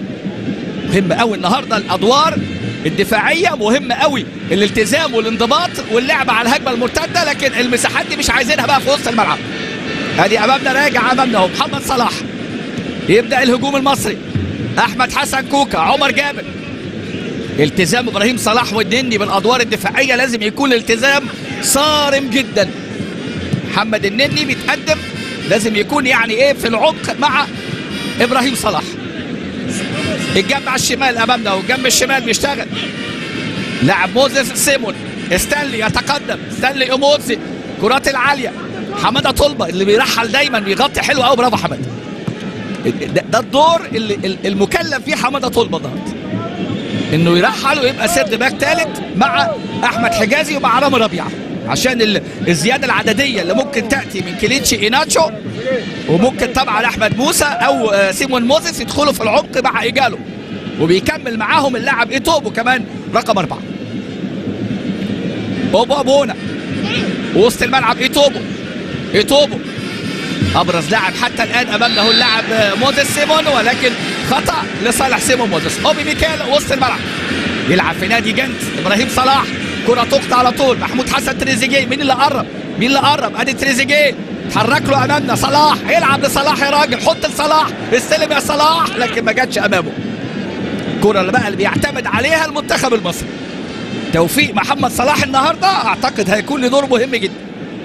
مهم قوي النهارده الأدوار. الدفاعية مهمة قوي الالتزام والانضباط واللعب على الهجمة المرتدة لكن المساحات دي مش عايزينها بقى في وسط الملعب. أدي أمامنا راجع أمامنا أهو محمد صلاح. يبدأ الهجوم المصري. أحمد حسن كوكا عمر جابر. التزام إبراهيم صلاح والنني بالأدوار الدفاعية لازم يكون الالتزام صارم جدا. محمد النني بيتقدم لازم يكون يعني إيه في العمق مع إبراهيم صلاح. الجنب على الشمال أمامنا والجنب الشمال بيشتغل. لاعب موزيس سيمون ستانلي يتقدم. ستانلي اوموزي كرات العالية. حمادة طلبة اللي بيرحل دايما بيغطي حلو قوي برافو حمادة. ده, ده الدور اللي المكلف فيه حمادة طلبة ده. إنه يرحل ويبقى third back ثالث مع أحمد حجازي ومع رامي ربيعة. عشان الزيادة العددية اللي ممكن تأتي من كليتشي إيناتشو وممكن طبعا أحمد موسى أو سيمون موزيس يدخلوا في العمق مع ايجالو وبيكمل معاهم اللاعب إيتوبو كمان رقم أربعة. اوبو أبونا وسط الملعب إيتوبو. إيتوبو أبرز لاعب حتى الآن امامنا هو اللاعب موزيس سيمون ولكن خطأ لصالح سيمون موزيس أوبي ميكال وسط الملعب. يلعب في نادي جنت إبراهيم صلاح. كرة تقطع على طول. محمود حسن تريزيجيه مين اللي قرب. مين اللي قرب؟ أدي تريزيجيه. اتحرك له أمامنا. صلاح. يلعب لصلاح يا راجل. حط لصلاح. استلم يا صلاح. لكن ما جاتش أمامه. الكره اللي بقى اللي بيعتمد عليها المنتخب المصري. توفيق محمد صلاح النهارده أعتقد هيكون له دور مهم جدا.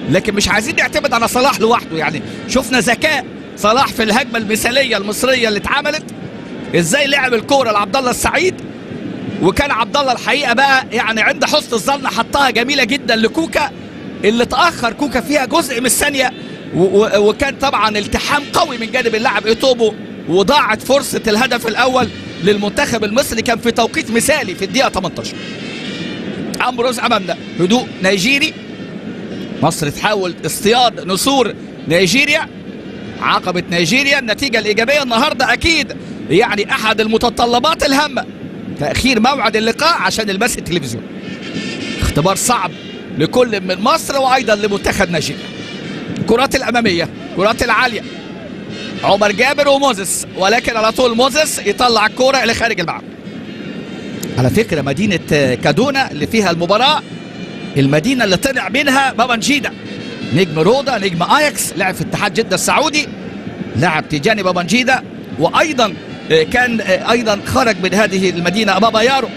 لكن مش عايزين نعتمد على صلاح لوحده يعني. شفنا ذكاء صلاح في الهجمة المثالية المصرية اللي اتعملت. إزاي لعب الكورة لعبد الله السعيد. وكان عبد الله الحقيقة بقى يعني عند حسن الظن حطها جميلة جدا لكوكا. اللي تأخر كوكا فيها جزء من الثانية. وكان طبعا التحام قوي من جانب اللاعب إيتوبو وضاعت فرصة الهدف الأول للمنتخب المصري. كان في توقيت مثالي في الدقيقة 18 أمروز امامنا هدوء نيجيري. مصر تحاول اصطياد نسور نيجيريا. عقبت نيجيريا. النتيجة الإيجابية النهارده أكيد يعني أحد المتطلبات الهامة. تأخير موعد اللقاء عشان البث التلفزيوني. اختبار صعب. لكل من مصر وأيضا لمنتخب نيجيريا الكرات الأمامية الكرات العالية. عمر جابر وموزس ولكن على طول موزس يطلع الكورة إلى خارج الملعب. على فكرة مدينة كادونا اللي فيها المباراة المدينة اللي طلع منها بابنجيدا نجم رودا نجم آياكس لعب في اتحاد جدة السعودي لاعب تيجاني بابنجيدا وأيضا كان أيضا خرج من هذه المدينة بابا يارو.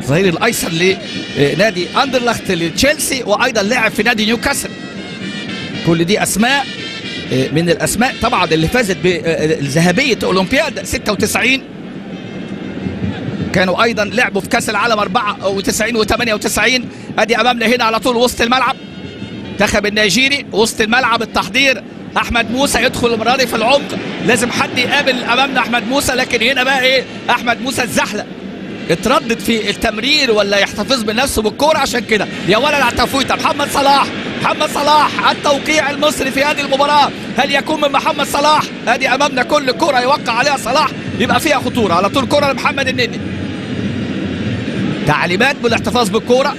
الظهير الأيسر لنادي اندرلخت لتشيلسي وأيضا لعب في نادي نيوكاسل. كل دي أسماء من الأسماء طبعا اللي فازت بذهبية أولمبياد 96 كانوا أيضا لعبوا في كأس العالم 94 و98 أدي أمامنا هنا على طول وسط الملعب. منتخب النيجيري وسط الملعب التحضير. أحمد موسى يدخل المره دي في العمق. لازم حد يقابل أمامنا أحمد موسى لكن هنا بقى إيه؟ أحمد موسى الزحلق. اتردد في التمرير ولا يحتفظ بنفسه بالكورة عشان كده. يا ولد على التفويته محمد صلاح. محمد صلاح التوقيع المصري في هذه المباراة. هل يكون من محمد صلاح؟ ادي أمامنا كل كرة يوقع عليها صلاح. يبقى فيها خطورة. على طول كرة لمحمد النني. تعليمات بالاحتفاظ بالكورة.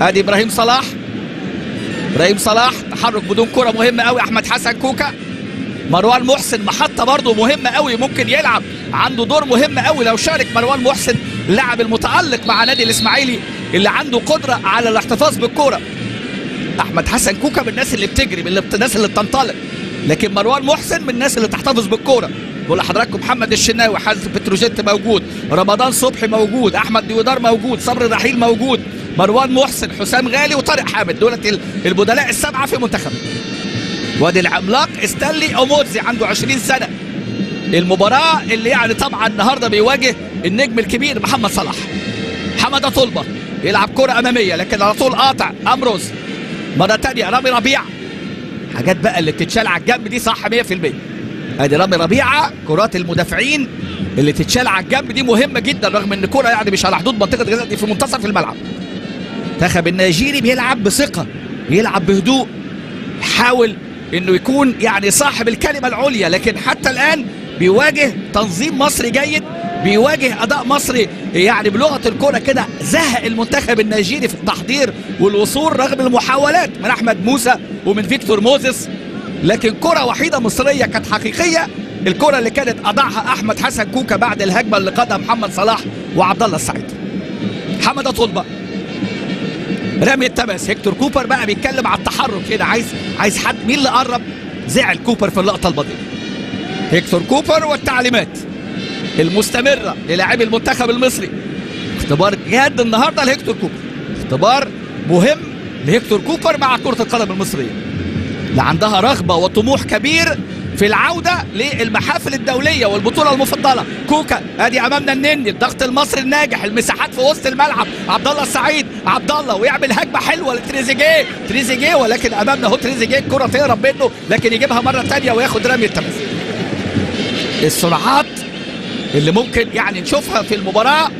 ادي إبراهيم صلاح. إبراهيم صلاح تحرك بدون كره مهمه قوي أحمد حسن كوكا. مروان محسن محطة برضه مهمة قوي ممكن يلعب. عنده دور مهم قوي لو شارك مروان محسن اللاعب المتألق مع نادي الإسماعيلي اللي عنده قدرة على الاحتفاظ بالكورة. أحمد حسن كوكا من الناس اللي بتجري من الناس اللي بتنطلق. لكن مروان محسن من الناس اللي تحتفظ بالكورة. بقول لحضراتكم محمد الشناوي حازم بتروجيت موجود. رمضان صبحي موجود. أحمد ديودار موجود. صبري رحيل موجود. مروان محسن حسام غالي وطارق حامد. دولت البدلاء السبعة في منتخب. وادي العملاق استانلي اوموتزي عنده 20 سنة. المباراة اللي يعني طبعا النهارده بيواجه النجم الكبير محمد صلاح. حمده طلبة يلعب كرة أمامية لكن على طول قاطع. أمروز مرة ثانية رامي ربيع. حاجات بقى اللي بتتشال على الجنب دي صح 100% أدي رامي ربيعه كرات المدافعين اللي تتشال على الجنب دي مهمة جدا رغم إن الكرة يعني مش على حدود منطقة جزاء دي في منتصف الملعب. المنتخب النيجيري بيلعب بثقة بيلعب بهدوء يحاول إنه يكون يعني صاحب الكلمة العليا لكن حتى الآن بيواجه تنظيم مصري جيد بيواجه أداء مصري يعني بلغة الكورة كده زهق المنتخب النيجيري في التحضير والوصول رغم المحاولات من أحمد موسى ومن فيكتور موزيس لكن كره وحيدة مصرية كانت حقيقية. الكره اللي كانت اضاعها أحمد حسن كوكا بعد الهجمة اللي قادها محمد صلاح وعبد الله السعيد. حمده طلبه رمي التماس هيكتور كوبر بقى بيتكلم على التحرك كده عايز عايز حد مين اللي قرب؟ زعل كوبر في اللقطة الماضيه هيكتور كوبر والتعليمات المستمرة للاعبي المنتخب المصري. اختبار جاد النهارده لهيكتور كوبر. اختبار مهم لهيكتور كوبر مع كرة القدم المصرية. اللي عندها رغبة وطموح كبير في العودة للمحافل الدولية والبطولة المفضلة. كوكا أدي أمامنا النني الضغط المصري الناجح المساحات في وسط الملعب. عبد الله السعيد عبد الله ويعمل هجمة حلوة لتريزيجيه. تريزيجيه ولكن أمامنا اهو تريزيجيه الكرة تهرب منه لكن يجيبها مرة ثانية وياخد رمي التماس السرعات اللي ممكن يعني نشوفها في المباراة.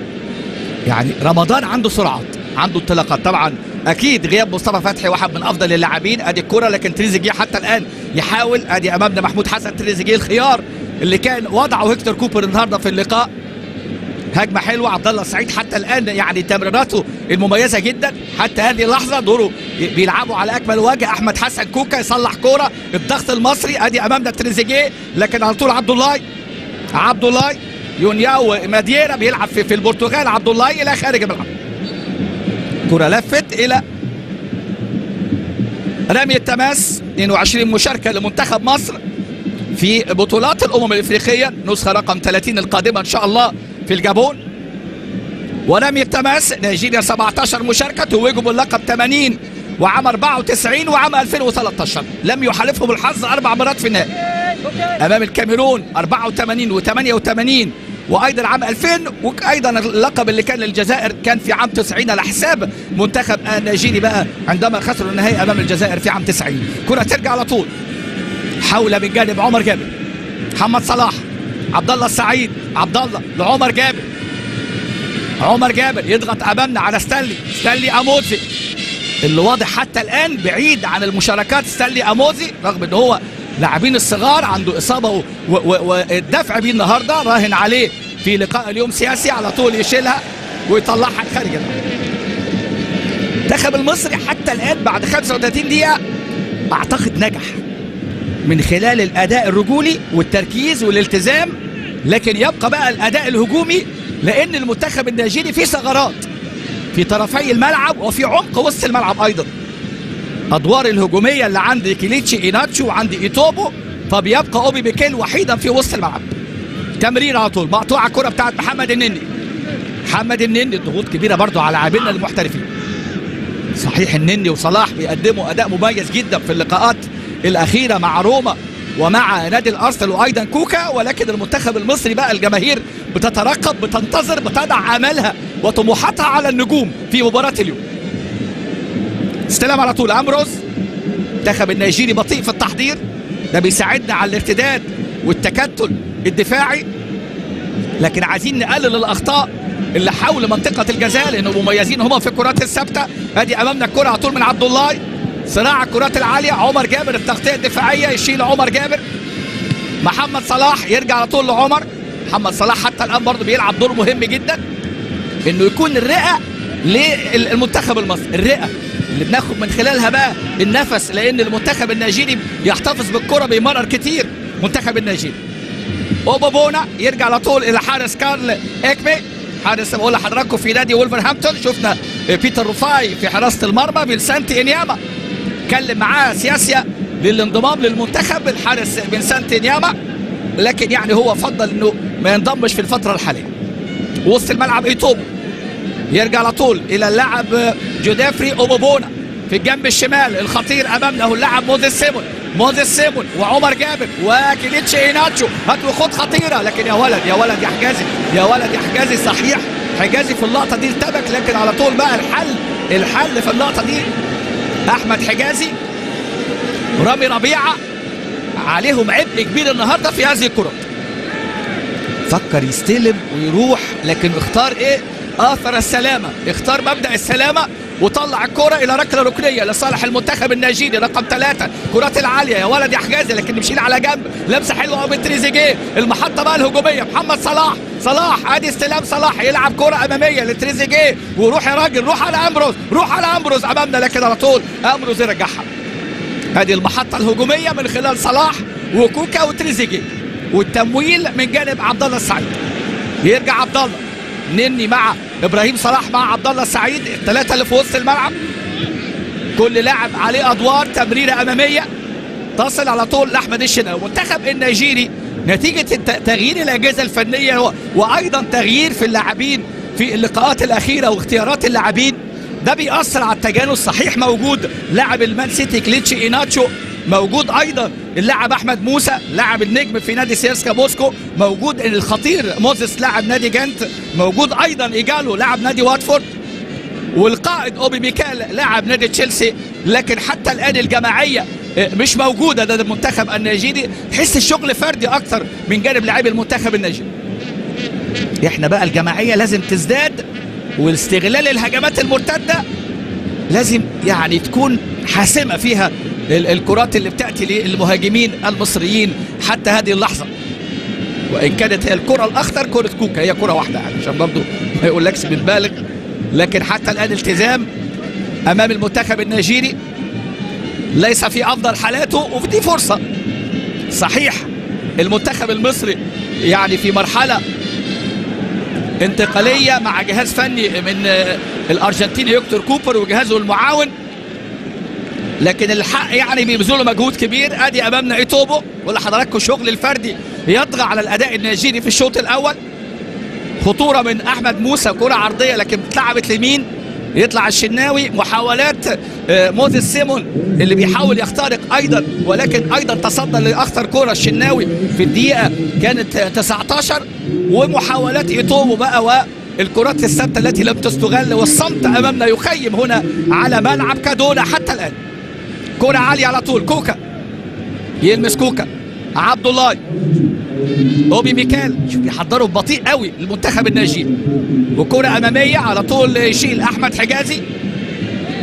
يعني رمضان عنده سرعات عنده انطلاقات. طبعا أكيد غياب مصطفى فتحي واحد من أفضل اللاعبين. أدي الكرة لكن تريزيجيه حتى الآن يحاول. أدي أمامنا محمود حسن تريزيجيه الخيار اللي كان وضعه هيكتور كوبر النهارده في اللقاء. هجمة حلوة. عبد الله السعيد حتى الآن يعني تمريراته المميزة جدا. حتى هذه اللحظة دوره بيلعبوا على أكمل وجه. أحمد حسن كوكا يصلح كورة. الضغط المصري أدي أمامنا تريزيجيه. لكن على طول عبد الله عبد الله يونياو ماديرا بيلعب في, في البرتغال. عبد الله إلى خارج الملعب. كرة لفت إلى رمي التماس. 22 مشاركة لمنتخب مصر في بطولات الأمم الإفريقية. نسخة رقم 30 القادمة إن شاء الله. في الجابون. ورمي التماس نيجيريا 17 مشاركة توجوا باللقب 80 وعام 94 وعام 2013 لم يحالفهم الحظ أربع مرات في النهائي. أمام الكاميرون 84 و88 وأيضا عام 2000 وأيضا اللقب اللي كان للجزائر كان في عام 90 على حساب منتخب النيجيري بقى عندما خسروا النهائي أمام الجزائر في عام 90 كرة ترجع على طول حول من جانب عمر جابر. محمد صلاح. عبد الله السعيد عبد الله لعمر جابر. عمر جابر يضغط أمامنا على ستانلي ستانلي أموزي. اللي واضح حتى الآن بعيد عن المشاركات ستانلي أموزي رغم إن هو لاعبين الصغار عنده إصابة والدفع بيه النهارده راهن عليه في لقاء اليوم سياسي على طول يشيلها ويطلعها خارج المنتخب المصري حتى الآن بعد 35 دقيقة أعتقد نجح. من خلال الأداء الرجولي والتركيز والالتزام لكن يبقى بقى الأداء الهجومي لأن المنتخب النيجيري فيه ثغرات في طرفي الملعب وفي عمق وسط الملعب أيضا. أدوار الهجومية اللي عند كيليتشي إيناتشو وعند إيتوبو فبيبقى أوبي بيكيل وحيدا في وسط الملعب. تمرير على طول مقطوعة الكره بتاعت محمد النني. محمد النني ضغوط كبيرة برضو على لاعبينا المحترفين. صحيح النني وصلاح بيقدموا أداء مميز جدا في اللقاءات الأخيرة مع روما ومع نادي الأرسنال وأيضا كوكا ولكن المنتخب المصري بقى الجماهير بتترقب بتنتظر بتضع امالها وطموحاتها على النجوم في مباراة اليوم. استلم على طول أمروز المنتخب النيجيري بطيء في التحضير ده بيساعدنا على الارتداد والتكتل الدفاعي. لكن عايزين نقلل الأخطاء اللي حول منطقة الجزاء لأنه مميزين هم في الكرات الثابتة. أدي أمامنا الكرة على طول من عبد الله. صراع الكرات العالية. عمر جابر التغطية الدفاعية يشيل عمر جابر. محمد صلاح يرجع على طول لعمر. محمد صلاح حتى الآن برضه بيلعب دور مهم جدا. إنه يكون الرئة للمنتخب المصري. الرئة اللي بناخد من خلالها بقى النفس لأن المنتخب النيجيري يحتفظ بالكرة بيمرر كتير. منتخب النيجيري. أوبابونا يرجع على طول إلى حارس كارل اكمي حارس بقول لحضراتكم في نادي وولفرهامبتون. شفنا بيتر رفاي في حراسة المرمى. فينسانتي انياما اتكلم معاه سياسيا للانضمام للمنتخب الحارس فينسانتي انياما لكن يعني هو فضل إنه ما ينضمش في الفترة الحالية. وسط الملعب ايتوبو يرجع على طول إلى اللاعب جودافري أوبوبونا. في الجنب الشمال الخطير أمامنا هو اللاعب موزيس سيمون. موزيس سيمون وعمر جابر وكيليتش إيناتشو. هات وخد خطيرة. لكن يا ولد يا ولد يا حجازي يا ولد يا حجازي صحيح. حجازي في اللقطة دي ارتبك لكن على طول بقى الحل. الحل في اللقطة دي. أحمد حجازي رامي ربيعة عليهم عبء كبير النهارده في هذه الكرات فكر يستلم ويروح لكن اختار إيه؟ آثر السلامة. اختار مبدأ السلامة وطلع الكرة إلى ركلة ركنية لصالح المنتخب النيجيري رقم ثلاثة. كرات العالية يا ولد يا حجازي لكن مشيل على جنب. لمسة حلوة قوي من تريزيجيه المحطة بقى الهجومية. محمد صلاح صلاح ادي استلام صلاح يلعب كرة أمامية لتريزيجيه وروح يا راجل روح على أمبروز روح على أمبروز أمامنا لكن على طول أمبروز يرجعها. ادي المحطة الهجومية من خلال صلاح وكوكا وتريزيجيه. والتمويل من جانب عبد الله السعيد. يرجع عبد الله. نني مع إبراهيم صلاح مع عبد الله السعيد. الثلاثة اللي في وسط الملعب. كل لاعب عليه أدوار تمريرة أمامية. تصل على طول لأحمد الشناوي. المنتخب النيجيري نتيجة تغيير الأجهزة الفنية وأيضا تغيير في اللاعبين في اللقاءات الأخيرة واختيارات اللاعبين ده بيأثر على التجانس. صحيح موجود لاعب المان سيتي كليتشي إيناتشو موجود أيضا اللاعب أحمد موسى لاعب النجم في نادي سياسكا موسكو موجود الخطير موزيس لاعب نادي جنت موجود أيضا إيجالو لاعب نادي واتفورد والقائد اوبي ميكال لاعب نادي تشيلسي. لكن حتى الآن الجماعية مش موجوده ده المنتخب النيجيري. تحس الشغل فردي أكثر من جانب لاعبي المنتخب النيجيري. إحنا بقى الجماعية لازم تزداد واستغلال الهجمات المرتدة لازم يعني تكون حاسمة فيها الكرات اللي بتأتي للمهاجمين المصريين حتى هذه اللحظة. وإن كانت هي الكرة الأخطر كرة كوكا هي كرة واحدة يعني عشان برضه ما يقولكش بنبالغ لكن حتى الآن التزام أمام المنتخب النيجيري. ليس في أفضل حالاته ودي فرصة. صحيح المنتخب المصري يعني في مرحلة انتقالية مع جهاز فني من الارجنتيني هيكتور كوبر وجهازه المعاون. لكن الحق يعني بيبذلوا مجهود كبير. أدي أمامنا إيتوبو ولا حضراتكم شغل الفردي يطغى على الأداء النيجيري في الشوط الأول. خطورة من أحمد موسى كرة عرضية لكن اتلعبت لمين؟ يطلع الشناوي محاولات آه، موزيس سيمون اللي بيحاول يخترق أيضا ولكن أيضا تصدى لأخطر كرة الشناوي في الدقيقة كانت آه، 19 ومحاولات ايتوبو بقى والكرات الثابتة التي لم تستغل والصمت أمامنا يخيم هنا على ملعب كادونا حتى الآن. كرة عالية على طول كوكا يلمس كوكا عبد الله اوبي ميكال شوف بيحضروا ببطيء قوي المنتخب النيجيري وكرة أمامية على طول يشيل أحمد حجازي.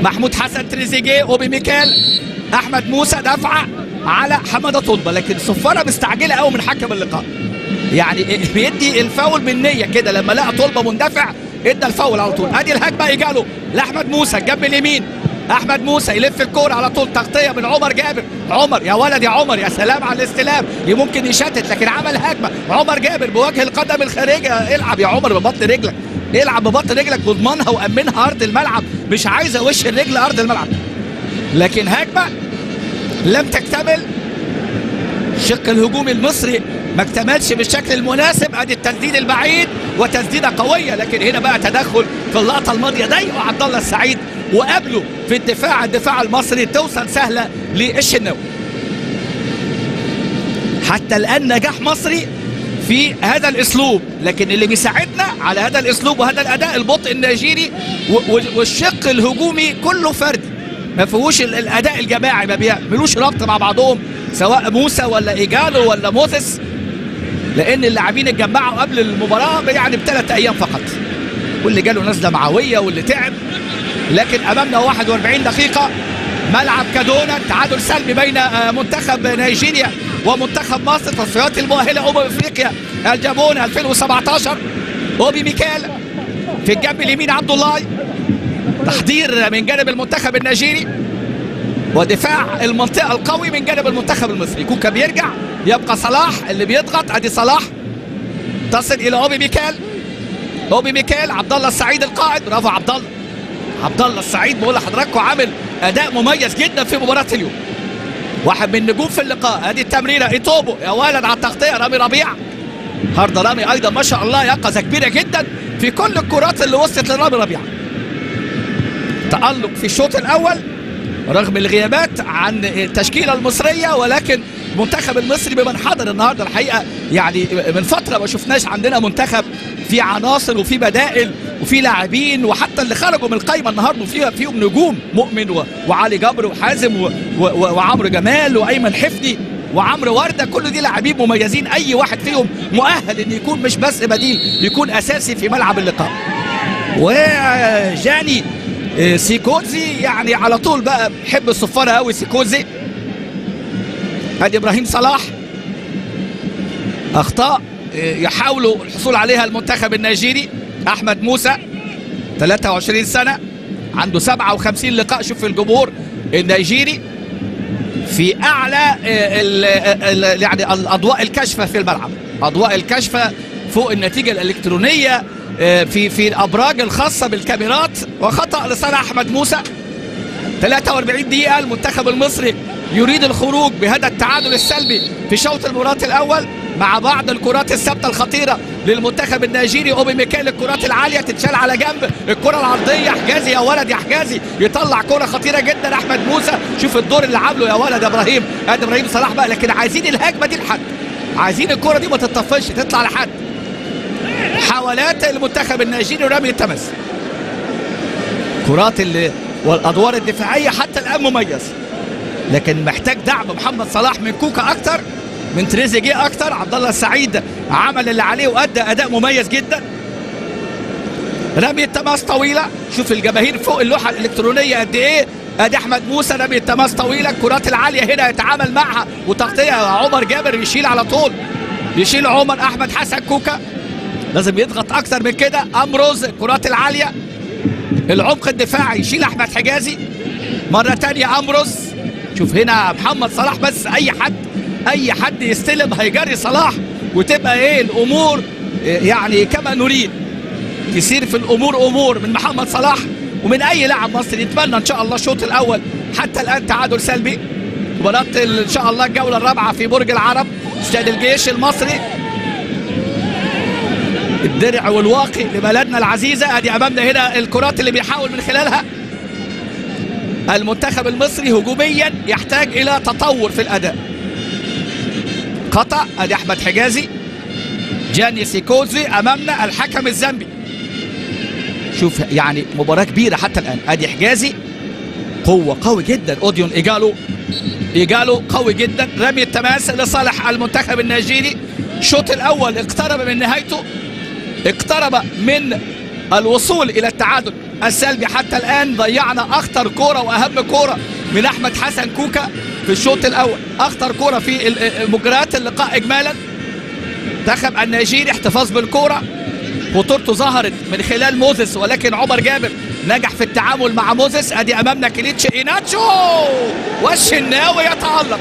محمود حسن تريزيجيه أوبي ميكال أحمد موسى دفعة على حمادة طلبة لكن الصفارة مستعجلة قوي من حكم اللقاء. يعني بيدي الفاول بالنية كده. لما لقى طلبة مندفع إدى الفاول على طول. أدي الهجمة يجاله لأحمد موسى الجنب اليمين. أحمد موسى يلف الكورة على طول تغطية من عمر جابر. عمر يا ولد يا عمر يا سلام على الاستلام. ممكن يشتت لكن عمل هجمة. عمر جابر بوجه القدم الخارجه العب يا عمر ببطن رجلك. العب ببطن رجلك واضمنها وامنها ارض الملعب. مش عايزه وش الرجل ارض الملعب. لكن هجمة لم تكتمل. الشق الهجومي المصري ما اكتملش بالشكل المناسب. ادي التسديد البعيد وتسديدة قوية. لكن هنا بقى تدخل في اللقطة الماضية ضيقوا عبد الله السعيد وقابله في الدفاع. الدفاع المصري توصل سهلة للشناوي حتى الآن نجاح مصري في هذا الأسلوب. لكن اللي بيساعدنا على هذا الأسلوب وهذا الأداء البطء النيجيري والشق الهجومي كله فردي ما فيهوش الأداء الجماعي ما بيعملوش ربط مع بعضهم سواء موسى ولا إيجالو ولا موسس. لأن اللاعبين اتجمعوا قبل المباراة يعني بثلاث أيام فقط. واللي جاله نزلة معوية واللي تعب. لكن أمامنا 41 دقيقة ملعب كادونا تعادل سلبي بين منتخب نيجيريا ومنتخب مصر تصفيات المؤهلة أمم إفريقيا. الجابون 2017 أوبي ميكال في الجنب اليمين عبد الله. تحضير من جانب المنتخب النيجيري. ودفاع المنطقة القوي من جانب المنتخب المصري. كوكا بيرجع يبقى صلاح اللي بيضغط. أدي صلاح. تصل إلى أوبي ميكال. أوبي ميكال عبد الله السعيد القائد. برافو عبد الله. عبد الله السعيد بقول لحضراتكم عامل أداء مميز جدا في مباراة اليوم. واحد من النجوم في اللقاء. أدي التمريرة. إيتوبو. يا ولد على التغطية. رامي ربيع. هارد رامي أيضا ما شاء الله يقظة كبيرة جدا في كل الكرات اللي وصلت لرامي ربيع تألق في الشوط الأول رغم الغيابات عن التشكيلة المصرية ولكن المنتخب المصري بمن حضر النهارده الحقيقة يعني من فترة ما شفناش عندنا منتخب في عناصر وفي بدائل وفي لاعبين وحتى اللي خرجوا من القايمة النهارده فيها فيهم نجوم مؤمن. وعلي جبر وحازم. وعمرو جمال وأيمن حفني وعمرو وردة كل دي لاعبين مميزين. أي واحد فيهم مؤهل إن يكون مش بس بديل يكون أساسي في ملعب اللقاء. وجاني سيكوزي يعني على طول بقى بحب الصفارة قوي سيكوزي ادي إبراهيم صلاح. أخطاء يحاولوا الحصول عليها المنتخب النيجيري. أحمد موسى 23 سنة عنده 57 لقاء. شوف الجمهور النيجيري. في أعلى ال ال يعني الاضواء الكاشفه في الملعب. أضواء الكاشفه فوق النتيجة الإلكترونية في في الأبراج الخاصة بالكاميرات وخطأ لصالح أحمد موسى. 43 دقيقة المنتخب المصري يريد الخروج بهذا التعادل السلبي في شوط المباراة الأول. مع بعض الكرات الثابتة الخطيرة للمنتخب النيجيري. أوبي ميكال الكرات العالية تتشال على جنب. الكرة العرضيه حجازي يا ولد يا حجازي. يطلع كرة خطيرة جدا. أحمد موسى شوف الدور اللي عامله يا ولد يا إبراهيم. ادي إبراهيم صلاح بقى. لكن عايزين الهجمة دي لحد. عايزين الكرة دي ما تتطفش تطلع لحد. محاولات المنتخب النيجيري رمي التماس كرات اللي والأدوار الدفاعية حتى الآن مميز. لكن محتاج دعم محمد صلاح من كوكا أكتر. من تريزيجيه أكتر. عبد الله السعيد عمل اللي عليه وأدى أداء مميز جدا. رمي التماس طويلة. شوف الجماهير فوق اللوحة الإلكترونية قد إيه. أدي أحمد موسى رمي التماس طويلة. الكرات العالية هنا يتعامل معها. وتغطية عمر جابر يشيل على طول. يشيل عمر أحمد حسن كوكا. لازم يضغط أكتر من كده. أمروز الكرات العالية. العمق الدفاعي يشيل أحمد حجازي. مرة ثانية أمروز. شوف هنا محمد صلاح بس أي حد. أي حد يستلم هيجري صلاح وتبقى إيه الأمور يعني كما نريد. تسير في الأمور أمور من محمد صلاح ومن أي لاعب مصري. نتمنى إن شاء الله الشوط الأول حتى الآن تعادل سلبي. مباراة إن شاء الله الجولة الرابعة في برج العرب استاد الجيش المصري. الدرع والواقي لبلدنا العزيزة. أدي أمامنا هنا الكرات اللي بيحاول من خلالها. المنتخب المصري هجوميا يحتاج إلى تطور في الأداء. خطأ أدي أحمد حجازي. جاني سيكوزي أمامنا الحكم الزامبي شوف يعني مباراة كبيرة حتى الآن. أدي حجازي قوة قوي جدا. أوديون إيجالو إيجالو قوي جدا. رمي التماس لصالح المنتخب النيجيري. الشوط الأول اقترب من نهايته اقترب من الوصول إلى التعادل السلبي. حتى الآن ضيعنا أخطر كورة وأهم كورة. من أحمد حسن كوكا في الشوط الأول. أخطر كورة في مجريات اللقاء اجمالا. منتخب النيجيري احتفاظ بالكورة. خطورته ظهرت من خلال موزيس ولكن عمر جابر نجح في التعامل مع موزيس. أدي أمامنا كليتش إيناتشو! والشناوي يتالق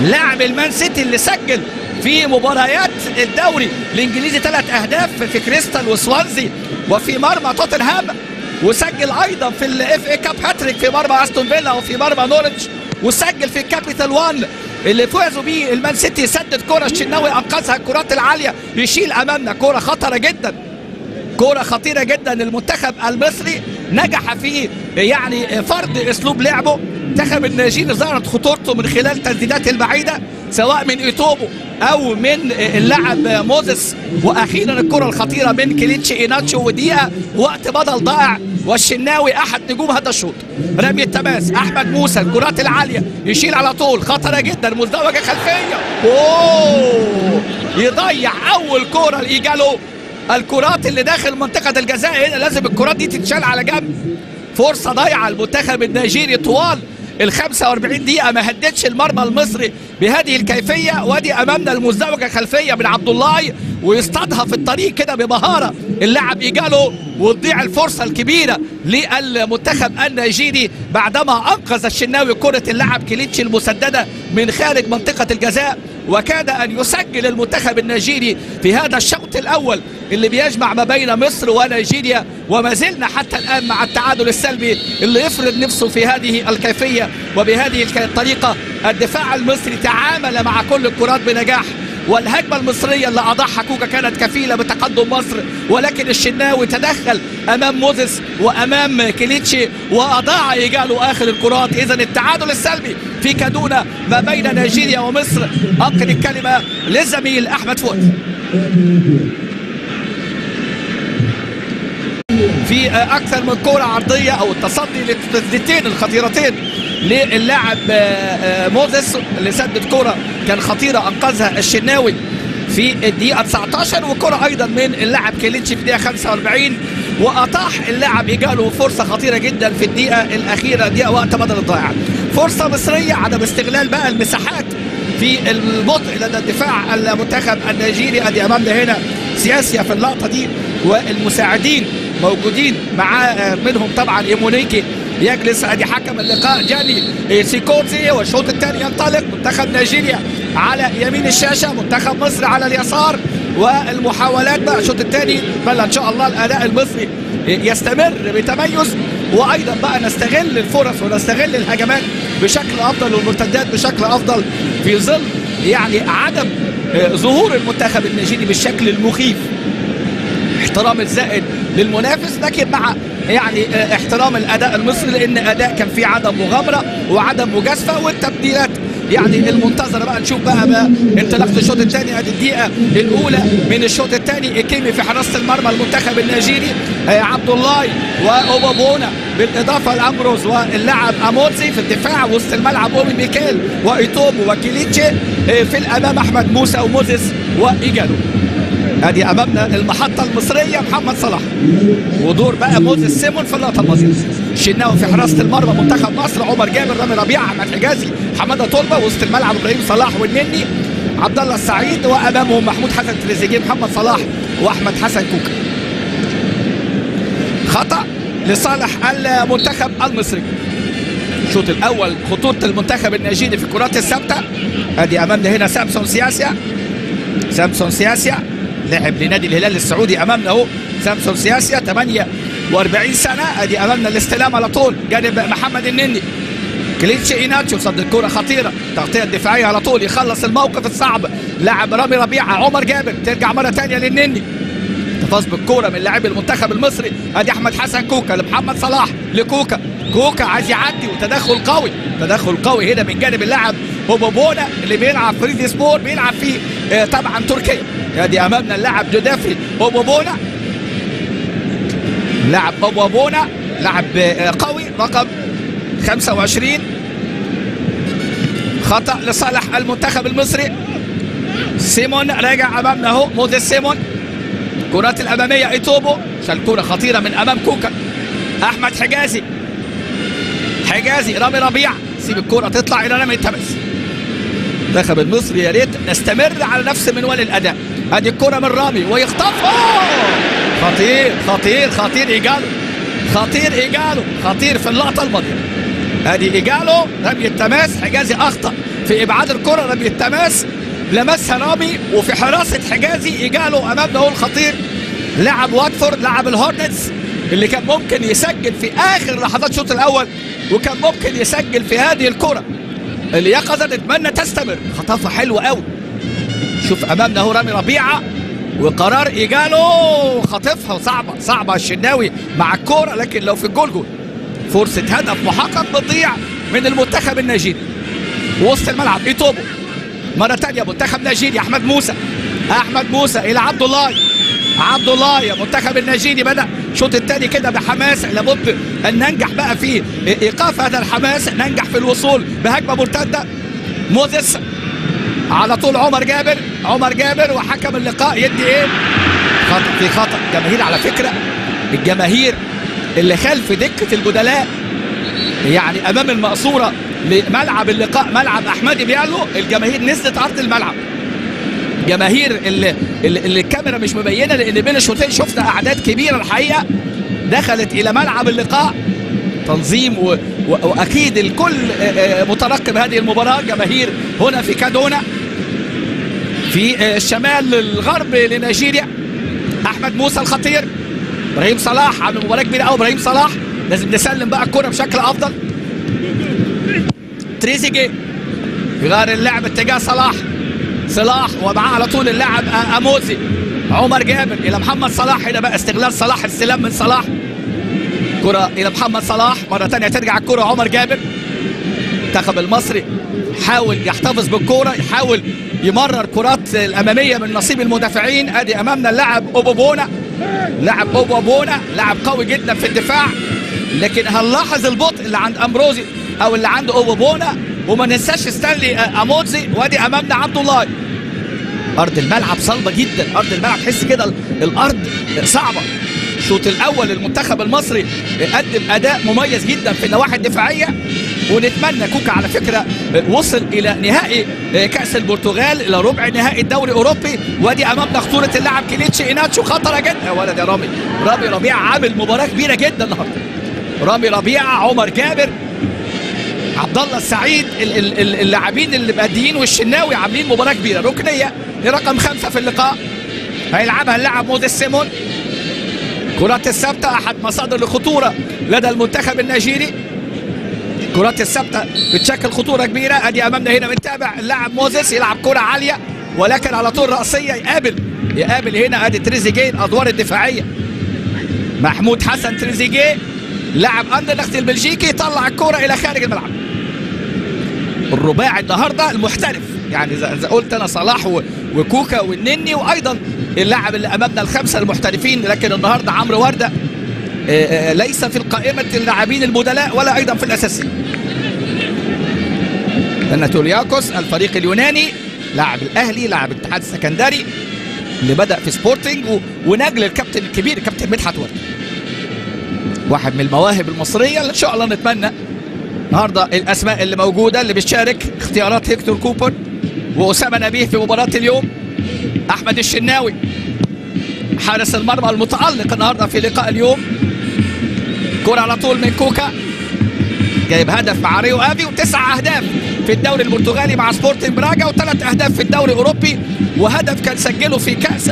لاعب المان سيتي اللي سجل في مباريات الدوري الإنجليزي ثلاث أهداف في كريستال وسوانزي. وفي مرمى توتنهام وسجل أيضا في ال FA Cup هاتريك في مرمى أستون فيلا وفي مرمى نورتش وسجل في ال Capital One اللي فازوا بيه المان سيتي سدد كرة الشناوي أنقذها الكرات العالية. يشيل أمامنا كرة خطرة جدا. كرة خطيرة جدا المنتخب المصري. نجح في يعني فرض أسلوب لعبه. منتخب النيجيري ظهرت خطورته من خلال التسديدات البعيدة سواء من إيتوبو أو من اللاعب موزيس. وأخيرا الكرة الخطيرة من كليتش إيناتشو ودقيقة وقت بدل ضائع والشناوي أحد نجوم هذا الشوط. رمي التماس أحمد موسى الكرات العالية يشيل على طول. خطرة جدا مزدوجة خلفية. أوه! يضيع أول كرة لإيجالو. الكرات اللي داخل منطقة الجزاء هنا لازم الكرات دي تتشال على جنب. فرصة ضايعة المنتخب النيجيري طوال ال 45 دقيقة ما هدتش المرمى المصري بهذه الكيفية وأدي أمامنا المزدوجة خلفية من عبد الله ويصطادها في الطريق كده بمهارة اللاعب إيجالو وتضيع الفرصة الكبيرة للمنتخب النيجيري بعدما أنقذ الشناوي كرة اللاعب كليتشي المسددة من خارج منطقة الجزاء وكاد أن يسجل المنتخب النيجيري في هذا الشوط الأول. اللي بيجمع ما بين مصر ونيجيريا وما زلنا حتى الآن مع التعادل السلبي اللي يفرض نفسه في هذه الكيفية وبهذه الطريقة. الدفاع المصري تعامل مع كل الكرات بنجاح والهجمة المصرية اللي أضاعها كوكا كانت كفيلة بتقدم مصر. ولكن الشناوي تدخل أمام موزيس وأمام كليتشي وأضاع إيجالو آخر الكرات. إذا التعادل السلبي في كادونا ما بين نيجيريا ومصر. أنقل الكلمة للزميل أحمد فؤاد. في أكثر من كرة عرضية أو التصدي للتسديدتين الخطيرتين للاعب موزيس اللي سدد كرة كان خطيرة أنقذها الشناوي في الدقيقة 19 وكرة أيضا من اللاعب كيليتشي في الدقيقة 45 وأطاح اللاعب إيجالو فرصة خطيرة جدا في الدقيقة الأخيرة دقيقة وقت بدل الضائع. فرصة مصرية عدم استغلال بقى المساحات في البطء لدى الدفاع المنتخب النيجيري أدي امامنا هنا سياسيا في اللقطة دي والمساعدين موجودين معاه منهم طبعا إيمونيكي يجلس. ادي حكم اللقاء. جاني سيكوتسي والشوط الثاني ينطلق. منتخب نيجيريا على يمين الشاشة. منتخب مصر على اليسار. والمحاولات بقى. الشوط الثاني بل إن شاء الله الأداء المصري يستمر بتميز. وأيضا بقى نستغل الفرص ونستغل الهجمات بشكل أفضل والمرتدات بشكل أفضل في ظل يعني عدم ظهور المنتخب النيجيري بالشكل المخيف. احترام الزائد. للمنافس لكن مع يعني احترام الأداء المصري لأن أداء كان فيه عدم مغامرة وعدم مجازفة والتبديلات يعني المنتظره بقى. نشوف بقى, بقى انطلاقه الشوط الثاني ادي الدقيقة الأولى من الشوط الثاني. إكيمي في حراسة المرمى المنتخب النيجيري عبد الله وأوبابونا. بالإضافة لأمبروز واللاعب أموتسي في الدفاع وسط الملعب اوبي ميكيل وإيتوبو وكيليتشي في الأمام أحمد موسى وموزيس وايجالو ادي أمامنا المحطة المصرية محمد صلاح. ودور بقى موزيس سيمون في اللقطة الماضية. الشناوي في حراسة المرمى منتخب مصر عمر جابر رامي ربيعه أحمد حجازي حمادة طلبة وسط الملعب إبراهيم صلاح والنني عبد الله السعيد وأمامهم محمود حسن تريزيجيه محمد صلاح وأحمد حسن كوكا خطأ لصالح المنتخب المصري. الشوط الأول خطورة المنتخب النيجيري في الكرات الثابتة. ادي أمامنا هنا سامسون سياسيا. سامسون سياسيا. لعب لنادي الهلال السعودي امامنا اهو سامسون سياسيا 48 سنة. ادي أمامنا الاستلام على طول. جانب محمد النني. كيليتشي إيناتشو صد الكرة خطيرة. تغطية الدفاعية على طول. يخلص الموقف الصعب. لاعب رامي ربيعة عمر جابر. ترجع مرة ثانية للنني. تفتز بالكرة من لاعبي المنتخب المصري. ادي أحمد حسن كوكا لمحمد صلاح لكوكا. كوكا عايز يعدي وتدخل قوي. تدخل قوي هنا من جانب اللاعب هوبوبونا اللي بيلعب في ريدي سبور بيلعب في آه طبعا تركيا. ادي أمامنا اللاعب جدافي هوبوبونا لاعب هوبوبونا لاعب قوي رقم 25 خطأ لصالح المنتخب المصري. سيمون راجع أمامنا أهو موزيس سيمون. كرات الأمامية إيتوبو. شال كرة خطيرة من أمام كوكا. أحمد حجازي. حجازي رامي ربيع. سيب الكرة تطلع إلى رامي التمس المنتخب المصري يا ريت نستمر على نفس منوال الأداء. ادي الكرة من رامي ويخطفها خطير خطير خطير إيجالو. خطير إيجالو خطير في اللقطة الماضية. ادي إيجالو رمي التماس حجازي أخطأ. في إبعاد الكرة رمي التماس. لمسها رامي وفي حراسة حجازي إيجالو أمامنا هو الخطير. لاعب واتفورد لاعب الهورنتس اللي كان ممكن يسجل في آخر لحظات الشوط الأول وكان ممكن يسجل في هذه الكرة. اليقظة نتمنى تستمر. خطفها حلوة قوي شوف أمامنا. هو رامي ربيعة وقرار إيجالو. خاطفها صعبه صعبة. الشناوي مع الكوره لكن لو في الجول جول. فرصة هدف محقق بتضيع من المنتخب النيجيري وسط الملعب إيتوبو. مرة ثانية منتخب نيجيريا أحمد موسى. أحمد موسى إلى عبد الله. عبد الله يا منتخب النيجيري بدأ الشوط الثاني كده بحماس. لابد أن ننجح بقى في إيقاف هذا الحماس. ننجح في الوصول بهجمة مرتدة. موزيس على طول عمر جابر. عمر جابر وحكم اللقاء يدي إيه؟ خطأ في خطأ. جماهير على فكرة الجماهير اللي خلف دكة البدلاء يعني أمام المقصوره لملعب اللقاء ملعب أحمد بيالو الجماهير نزلت أرض الملعب. جماهير اللي, اللي, الكاميرا مش مبينة لأن بين الشوطين شفنا أعداد كبيرة الحقيقة دخلت إلى ملعب اللقاء. تنظيم و... و... وأكيد الكل مترقب هذه المباراة. جماهير هنا في كادونا. في الشمال الغرب لنيجيريا. أحمد موسى الخطير. إبراهيم صلاح عامل مباراة كبيرة قوي إبراهيم صلاح لازم نسلم بقى الكره بشكل أفضل. تريزيجي يغير اللعب اتجاه صلاح. صلاح ومعاه على طول اللاعب أموزي. عمر جابر إلى محمد صلاح. هنا بقى استغلال صلاح استلام من صلاح. كرة إلى محمد صلاح. مرة ثانية ترجع الكرة. عمر جابر. المنتخب المصري حاول يحتفظ بالكرة يحاول يمرر كرات الأمامية من نصيب المدافعين. أدي أمامنا اللاعب أوبوبونا. لاعب أوبوبونا لاعب قوي جدا في الدفاع. لكن هنلاحظ البطء اللي عند أمبروزي أو اللي عند أوبوبونا؟ وما ننساش ستانلي اموزي وأدي أمامنا عبد الله. أرض الملعب صلبة جدا. أرض الملعب تحس كده الأرض صعبة. الشوط الأول المنتخب المصري قدم أداء مميز جدا في النواحي الدفاعية. ونتمنى كوكا على فكرة وصل إلى نهائي كأس البرتغال إلى ربع نهائي الدوري الأوروبي وادي أمامنا خطورة اللاعب كليتشي ايناتشو خطره جدا. يا ولد يا رامي. رامي ربيعه عامل مباراة كبيرة جدا النهارده. رامي ربيعه عمر جابر عبد الله السعيد اللاعبين اللي مأديين والشناوي عاملين مباراة كبيرة. ركنية رقم خمسة في اللقاء. هيلعبها اللاعب موزيس سيمون. كرات الثابتة أحد مصادر الخطورة لدى المنتخب النيجيري. كرات الثابته بتشكل خطورة كبيرة. أدي أمامنا هنا بنتابع. اللاعب موزيس يلعب كرة عالية ولكن على طول رأسية. يقابل يقابل هنا أدي تريزيجيه الأدوار الدفاعية. محمود حسن تريزيجيه لاعب اندرلخت البلجيكي طلع الكرة إلى خارج الملعب. الرباعي النهارده المحترف. يعني زي قلت أنا صلاح وكوكا والنني وأيضا اللاعب اللي أمامنا الخمسة المحترفين. لكن النهارده عمرو وردة ليس في القائمه اللاعبين البدلاء ولا أيضا في الأساسي. اناتولياكوس الفريق اليوناني لاعب الأهلي لاعب الاتحاد السكندري اللي بدأ في سبورتنج ونجل الكابتن الكبير الكابتن مدحت ورده واحد من المواهب المصرية اللي إن شاء الله نتمنى. النهارده الأسماء اللي موجودة اللي بتشارك اختيارات هيكتور كوبر وأسامة نبيه في مباراة اليوم. أحمد الشناوي حارس المرمى المتألق النهارده في لقاء اليوم. كرة على طول من كوكا. جايب هدف مع ريو آفي وتسع أهداف. في الدوري البرتغالي مع سبورتنج براجا وثلاث أهداف في الدوري الأوروبي وهدف كان سجله في كأس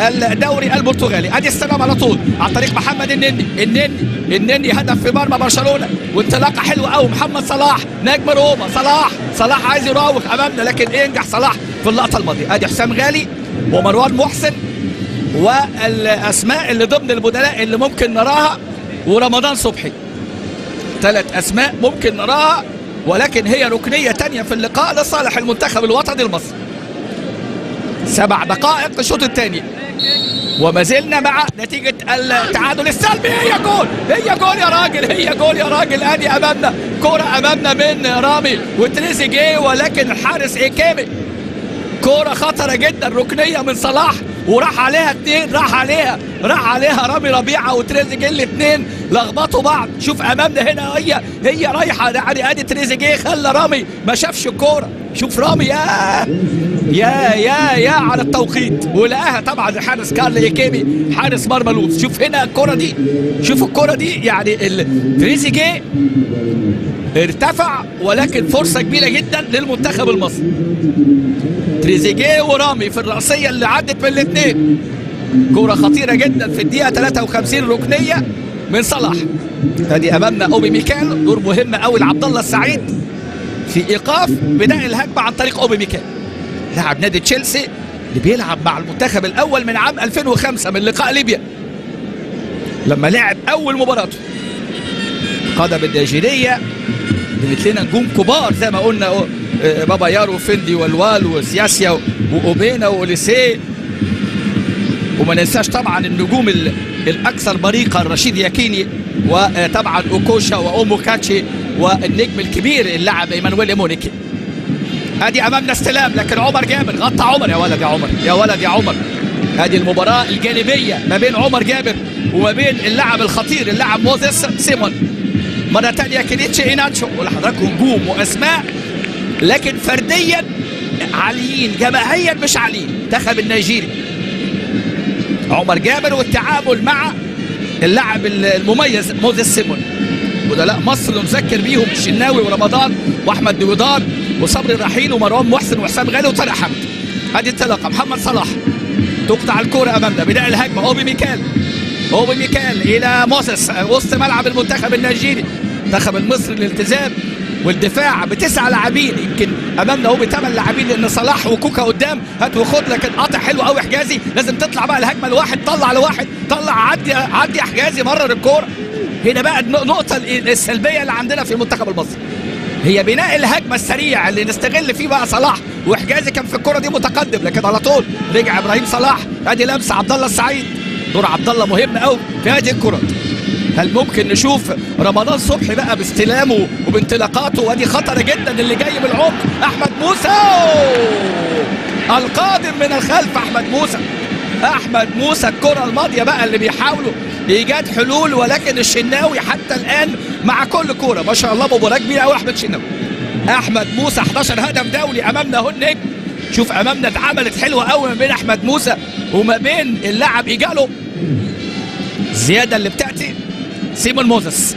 الدوري البرتغالي. أدي استلم على طول عن طريق محمد النني. النني النني هدف في مرمى برشلونة وانطلاقة حلوة قوي محمد صلاح نجم روما. صلاح صلاح عايز يراوغ أمامنا لكن ينجح صلاح في اللقطة الماضية. أدي حسام غالي ومروان محسن والأسماء اللي ضمن البدلاء اللي ممكن نراها ورمضان صبحي. ثلاث أسماء ممكن نراها ولكن هي ركنية تانية في اللقاء لصالح المنتخب الوطني المصري. سبع دقائق الشوط الثاني. وما زلنا مع نتيجة التعادل السلبي. هي جول! هي جول يا راجل! هي جول يا راجل! ادي أمامنا. كرة أمامنا من رامي وتريزيجيه ولكن الحارس إيكيمي. كرة خطرة جدا ركنية من صلاح. وراح عليها اثنين راح عليها راح عليها رامي ربيعة وتريزيجيه الاثنين لخبطوا بعض. شوف أمامنا هنا هي هي رايحة يعني أدي تريزيجيه خلى رامي ما شافش الكورة. شوف رامي يا يا يا يا على التوقيت. ولقاها طبعا الحارس كارل إيكيمي حارس مرمى لوز شوف هنا الكره دي شوف الكره دي يعني تريزيجيه ارتفع ولكن فرصة كبيرة جدا للمنتخب المصري. تريزيجيه ورامي في الرأسية اللي عدت من الاثنين. كرة خطيرة جدا في الدقيقة 53 ركنية من صلاح. ادي أمامنا أوبي ميكال. دور مهم قوي لعبد الله السعيد في إيقاف بناء الهجمة عن طريق أوبي ميكال. لاعب نادي تشيلسي اللي بيلعب مع المنتخب الأول من عام 2005 من لقاء ليبيا. لما لعب أول مباراته. قدم النيجيرية لنا نجوم كبار زي ما قلنا بابا يارو وفندي والوال وسياسيا وأوبينا واوليسيه وما ننساش طبعا النجوم الأكثر بريقا رشيد ياكيني وطبعا أوكوشا واومو كاتشي والنجم الكبير اللاعب إيمانويل مونيكي ادي أمامنا استلام لكن عمر جابر غطى عمر يا ولد يا عمر يا ولد يا عمر. هذه المباراة الجانبية ما بين عمر جابر وما بين اللاعب الخطير اللاعب موزيس سيمون. مرة تانية كيليتشي ايناتشو ولحضراتكم نجوم وأسماء. لكن فرديا عاليين جماعيا مش عاليين منتخب النيجيري. عمر جابر والتعامل مع اللاعب المميز موزيس سيمون. بدلاء مصر نذكر بيهم الشناوي ورمضان وأحمد دويدار وصبري رحيل ومروان محسن وحسام غالي وطارق حمد ادي انطلاقه محمد صلاح. تقطع الكرة أمامنا. بداية الهجمة اوبي ميكال اوبي ميكال إلى موزيس وسط ملعب المنتخب النيجيري. المنتخب المصري الالتزام والدفاع بتسعة لاعبين. يمكن أمامنا هو بثمان لاعبين لأن صلاح وكوكا قدام. هات وخد لكن قاطع حلو قوي حجازي. لازم تطلع بقى الهجمة لواحد طلع لواحد. طلع عدي عدي حجازي مرر الكورة. هنا بقى النقطة السلبية اللي عندنا في المنتخب المصري. هي بناء الهجمة السريع اللي نستغل فيه بقى صلاح. وحجازي كان في الكره دي متقدم لكن على طول رجع إبراهيم صلاح. أدي لمسة عبد الله السعيد. دور عبد الله مهم قوي في هذه الكرة. هل ممكن نشوف رمضان صبحي بقى باستلامه وبانطلاقاته؟ وادي خطره جدا اللي جاي من العمق أحمد موسى. القادم من الخلف أحمد موسى. أحمد موسى الكرة الماضية بقى اللي بيحاولوا إيجاد حلول ولكن الشناوي حتى الآن مع كل كورة. ما شاء الله مباراة كبيرة قوي أحمد شناوي. أحمد موسى 11 هدف دولي أمامنا اهو النجم شوف أمامنا اتعملت حلوة قوي ما بين أحمد موسى وما بين اللاعب إيجالو. الزياده اللي بتأتي سيمون موزس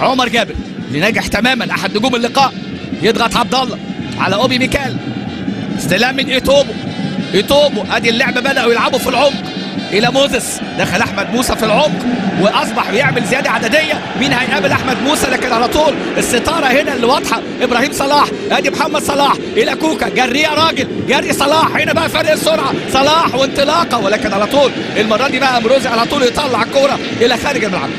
عمر جابر اللي نجح تماما أحد نجوم اللقاء. يضغط عبد الله على أوبي ميكال. استلام من إيتوبو. إيتوبو ادي اللعبة بدأوا يلعبوا في العمق. إلى موزس دخل أحمد موسى في العمق وأصبح بيعمل زيادة عددية. مين هيقابل أحمد موسى؟ لكن على طول الستارة هنا اللي واضحة. إبراهيم صلاح أدي محمد صلاح إلى كوكا. جري يا راجل. جري صلاح. هنا بقى فرق السرعة. صلاح وانطلاقة. ولكن على طول المرة دي بقى أمروزي على طول يطلع الكورة إلى خارج الملعب.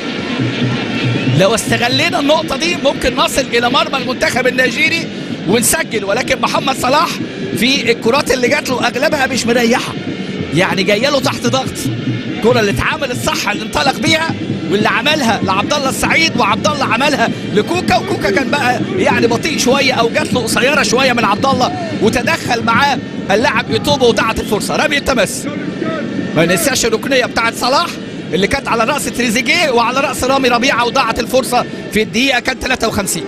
لو استغلينا النقطة دي ممكن نصل إلى مرمى المنتخب النيجيري ونسجل. ولكن محمد صلاح في الكرات اللي جات له أغلبها مش مريحة. يعني جاية له تحت ضغط. الكره اللي اتعملت صح اللي انطلق بيها واللي عملها لعبد الله السعيد وعبد الله عملها لكوكا. وكوكا كان بقى يعني بطيء شوية أو جات له قصيرة شوية من عبد الله وتدخل معاه اللاعب ايتوبو وضاعت الفرصة. رمي التماس ما ننساش الركنية بتاعت صلاح اللي كانت على رأس تريزيجيه وعلى رأس رامي ربيعة وضاعت الفرصة في الدقيقة كانت 53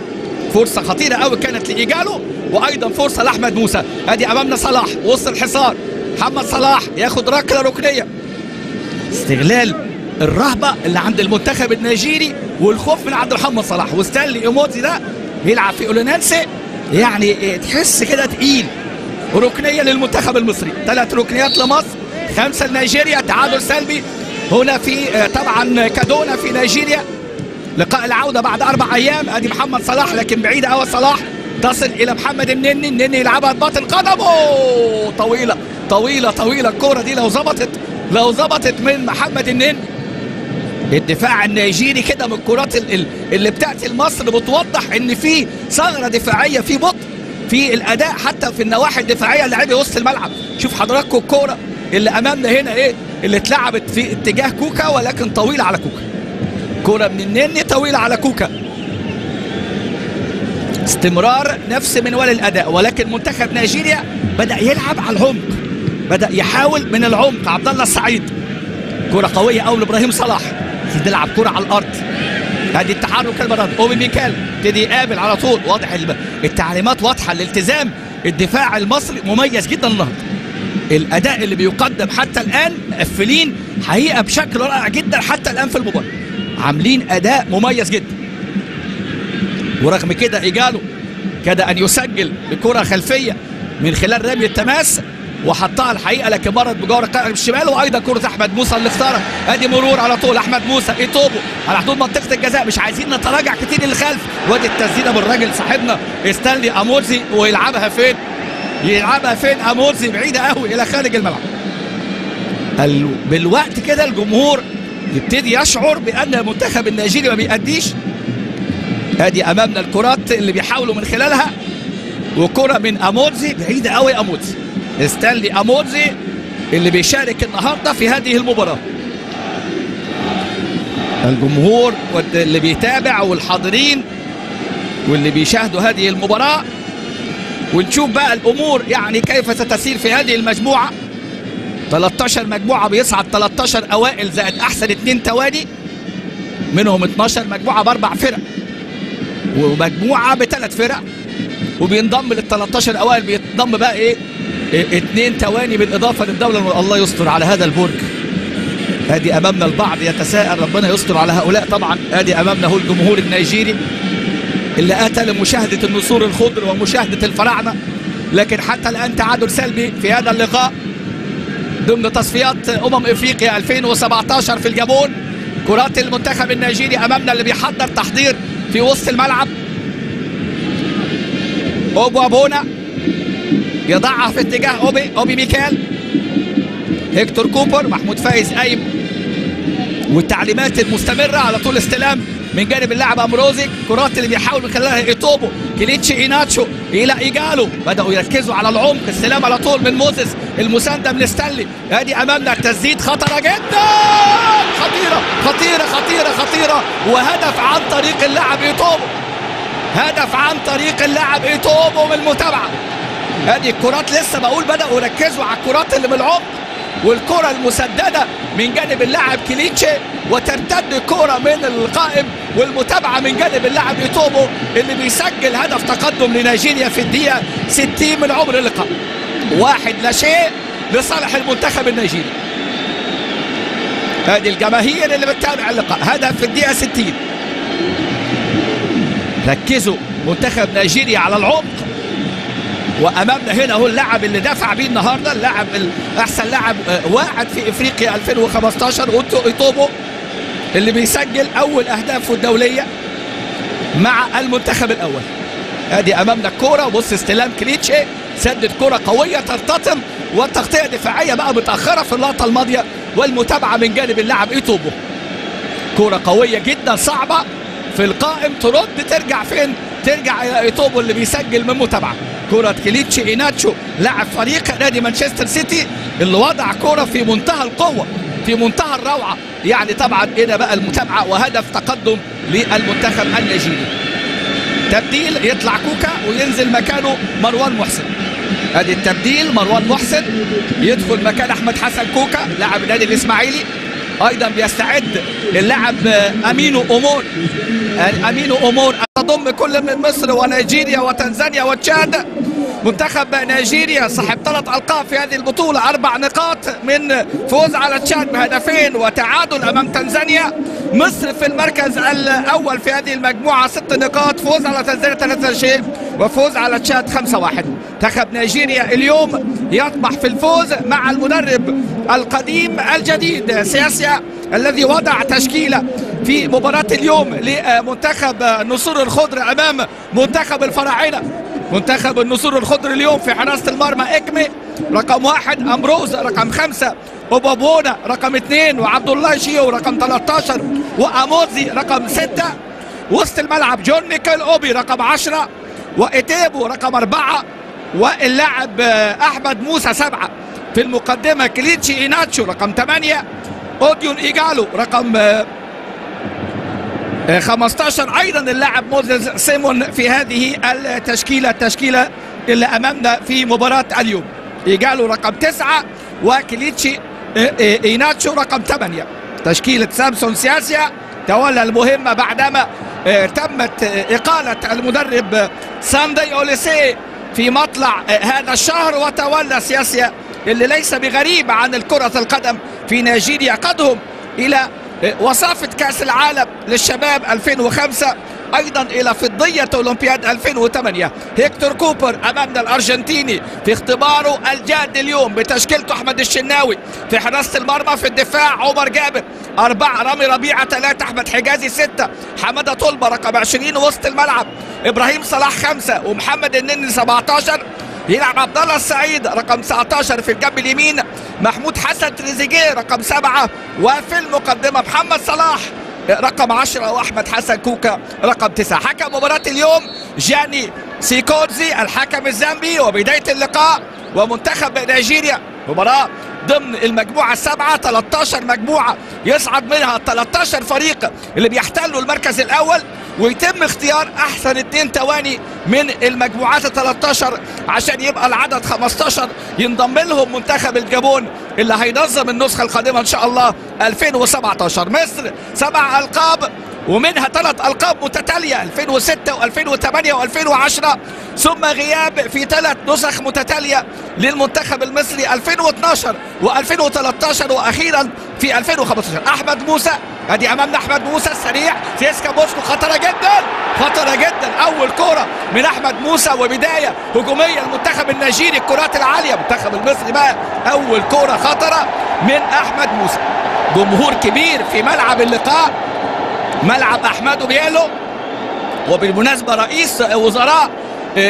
فرصة خطيرة قوي كانت لايجالو وأيضا فرصة لأحمد موسى. أدي أمامنا صلاح وسط الحصار. محمد صلاح ياخد ركلة ركنية. استغلال الرهبة اللي عند المنتخب النيجيري والخوف من عند محمد صلاح. وستانلي إيموتي ده بيلعب في اولينانسي يعني تحس كده تقيل. ركنية للمنتخب المصري. ثلاث ركنيات لمصر. خمسة لنيجيريا. تعادل سلبي. هنا في طبعا كادونا في نيجيريا. لقاء العودة بعد أربع أيام. أدي محمد صلاح لكن بعيد قوي صلاح. تصل إلى محمد النني. النني يلعبها بباطن قدمه. طويلة. طويلة طويلة الكورة دي لو ظبطت لو ظبطت من محمد النني الدفاع النيجيري كده من الكرات اللي بتاتي لمصر بتوضح إن في ثغرة دفاعية في بطء في الأداء حتى في النواحي الدفاعية اللعيبه وسط الملعب. شوف حضراتكم الكورة اللي أمامنا هنا إيه؟ اللي اتلعبت في اتجاه كوكا ولكن طويله على كوكا. كورة من النني طويلة على كوكا. استمرار نفس منوال الأداء ولكن منتخب نيجيريا بدأ يلعب على العمق. بدأ يحاول من العمق. عبد الله السعيد كرة قوية قوي لإبراهيم صلاح. تلعب كرة على الأرض. ادي التحرك المره دي أوبي ميكال ابتدي يقابل على طول. واضح التعليمات واضحة. الالتزام الدفاع المصري مميز جدا النهارده. الأداء اللي بيقدم حتى الآن مقفلين حقيقة بشكل رائع جدا حتى الآن في المباراة. عاملين أداء مميز جدا. ورغم كده ايجالو كاد أن يسجل بكرة خلفية من خلال رمي التماس وحطها الحقيقة لكن مرت بجوار القائم الشمال وأيضا كرة أحمد موسى اللي اختارها. أدي مرور على طول أحمد موسى إيتوبو على حدود منطقة الجزاء. مش عايزين نتراجع كتير للخلف. وادي التسديدة بالراجل صاحبنا ستانلي اموزي ويلعبها فين؟ يلعبها فين اموزي بعيدة قوي إلى خارج الملعب. بالوقت كده الجمهور يبتدي يشعر بأن المنتخب النيجيري ما بيأديش. أدي أمامنا الكرات اللي بيحاولوا من خلالها وكرة من اموزي بعيدة قوي اموزي ستانلي اموزي اللي بيشارك النهارده في هذه المباراة. الجمهور اللي بيتابع والحاضرين واللي بيشاهدوا هذه المباراة. ونشوف بقى الأمور يعني كيف ستسير في هذه المجموعة. 13 مجموعة بيصعد 13 أوائل زائد أحسن اثنين توالي. منهم 12 مجموعة بأربع فرق. ومجموعة بثلاث فرق. وبينضم لل 13 أوائل بينضم بقى إيه؟ اثنين تواني بالإضافة للدولة الله يستر على هذا البرج. ادي أمامنا البعض يتساءل ربنا يستر على هؤلاء. طبعا ادي أمامنا هو الجمهور النيجيري اللي اتى لمشاهده النسور الخضر ومشاهدة الفراعنة. لكن حتى الآن تعادل سلبي في هذا اللقاء ضمن تصفيات أمم إفريقيا 2017 في الجابون. كرات المنتخب النيجيري أمامنا اللي بيحضر تحضير في وسط الملعب. أوبو ابونا يضعها في اتجاه أوبي أوبي ميكال. هيكتور كوبر محمود فايز قايم. والتعليمات المستمرة على طول استلام من جانب اللاعب أمروزي. كرات اللي بيحاول من خلالها إيتوبو كليتشي إيناتشو إلى إيجالو. بدأوا يركزوا على العمق استلام على طول من موزيس المساندة من ستانلي. ادي أمامنا التسديد خطرة جدا. خطيرة خطيرة خطيرة خطيرة. وهدف عن طريق اللاعب إيتوبو. هدف عن طريق اللاعب إيتوبو من المتابعة. ادي الكرات لسه بقول بدأوا يركزوا على الكرات اللي من العمق والكرة المسددة من جانب اللاعب كليتشي وترتد الكره من القائم والمتابعة من جانب اللاعب ايتوبو اللي بيسجل هدف تقدم لنيجيريا في الدقيقة 60 من عمر اللقاء. واحد لا شيء لصالح المنتخب النيجيري. هذه الجماهير اللي بتتابع اللقاء. هدف في الدقيقة 60 ركزوا منتخب نيجيريا على العمق. وأمامنا هنا هو اللاعب اللي دافع بيه النهارده اللاعب أحسن لاعب واعد في إفريقيا 2015 اوتو إيتوبو اللي بيسجل أول اهدافه الدولية مع المنتخب الأول. أدي أمامنا الكوره وبص استلام كليتشي سدد كره قوية ترتطم والتغطية دفاعيه بقى متأخرة في اللقطة الماضية والمتابعة من جانب اللاعب إيتوبو. كره قوية جدا صعبة في القائم ترد ترجع فين؟ ترجع ايتوبو اللي بيسجل من متابعة. كرة كليتشي إيناتشو لاعب فريق نادي مانشستر سيتي اللي وضع كرة في منتهى القوة في منتهى الروعة يعني طبعا هنا بقى المتابعة وهدف تقدم للمنتخب النيجيري. تبديل يطلع كوكا وينزل مكانه مروان محسن. أدي التبديل مروان محسن يدخل مكان أحمد حسن كوكا لاعب النادي الإسماعيلي. أيضا بيستعد اللاعب أمينو امور أمينو امور تضم كل من مصر ونيجيريا وتنزانيا وتشاد. منتخب نيجيريا صاحب ثلاث ألقاب في هذه البطولة أربع نقاط من فوز على تشاد بهدفين وتعادل أمام تنزانيا. مصر في المركز الأول في هذه المجموعة ست نقاط فوز على تنزانيا 3 شيء وفوز على تشاد 5 1 منتخب نيجيريا اليوم يطمح في الفوز مع المدرب القديم الجديد سياسيا الذي وضع تشكيلة في مباراة اليوم لمنتخب النسور الخضر أمام منتخب الفراعنة. منتخب النسور الخضر اليوم في حراسة المرمى إكمي. رقم واحد أمروز رقم خمسة وبابونا رقم اثنين وعبد الله شيو رقم 13 وأموزي رقم ستة. وسط الملعب جون ميكل أوبي رقم 10 وإتيبو رقم أربعة. واللاعب أحمد موسى سبعة. في المقدمة كليتشي إيناتشو رقم 8 أوديون إيجالو رقم 15 أيضا اللاعب موزيس سيمون في هذه التشكيلة التشكيلة اللي أمامنا في مباراة اليوم. إيجالو رقم تسعة وكليتشي إيناتشو رقم 8 تشكيلة سامسون سياسيا تولى المهمة بعدما تمت إقالة المدرب ساندي أوليسي في مطلع هذا الشهر وتولى سياسيا اللي ليس بغريب عن الكرة القدم في نيجيريا. قدهم إلى وصافة كأس العالم للشباب 2005 أيضا إلى فضية أولمبياد 2008 هيكتور كوبر أمامنا الأرجنتيني في اختباره الجاد اليوم بتشكيلته أحمد الشناوي. في حراسة المرمى في الدفاع عمر جابر. أربعة رامي ربيعة ثلاثة أحمد حجازي ستة حمادة طلبة رقم 20 وسط الملعب. إبراهيم صلاح خمسة ومحمد النني 17 يلعب عبد الله السعيد رقم 19 في الجنب اليمين محمود حسن تريزيجيه رقم سبعة وفي المقدمة محمد صلاح رقم 10 وأحمد حسن كوكا رقم 9 حكم مباراة اليوم جاني سيكوتزي الحكم الزامبي وبداية اللقاء ومنتخب نيجيريا مباراة ضمن المجموعة السبعة 13 مجموعة يصعد منها 13 فريق اللي بيحتلوا المركز الأول ويتم اختيار أحسن اثنين تواني من المجموعات ال 13 عشان يبقى العدد 15 ينضم لهم منتخب الجابون اللي هينظم النسخة القادمة إن شاء الله 2017 مصر سبع ألقاب ومنها ثلاث ألقاب متتالية 2006 و2008 و2010 ثم غياب في ثلاث نسخ متتالية للمنتخب المصري 2012 و2013 وأخيرا في 2015 أحمد موسى ادي أمامنا أحمد موسى السريع سيسكا موسكو خطره جدا خطره جدا. أول كوره من أحمد موسى وبداية هجومية المنتخب النيجيري الكرات العالية. المنتخب المصري بقى أول كوره خطره من أحمد موسى. جمهور كبير في ملعب اللقاء. ملعب احمدو بيالو. وبالمناسبة رئيس وزراء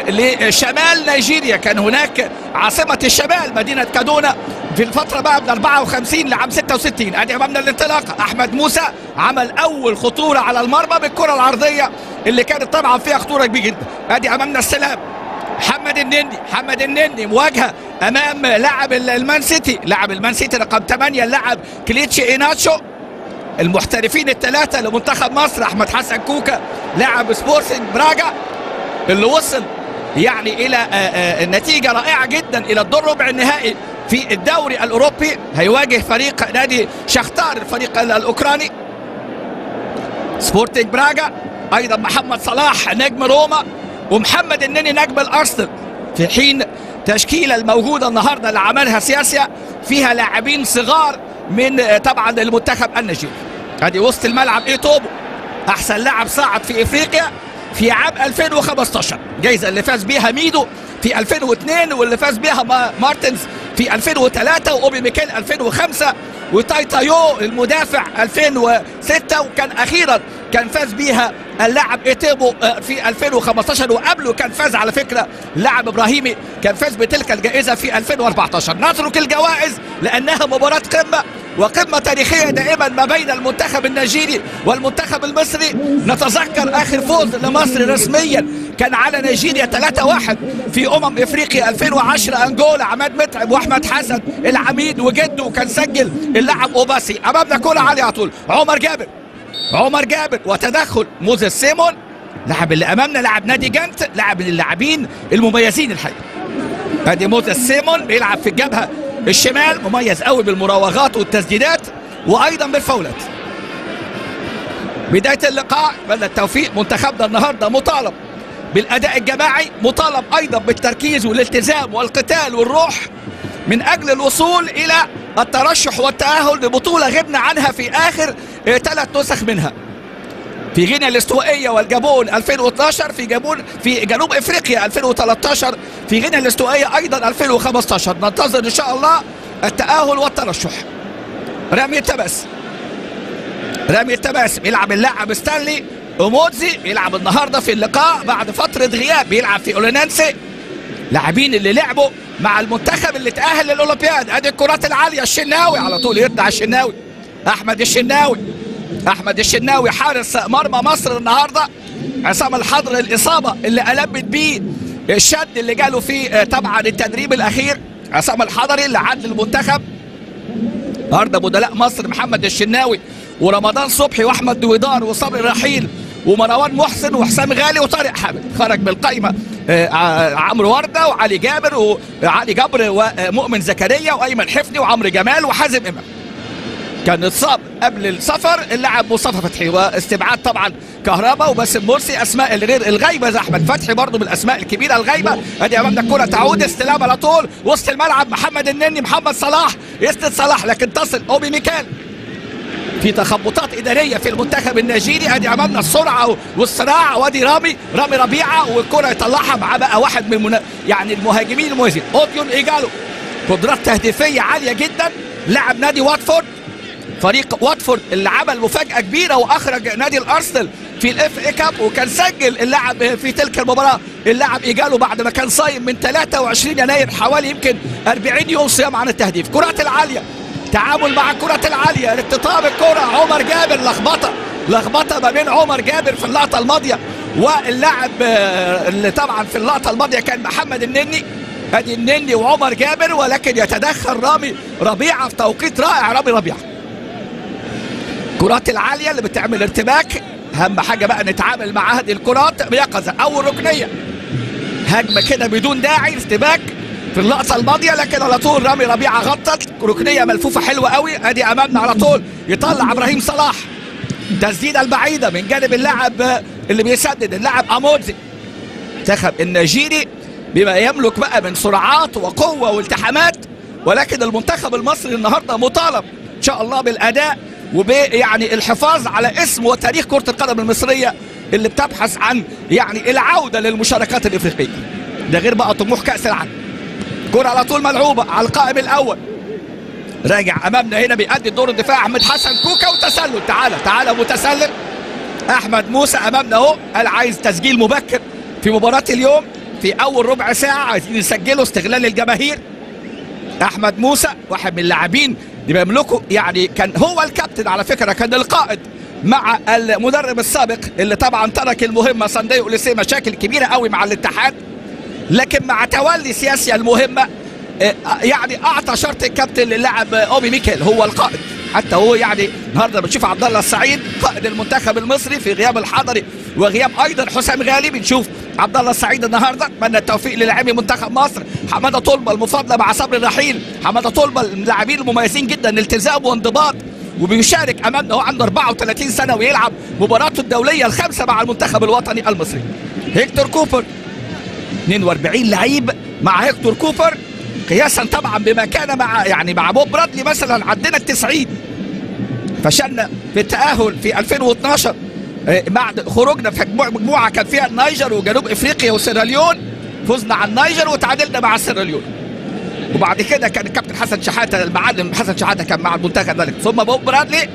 لشمال نيجيريا كان هناك عاصمة الشمال مدينة كادونا في الفترة بقى من 54 لعام 66 ادي امامنا الانطلاقة أحمد موسى عمل أول خطورة على المرمى بالكرة العرضية اللي كانت طبعا فيها خطورة كبيرة جدا. ادي امامنا السلام. محمد النني محمد النني مواجهة أمام لاعب المان سيتي. لاعب المان سيتي رقم 8 اللاعب كليتشي إيناتشو. المحترفين الثلاثة لمنتخب مصر أحمد حسن كوكا لاعب سبورتنج براجا اللي وصل يعني إلى نتيجة رائعة جدا إلى الدور ربع النهائي في الدوري الأوروبي. هيواجه فريق نادي شختار الفريق الأوكراني. سبورتنج براجا أيضا محمد صلاح نجم روما ومحمد النني نجم الأرسنال. في حين تشكيلة الموجودة النهارده اللي عملها سياسيا فيها لاعبين صغار من طبعا المنتخب النيجيري ادي وسط الملعب ايتوبو أحسن لاعب صعد في إفريقيا في عام 2015 جايزة اللي فاز بيها ميدو في 2002 واللي فاز بيها مارتنز في 2003 واوبي ميكيل 2005 وتايتايو المدافع 2006 وكان أخيرا كان فاز بيها اللاعب إيتيبو في 2015 وقبله كان فاز على فكرة اللاعب إبراهيمي كان فاز بتلك الجائزة في 2014 نترك الجوائز لأنها مباراة قمة. وقمة تاريخية دائما ما بين المنتخب النيجيري والمنتخب المصري. نتذكر آخر فوز لمصر رسميا كان على نيجيريا 3-1 في أمم إفريقيا 2010 أنجولا عماد متعب وأحمد حسن العميد وجده كان سجل اللاعب أوباسي. أمامنا كرة عالية على طول عمر جابر. عمر جابر وتدخل موزيس سيمون لاعب اللي أمامنا لاعب نادي جنت لاعب من اللاعبين المميزين الحقيقة. أدي موزيس سيمون بيلعب في الجبهة الشمال مميز قوي بالمراوغات والتسديدات وأيضا بالفاولات بداية اللقاء بل التوفيق منتخبنا النهارده مطالب بالأداء الجماعي مطالب أيضا بالتركيز والالتزام والقتال والروح من أجل الوصول إلى الترشح والتأهل لبطولة غبنا عنها في آخر ثلاث نسخ منها. في غينيا الاستوائية والجابون 2012 في جابون في جنوب إفريقيا 2013 في غينيا الاستوائية أيضا 2015 ننتظر إن شاء الله التأهل والترشح. رمي التبس رمي التبس بيلعب اللاعب ستانلي. اوموتزي بيلعب النهارده في اللقاء بعد فترة غياب بيلعب في أولينانسي. لاعبين اللي لعبوا مع المنتخب اللي تأهل للأولمبياد. أدي الكرات العالية الشناوي على طول يرجع الشناوي. أحمد الشناوي. أحمد الشناوي حارس مرمى مصر النهارده. عصام الحضر الإصابة اللي قلبت بيه الشد اللي جاله في طبعا التدريب الأخير. عصام الحضري اللي عد المنتخب. النهارده بدلاء مصر محمد الشناوي ورمضان صبحي وأحمد دويدار وصبري رحيل ومروان محسن وحسام غالي وطارق حامد. خرج بالقائمه عمرو وردة وعلي جابر وعلي جبر ومؤمن زكريا وأيمن حفني وعمرو جمال وحازم إمام. كان اتصاب قبل السفر اللاعب مصطفى فتحي. واستبعاد طبعا كهربا وباسم مرسي أسماء الغير الغايبة زي أحمد فتحي برضه من الأسماء الكبيرة الغايبة. أدي أمامنا الكرة تعود استلام على طول وسط الملعب. محمد النني محمد صلاح. يسند صلاح لكن تصل أوبي ميكال في تخبطات إدارية في المنتخب النيجيري. أدي أمامنا السرعة والصراع. وأدي رامي رامي ربيعة والكرة يطلعها مع بقى واحد من المنا... يعني المهاجمين المميزين اوديون إيجالو. قدرات تهديفية عالية جدا. لاعب نادي واتفورد. فريق واتفورد اللي عمل مفاجأة كبيرة وأخرج نادي الأرسنال في ال FA Cup وكان سجل اللاعب في تلك المباراة. اللاعب ايجالو بعد ما كان صايم من 23 يناير حوالي يمكن 40 يوم صيام عن التهديف. كرات العالية تعامل مع الكرات العالية ارتطام الكرة عمر جابر لخبطة لخبطة ما بين عمر جابر في اللقطة الماضية واللاعب اللي طبعا في اللقطة الماضية كان محمد النني. أدي النني وعمر جابر ولكن يتدخل رامي ربيعة في توقيت رائع رامي ربيعة. الكرات العالية اللي بتعمل ارتباك. أهم حاجة بقى نتعامل مع هذه الكرات. بيقظة اول ركنيه هجمة كده بدون داعي ارتباك في اللقطة الماضية. لكن على طول رامي ربيعة غطت. ركنية ملفوفة حلوة قوي. أدي أمامنا على طول. يطلع إبراهيم صلاح. تسديدة البعيدة من جانب اللاعب اللي بيسدد. اللاعب أمودزي. منتخب النيجيري بما يملك بقى من سرعات وقوة والتحامات. ولكن المنتخب المصري النهارده مطالب إن شاء الله بالأداء. وبيعني الحفاظ على اسم وتاريخ كرة القدم المصرية اللي بتبحث عن يعني العودة للمشاركات الإفريقية. ده غير بقى طموح كأس العالم. كرة على طول ملعوبة على القائم الأول. راجع أمامنا هنا بيأدي دور الدفاع أحمد حسن. كوكا وتسلل. تعالى تعالى متسلل أحمد موسى أمامنا أهو. قال عايز تسجيل مبكر في مباراة اليوم في أول ربع ساعة. عايزين يسجلوا استغلال الجماهير. أحمد موسى واحد من اللاعبين اللي بيملكوا يعني كان هو الكابتن على فكرة كان القائد مع المدرب السابق اللي طبعا ترك المهمة ساندي أوليسي مشاكل كبيرة قوي مع الاتحاد لكن مع تولي سياسيا المهمة يعني أعطى شرط الكابتن للاعب أوبي ميكيل هو القائد. حتى هو يعني النهارده بنشوف عبد الله السعيد قائد المنتخب المصري في غياب الحضري وغياب أيضا حسام غالي. بنشوف عبد الله السعيد النهارده اتمنى التوفيق للاعبي منتخب مصر حمادة طلبة المفاضلة مع صبري الرحيل. حمادة طلبة اللاعبين المميزين جدا التزام وانضباط وبيشارك أمامنا هو عنده 34 سنة ويلعب مباراته الدولية الخامسة مع المنتخب الوطني المصري. هيكتور كوبر 42 لعيب مع هيكتور كوبر. قياسا طبعا بما كان مع يعني مع بوب برادلي مثلا عندنا ال 90 فشلنا في التأهل في 2012 بعد خروجنا في مجموعة كان فيها النيجر وجنوب إفريقيا وسيراليون فزنا على النيجر وتعادلنا مع سيراليون وبعد كده كان الكابتن حسن شحاتة المعلم حسن شحاتة كان مع المنتخب ذلك. ثم بوب برادلي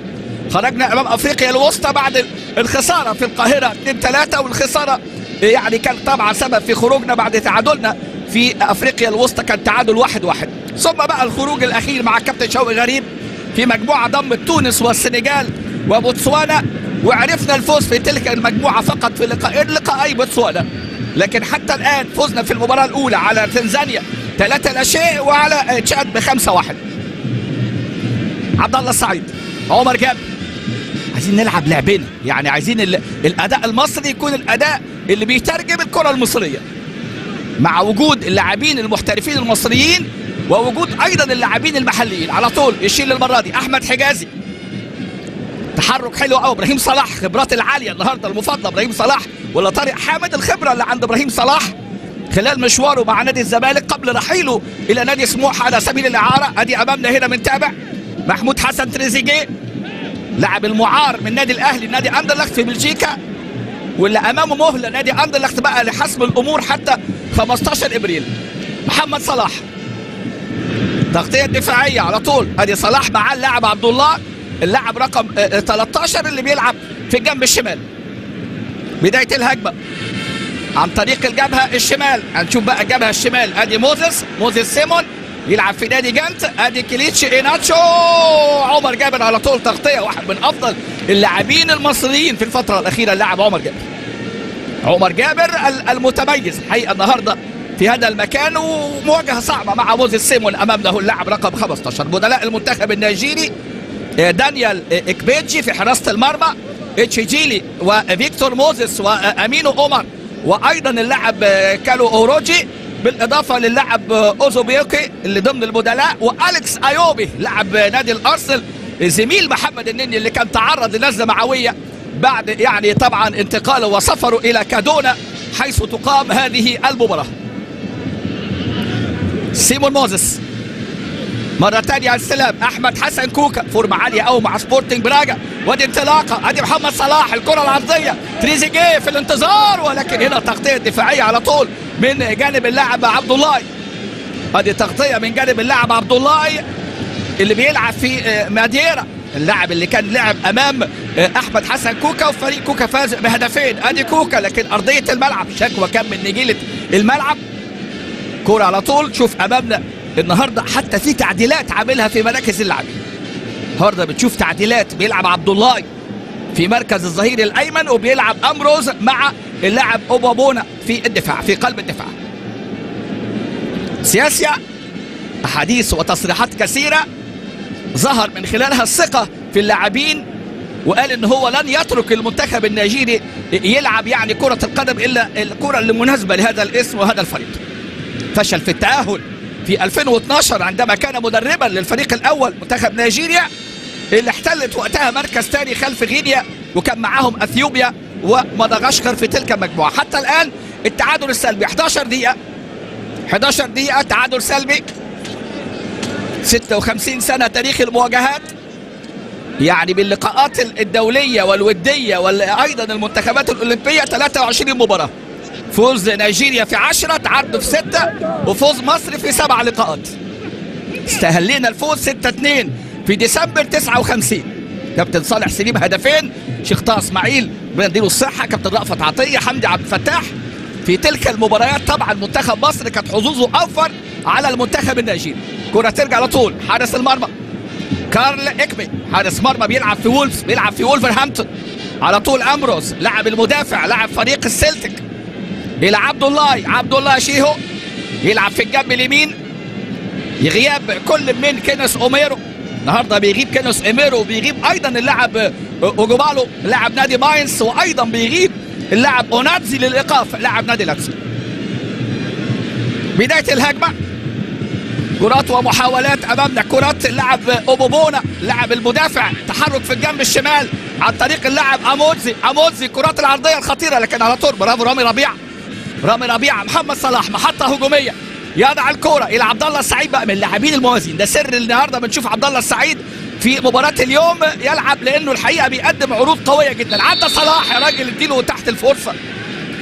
خرجنا أمام أفريقيا الوسطى بعد الخسارة في القاهرة 2 3 والخسارة يعني كان طبعا سبب في خروجنا بعد تعادلنا في أفريقيا الوسطى كان تعادل واحد واحد. ثم بقى الخروج الأخير مع الكابتن شوقي غريب في مجموعة ضمت تونس والسنغال وبوتسوانا وعرفنا الفوز في تلك المجموعة فقط في لقاءين لقاءي بوتسوانا. لكن حتى الآن فزنا في المباراة الأولى على تنزانيا ثلاثة لا شيء وعلى تشاد بخمسة واحد. عبد الله السعيد عمر جابر عايزين نلعب لعبنا يعني عايزين الأداء المصري يكون الأداء اللي بيترجم الكرة المصرية. مع وجود اللاعبين المحترفين المصريين ووجود أيضا اللاعبين المحليين. على طول يشيل المرة دي. أحمد حجازي. تحرك حلو قوي إبراهيم صلاح خبرات العالية النهارده المفضلة. إبراهيم صلاح ولا طارق حامد. الخبرة اللي عند إبراهيم صلاح خلال مشواره مع نادي الزمالك قبل رحيله إلى نادي سموحه على سبيل الإعارة. أدي أمامنا هنا بنتابع محمود حسن تريزيجيه لاعب المعار من نادي الأهلي نادي اندرلخت في بلجيكا. واللي أمامه مهلة نادي اندرلخت بقى لحسم الأمور حتى 15 إبريل. محمد صلاح. تغطية دفاعية على طول. أدي صلاح مع اللاعب عبد الله. اللاعب رقم 13 اللي بيلعب في الجنب الشمال. بداية الهجمة. عن طريق الجبهة الشمال. هنشوف بقى الجبهة الشمال. أدي موزيس موزيس سيمون. يلعب في نادي جانت أدي كليتشي إيناتشو. عمر جابر على طول تغطية واحد من أفضل اللاعبين المصريين في الفترة الأخيرة اللاعب عمر جابر. عمر جابر المتميز الحقيقة النهارده في هذا المكان ومواجهة صعبة مع موزيس سيمون امامنا اللاعب رقم 15 بدلاء المنتخب النيجيري دانيال اكبيجي في حراسة المرمى إتشيجيلي وفيكتور موزيس وامينو أومر وأيضا اللاعب كالو أوروجي. بالإضافة للاعب اوزو بيوكي اللي ضمن البدلاء وأليكس أيوبي لاعب نادي الأرسنال زميل محمد النني اللي كان تعرض لنزلة معوية بعد يعني طبعا انتقاله وسفره إلى كادونا حيث تقام هذه المباراة. سيمون موزيس. مرة تانية على السلام. أحمد حسن كوكا فورمة عالية أوي مع سبورتنج براجا وادي انطلاقة. أدي محمد صلاح الكرة العرضية تريزيجيه في الانتظار ولكن هنا تغطية دفاعية على طول. من جانب اللاعب عبد الله. ادي تغطية من جانب اللاعب عبد الله اللي بيلعب في ماديرا اللاعب اللي كان لعب أمام أحمد حسن كوكا وفريق كوكا فاز بهدفين. أدي كوكا لكن أرضية الملعب شكوى كم من نجيلة الملعب. كورة على طول. شوف أمامنا النهارده حتى في تعديلات عاملها في مراكز اللاعبين النهارده بتشوف تعديلات بيلعب عبد الله. في مركز الظهير الأيمن وبيلعب أمروز مع اللاعب أوبابونا في الدفاع في قلب الدفاع. سياسيا أحاديث وتصريحات كثيرة ظهر من خلالها الثقة في اللاعبين وقال إن هو لن يترك المنتخب النيجيري يلعب يعني كرة القدم إلا الكرة اللي مناسبه لهذا الاسم وهذا الفريق. فشل في التأهل في 2012 عندما كان مدربا للفريق الأول منتخب نيجيريا. اللي احتلت وقتها مركز ثاني خلف غينيا وكان معاهم أثيوبيا ومدغشقر في تلك المجموعة. حتى الآن التعادل السلبي. 11 دقيقة. 11 دقيقة تعادل سلبي. 56 سنة تاريخ المواجهات. يعني باللقاءات الدولية والودية وأيضا المنتخبات الأولمبية 23 مباراة. فوز نيجيريا في 10 تعادل في 6 وفوز مصر في 7 لقاءات. استهلينا الفوز 6 2 في ديسمبر 59 كابتن صالح سليم هدفين. شيخ طه إسماعيل بنديله الصحة. كابتن رأفت عطية. حمدي عبد الفتاح. في تلك المباريات طبعا منتخب مصر كانت حظوظه أوفر على المنتخب النيجيري. كرة ترجع على طول. حارس المرمى. كارل اكمي حارس مرمى بيلعب في وولفز بيلعب في وولفرهامبتون. على طول أمبروز لاعب المدافع لاعب فريق السلتك إلى عبد الله عبد الله شيهو. يلعب في الجنب اليمين. بغياب كل من كينيس أوميرو. النهارده بيغيب كينيس اوميرو وبيغيب أيضا اللاعب اوجوبالو لاعب نادي ماينز وأيضا بيغيب اللاعب أوناتزي للإيقاف لاعب نادي لاتسيو. بداية الهجمة. كرات ومحاولات أمامنا. كرات اللاعب أوبوبونا لاعب المدافع. تحرك في الجنب الشمال عن طريق اللاعب اموزي اموزي كرات العرضية الخطيرة لكن على طول. برافو رامي ربيعه رامي ربيعه محمد صلاح محطة هجومية. يضع الكورة إلى عبد الله السعيد بقى من اللاعبين الموازين. ده سر النهارده بنشوف عبد الله السعيد في مباراة اليوم يلعب لأنه الحقيقة بيقدم عروض قوية جدا. عدى صلاح يا راجل اديله تحت الفرصة.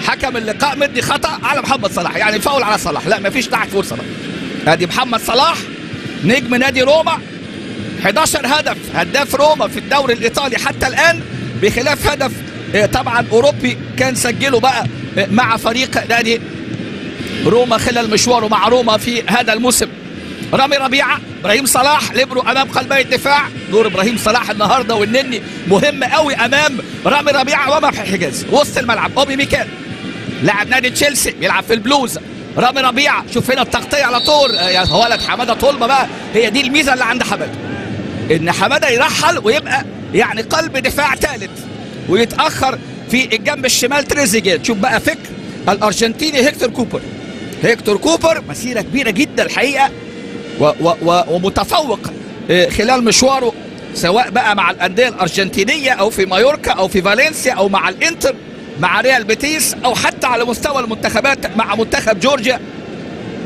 حكم اللقاء مدي خطأ على محمد صلاح. يعني فاول على صلاح. لا مفيش تحت فرصة بقى. ادي محمد صلاح نجم نادي روما. 11 هدف. هداف روما في الدوري الإيطالي حتى الآن. بخلاف هدف طبعا أوروبي كان سجله بقى مع فريق نادي روما خلال مشواره مع روما في هذا الموسم. رامي ربيعة إبراهيم صلاح ليبرو أمام قلبي الدفاع دور إبراهيم صلاح النهارده والنني مهم قوي أمام رامي ربيعة وأحمد حجازي. وسط الملعب أوبي ميكال لاعب نادي تشيلسي بيلعب في البلوز. رامي ربيعة شوف هنا التغطية على طول يا ولد حمادة طلبه بقى. هي دي الميزة اللي عند حمادة. إن حمادة يرحل ويبقى يعني قلب دفاع ثالث ويتأخر في الجنب الشمال تريزيجيه. تشوف بقى فكر الأرجنتيني هيكتور كوبر. هيكتور كوبر مسيرة كبيرة جدا الحقيقة و و و ومتفوق خلال مشواره سواء بقى مع الأندية الأرجنتينية أو في مايوركا أو في فالنسيا أو مع الإنتر مع ريال بيتيس أو حتى على مستوى المنتخبات مع منتخب جورجيا.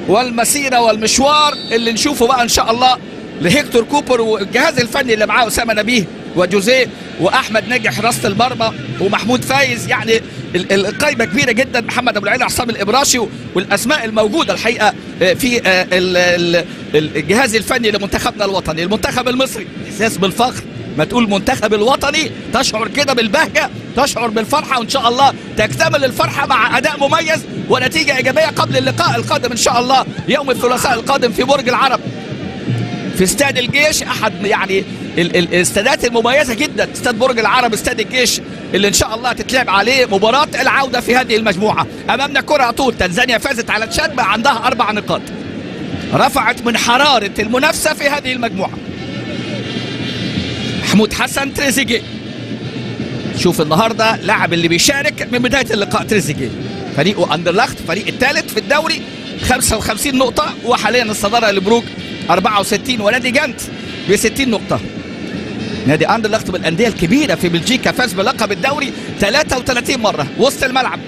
والمسيرة والمشوار اللي نشوفه بقى إن شاء الله لهيكتور كوبر والجهاز الفني اللي معاه أسامة نبيه وجوزيه وأحمد ناجي حراسه المرمى ومحمود فايز. يعني ال- ال- القايمة كبيرة جدا. محمد أبو العين عصام الإبراشي والأسماء الموجودة الحقيقة آه، في آه، ال- ال- ال- الجهاز الفني لمنتخبنا الوطني المنتخب المصري. أساس بالفخر. ما تقول منتخب الوطني تشعر كده بالبهجة تشعر بالفرحة وإن شاء الله تكتمل الفرحة مع أداء مميز ونتيجة إيجابية قبل اللقاء القادم إن شاء الله يوم الثلاثاء القادم في برج العرب. في استاد الجيش أحد يعني الاستادات المميزة جدا. استاد برج العرب استاد الجيش اللي إن شاء الله تتلعب عليه مباراة العودة في هذه المجموعة. أمامنا كرة طول. تنزانيا فازت على تشاد بقى عندها أربع نقاط. رفعت من حرارة المنافسة في هذه المجموعة. محمود حسن تريزيجيه. شوف النهارده لاعب اللي بيشارك من بداية اللقاء تريزيجيه. فريقه اندرلخت فريق الثالث في الدوري. 55 نقطة وحاليا الصداره لبروك 64 ونادي جنت ب 60 نقطة. نادي اندرلخت من الانديه الكبيرة في بلجيكا فاز بلقب الدوري 33 مرة وسط الملعب.